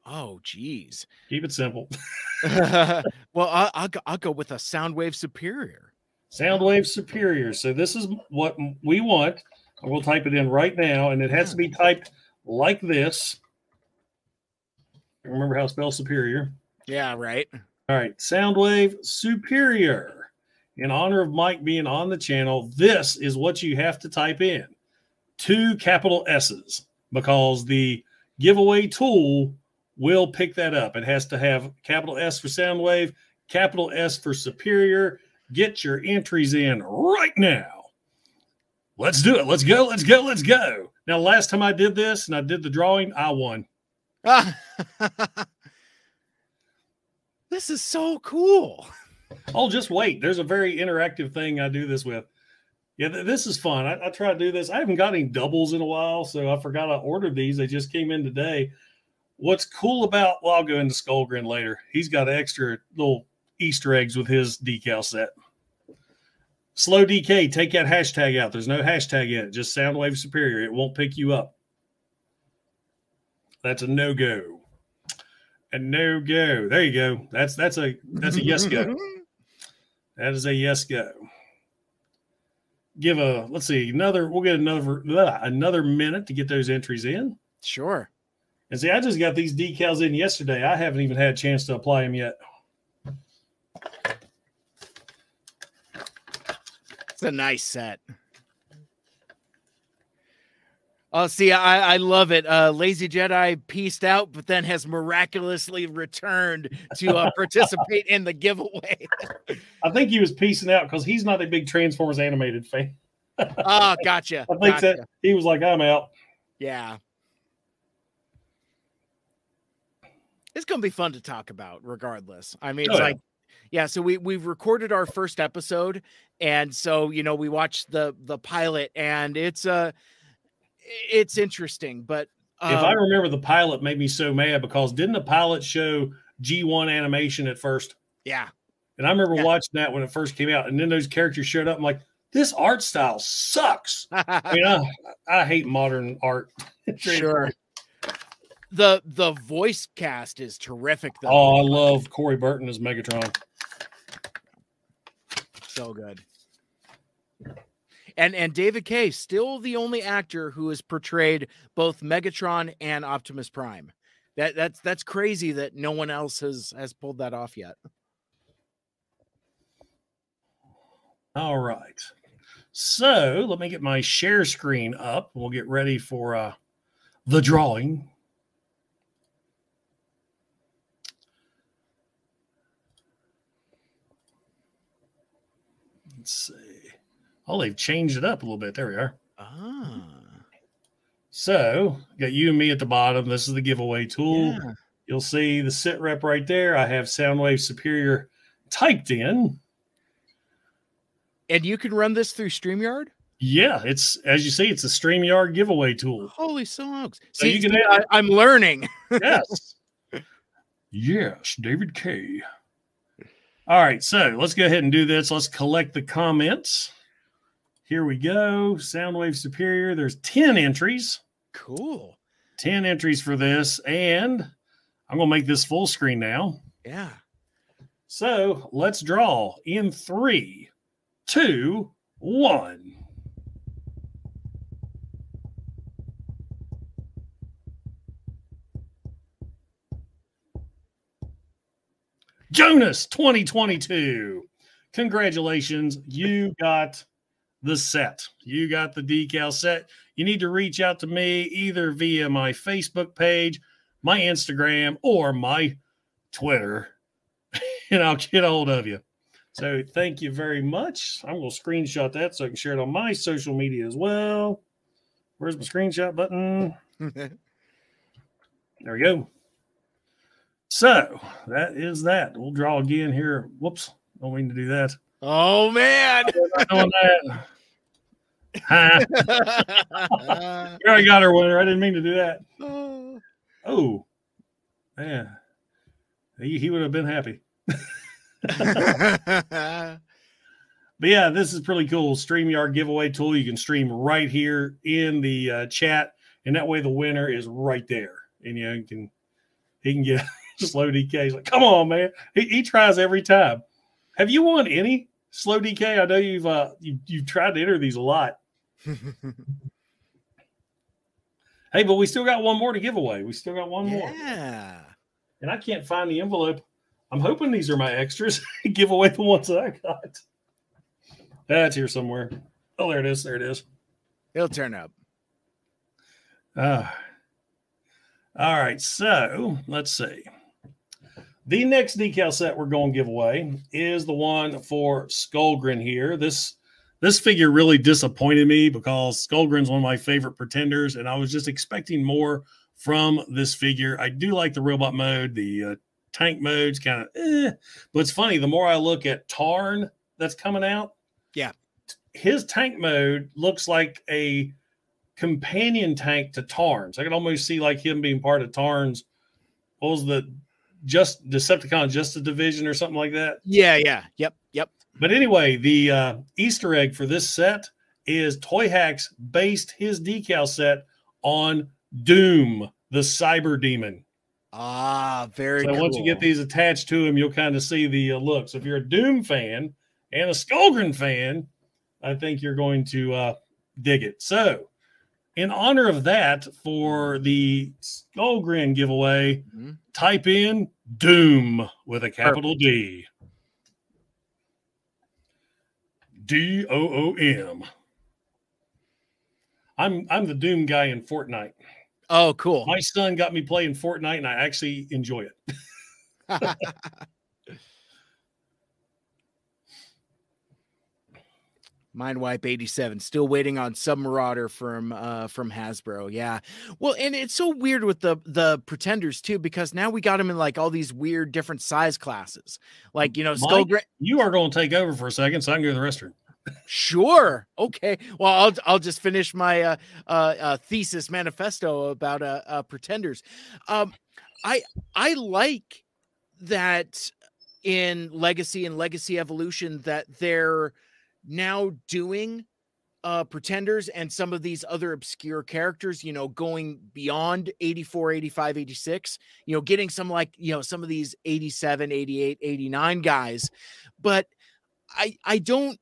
oh geez. Keep it simple. [laughs] well, I, will go, I'll go with a Soundwave Superior. Soundwave Superior. So this is what we want. We'll type it in right now, and it has to be typed like this. Remember how to spell superior? Yeah, right. All right, Soundwave Superior. In honor of Mike being on the channel, this is what you have to type in two capital S's because the giveaway tool will pick that up. It has to have capital S for Soundwave, capital S for Superior. Get your entries in right now let's do it. Let's go. Let's go. Let's go. Now, last time I did this and I did the drawing, I won. [laughs] this is so cool. Oh, just wait. There's a very interactive thing I do this with. Yeah, th- this is fun. I, I try to do this. I haven't got any doubles in a while, so I forgot I ordered these. They just came in today. What's cool about, well, I'll go into Skullgrin later. He's got extra little Easter eggs with his decal set. Slow DK, take that hashtag out. There's no hashtag in it, just Soundwave Superior. It won't pick you up. That's a no go. A no go. There you go. That's that's a that's a yes go. [laughs] That is a yes go. Give a let's see another. We'll get another another minute to get those entries in. Sure. And see, I just got these decals in yesterday. I haven't even had a chance to apply them yet. It's a nice set. Oh, see, I, I love it. Uh, Lazy Jedi pieced out, but then has miraculously returned to uh, [laughs] participate in the giveaway. I think he was piecing out because he's not a big Transformers animated fan. oh, gotcha. [laughs] I think gotcha. that he was like, I'm out. Yeah. It's gonna be fun to talk about, regardless. I mean, Oh, it's yeah. like, yeah. So we we've recorded our first episode, and so you know we watched the the pilot, and it's uh it's interesting, but if I um, remember, the pilot made me so mad because didn't the pilot show G1 animation at first? yeah, And I remember Yeah. watching that when it first came out, and then those characters showed up. I'm like, this art style sucks. [laughs] I mean, I, I hate modern art. [laughs] sure. The the voice cast is terrific though. Oh, I love Corey Burton as Megatron. So good. And and David Kaye still the only actor who has portrayed both Megatron and Optimus Prime. That that's that's crazy that no one else has has pulled that off yet. All right. So let me get my share screen up. We'll get ready for uh, the drawing. Let's see. Oh, they've changed it up a little bit. There we are. Ah, So, got you and me at the bottom. This is the giveaway tool. yeah. You'll see the sit rep right there. I have Soundwave Superior typed in. And you can run this through StreamYard? Yeah, it's as you see, it's a StreamYard giveaway tool. Holy smokes. So you can I, I'm learning. [laughs] Yes. yes, David K. All right, so let's go ahead and do this. Let's collect the comments. Here we go. Soundwave Superior. There's 10 entries. Cool. 10 entries for this. And I'm going to make this full screen now. Yeah. So let's draw in three, two, one. Jonas 2022. Congratulations. You got the set. You got the decal set. You need to reach out to me either via my Facebook page, my Instagram, or my Twitter, [laughs] and I'll get a hold of you. So thank you very much. I'm going to screenshot that so I can share it on my social media as well. Where's my screenshot button? [laughs] There we go. So that is that. We'll draw again here. Whoops. Don't mean to do that. oh man. Not doing that. Ha. [laughs] Here I got her winner. I didn't mean to do that. Oh. [sighs] Oh, man. He, he would have been happy. [laughs] But yeah, this is pretty cool. StreamYard giveaway tool. You can stream right here in the uh, chat, and that way the winner is right there. And you, know, you can he can get [laughs] slow DK. He's like, come on, man. He, he tries every time. Have you won any slow DK? I know you've uh you you've tried to enter these a lot. [laughs] Hey, but we still got one more to give away. We still got one more. yeah. And I can't find the envelope. I'm hoping these are my extras. [laughs] give away the ones that I got. That's here somewhere. Oh, there it is. There it is. It'll turn up. Uh, all right. So let's see. The next decal set we're going to give away is the one for Skullgrin here. This this figure really disappointed me because Skullgrin's one of my favorite pretenders, and I was just expecting more from this figure. I do like the robot mode, the uh, tank mode's kind of eh, but it's funny. The more I look at Tarn that's coming out, Yeah. his tank mode looks like a companion tank to Tarns. I can almost see like him being part of Tarns. What was the just Decepticon just a division or something like that? Yeah, yeah, yep, yep. But anyway, the uh, Easter egg for this set is Toyhax based his decal set on Doom, the Cyberdemon. Ah, very. So cool. once you get these attached to him, you'll kind of see the uh, look. So if you're a Doom fan and a Skullgrin fan, I think you're going to uh, dig it. So, in honor of that, for the Skullgrin giveaway, mm-hmm. type in Doom with a capital D. D O O M. I'm I'm the Doom guy in Fortnite. Oh, cool. My son got me playing Fortnite and I actually enjoy it. [laughs] Mindwipe 87 still waiting on Submarauder from uh from Hasbro. Yeah. Well, and it's so weird with the the pretenders too because now we got them in like all these weird different size classes. Like, you know, Skull Mike, You are going to take over for a second so I can go to the restroom. Sure. Okay. Well, I'll I'll just finish my uh, uh, uh thesis manifesto about uh, uh pretenders. Um, I I like that in Legacy and Legacy Evolution that they're now doing uh pretenders and some of these other obscure characters you know going beyond 84 85 86 you know getting some like you know some of these 87 88 89 guys but i i don't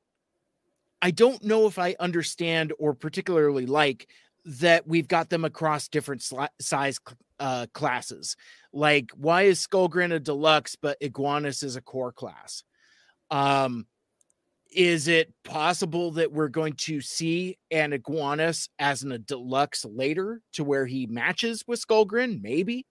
I don't know if I understand or particularly like that we've got them across different sli- size uh, classes. Like, why is Skullgrin a deluxe, but Iguanus is a core class? Um, is it possible that we're going to see an Iguanus as an, a deluxe later to where he matches with Skullgrin? Maybe.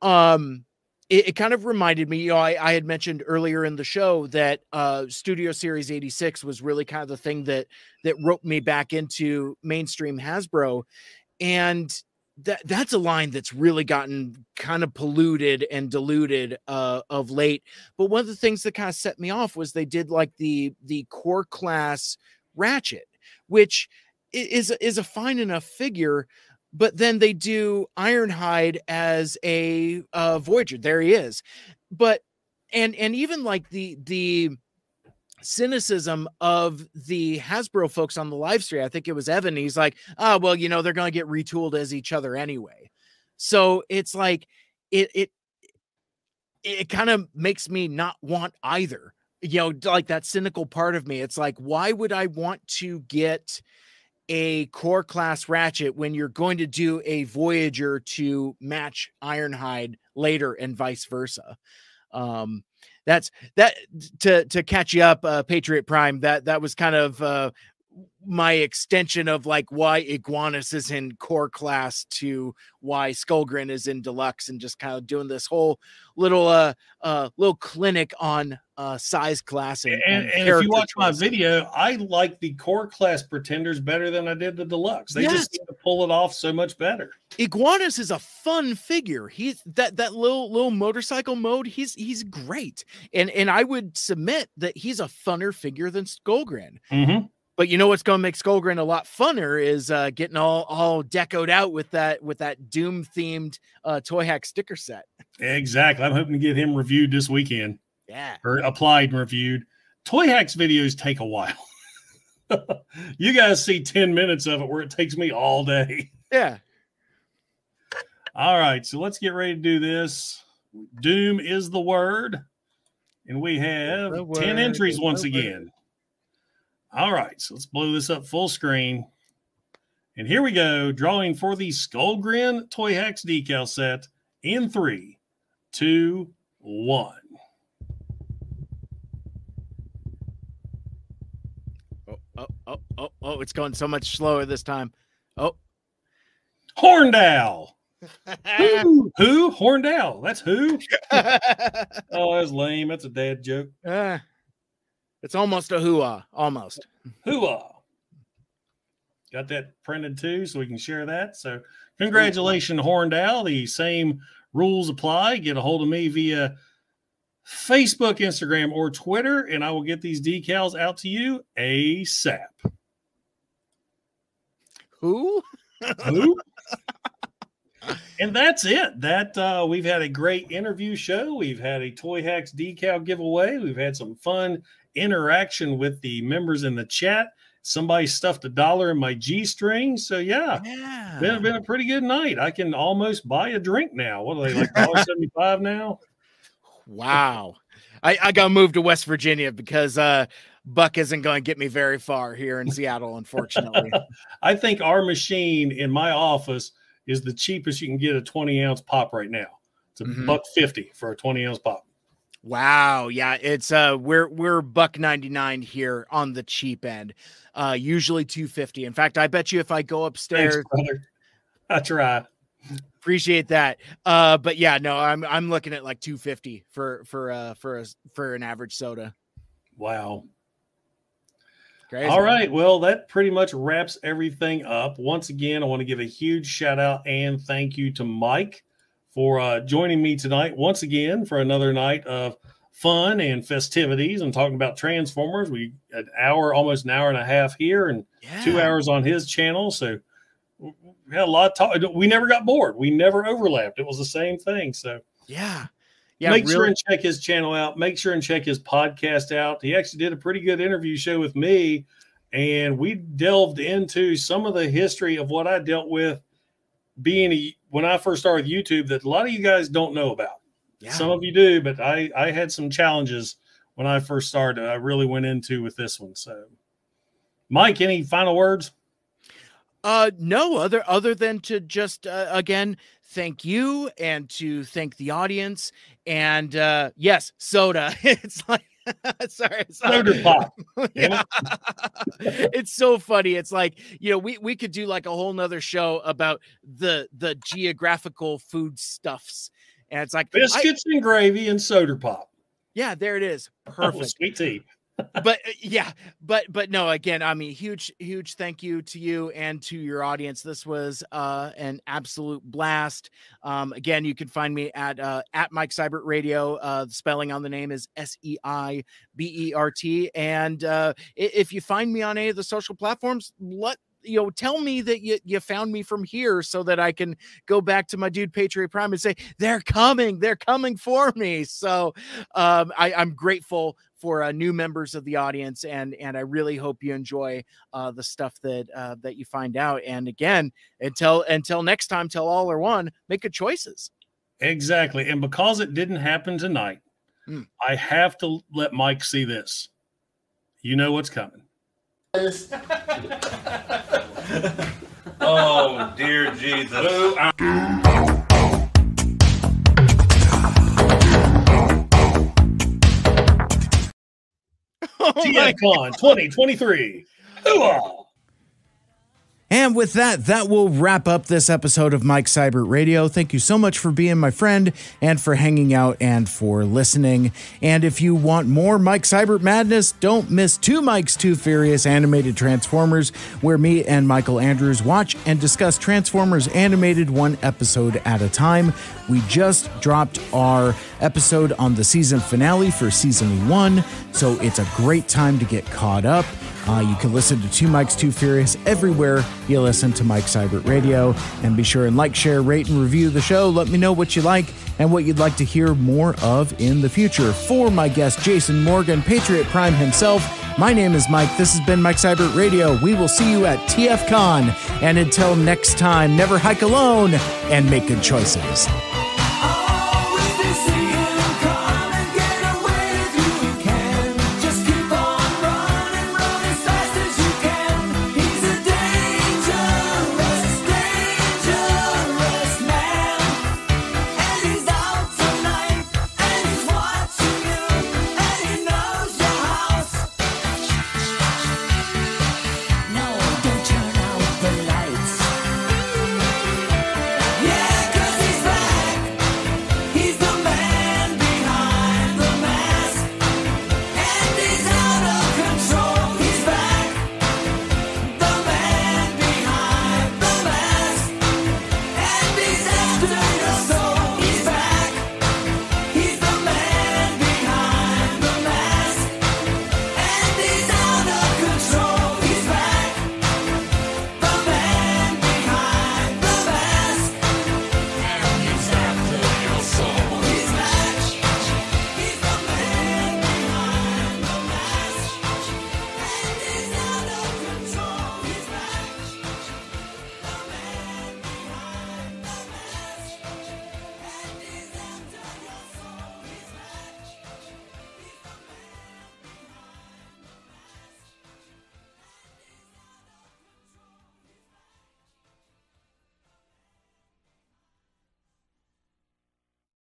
Um, it, it, kind of reminded me, you know, I, I, had mentioned earlier in the show that uh, Studio Series 86 was really kind of the thing that that roped me back into mainstream Hasbro. And that that's a line that's really gotten kind of polluted and diluted uh, of late. But one of the things that kind of set me off was they did like the the core class ratchet, which is is a fine enough figure, but then they do Ironhide as a uh, Voyager. There he is. But and and even like the the cynicism of the Hasbro folks on the live stream. I think it was Evan. He's like, oh well, you know, they're gonna get retooled as each other anyway. So it's like it it it kind of makes me not want either. You know, like that cynical part of me. It's like, why would I want to get a core class ratchet when you're going to do a Voyager to match Ironhide later and vice versa. Um, that's that to to catch you up, uh, Patriot Prime. That that was kind of uh, my extension of like why Iguanus is in core class to why Skullgrin is in deluxe and just kind of doing this whole little uh uh little clinic on uh size class and, and, and, and if you watch my video I like the core class pretenders better than I did the deluxe. They yes. just to pull it off so much better. Iguanus is a fun figure. He's that that little little motorcycle mode he's he's great. And and I would submit that he's a funner figure than Skullgrin mm-hmm. But you know what's going to make Skullgrin a lot funner is uh, getting all all decoed out with that with that Doom themed uh, Toyhax sticker set. Exactly. I'm hoping to get him reviewed this weekend. Yeah. Or applied and reviewed. Toyhax videos take a while. [laughs] you guys see 10 minutes of it where it takes me all day. [laughs] Yeah. All right. So let's get ready to do this. Doom is the word. And we have 10 entries once again. All right, so let's blow this up full screen. And here we go, drawing for the Skullgrin Toyhax decal set in three, two, one. Oh, oh, oh, oh, oh, it's going so much slower this time. Oh. Horndow. [laughs] who? Who? Horndow. That's who? [laughs] oh, that's lame. That's a dad joke. Uh, it's almost a hooah, almost. Hooah. Got that printed too, so we can share that. So, congratulations, Horned Owl. The same rules apply. Get a hold of me via Facebook, Instagram, or Twitter, and I will get these decals out to you ASAP. Who? Who? and that's it. That uh, we've had a great interview show. We've had a Toyhax decal giveaway. We've had some fun interaction with the members in the chat. Somebody stuffed a dollar in my G string. So yeah, yeah. Been, been a pretty good night. I can almost buy a drink now. What are they like seventy five now? Wow. I, I got moved to West Virginia because uh Buck isn't going to get me very far here in Seattle, unfortunately. [laughs] I think our machine in my office is the cheapest you can get a 20 ounce pop right now. It's a mm-hmm. buck 50 for a 20 ounce pop. Wow. Yeah. It's uh we're we're buck 99 here on the cheap end. Uh usually 250. In fact, I bet you if I go upstairs Thanks, I try. Appreciate that. Uh but yeah, no, I'm I'm looking at like 250 for for uh for a for an average soda. Wow. Crazy. All right. Well, that pretty much wraps everything up. Once again, I want to give a huge shout out and thank you to Mike for uh, joining me tonight once again for another night of fun and festivities and talking about Transformers. We an hour, almost an hour and a half here, and yeah. two hours on his channel. So we had a lot of talk. We never got bored. We never overlapped. It was the same thing. So yeah. Yeah, make really. sure and check his channel out. Make sure and check his podcast out. He actually did a pretty good interview show with me, and we delved into some of the history of what I dealt with being a, when I first started YouTube that a lot of you guys don't know about. Yeah. Some of you do, but I I had some challenges when I first started. I really went into with this one. So, Mike, any final words? Uh, no, other other than to just uh, again thank you and to thank the audience and uh yes, soda. [laughs] it's like [laughs] sorry, soda pop. [laughs] yeah. [laughs] it's so funny. It's like you know we we could do like a whole nother show about the the geographical food stuffs, and it's like biscuits I, and gravy and soda pop. Yeah, there it is. Perfect. Oh, sweet tea but uh, yeah, but but no, again, I mean, huge huge thank you to you and to your audience. This was uh an absolute blast. Um, again, you can find me at uh, at Mike Seibert Radio. Uh, the spelling on the name is S E I B E R T. And uh, if you find me on any of the social platforms, let you know, tell me that you, you found me from here so that I can go back to my dude Patriot Prime and say, they're coming, they're coming for me. So um, I, I'm grateful for uh, new members of the audience and and I really hope you enjoy uh, the stuff that uh, that you find out. And again until until next time tell all or one make good choices. Exactly. And because it didn't happen tonight mm. I have to let Mike see this. You know what's coming. [laughs] Oh dear Jesus. [laughs] Oh TFCon 2023. Hooah! And with that, that will wrap up this episode of Mike Seibert Radio. Thank you so much for being my friend and for hanging out and for listening. And if you want more Mike Seibert madness, don't miss Two Mikes Too Furious animated Transformers, where me and Michael Andrews watch and discuss Transformers animated one episode at a time. We just dropped our episode on the season finale for season one, so it's a great time to get caught up. Uh, you can listen to Two Mikes Too Furious everywhere you listen to Mike Seibert Radio. And be sure and like, share, rate, and review the show. Let me know what you like and what you'd like to hear more of in the future. For my guest, Jason Morgan, Patriot Prime himself, my name is Mike. This has been Mike Seibert Radio. We will see you at TFCon. And until next time, never hike alone and make good choices.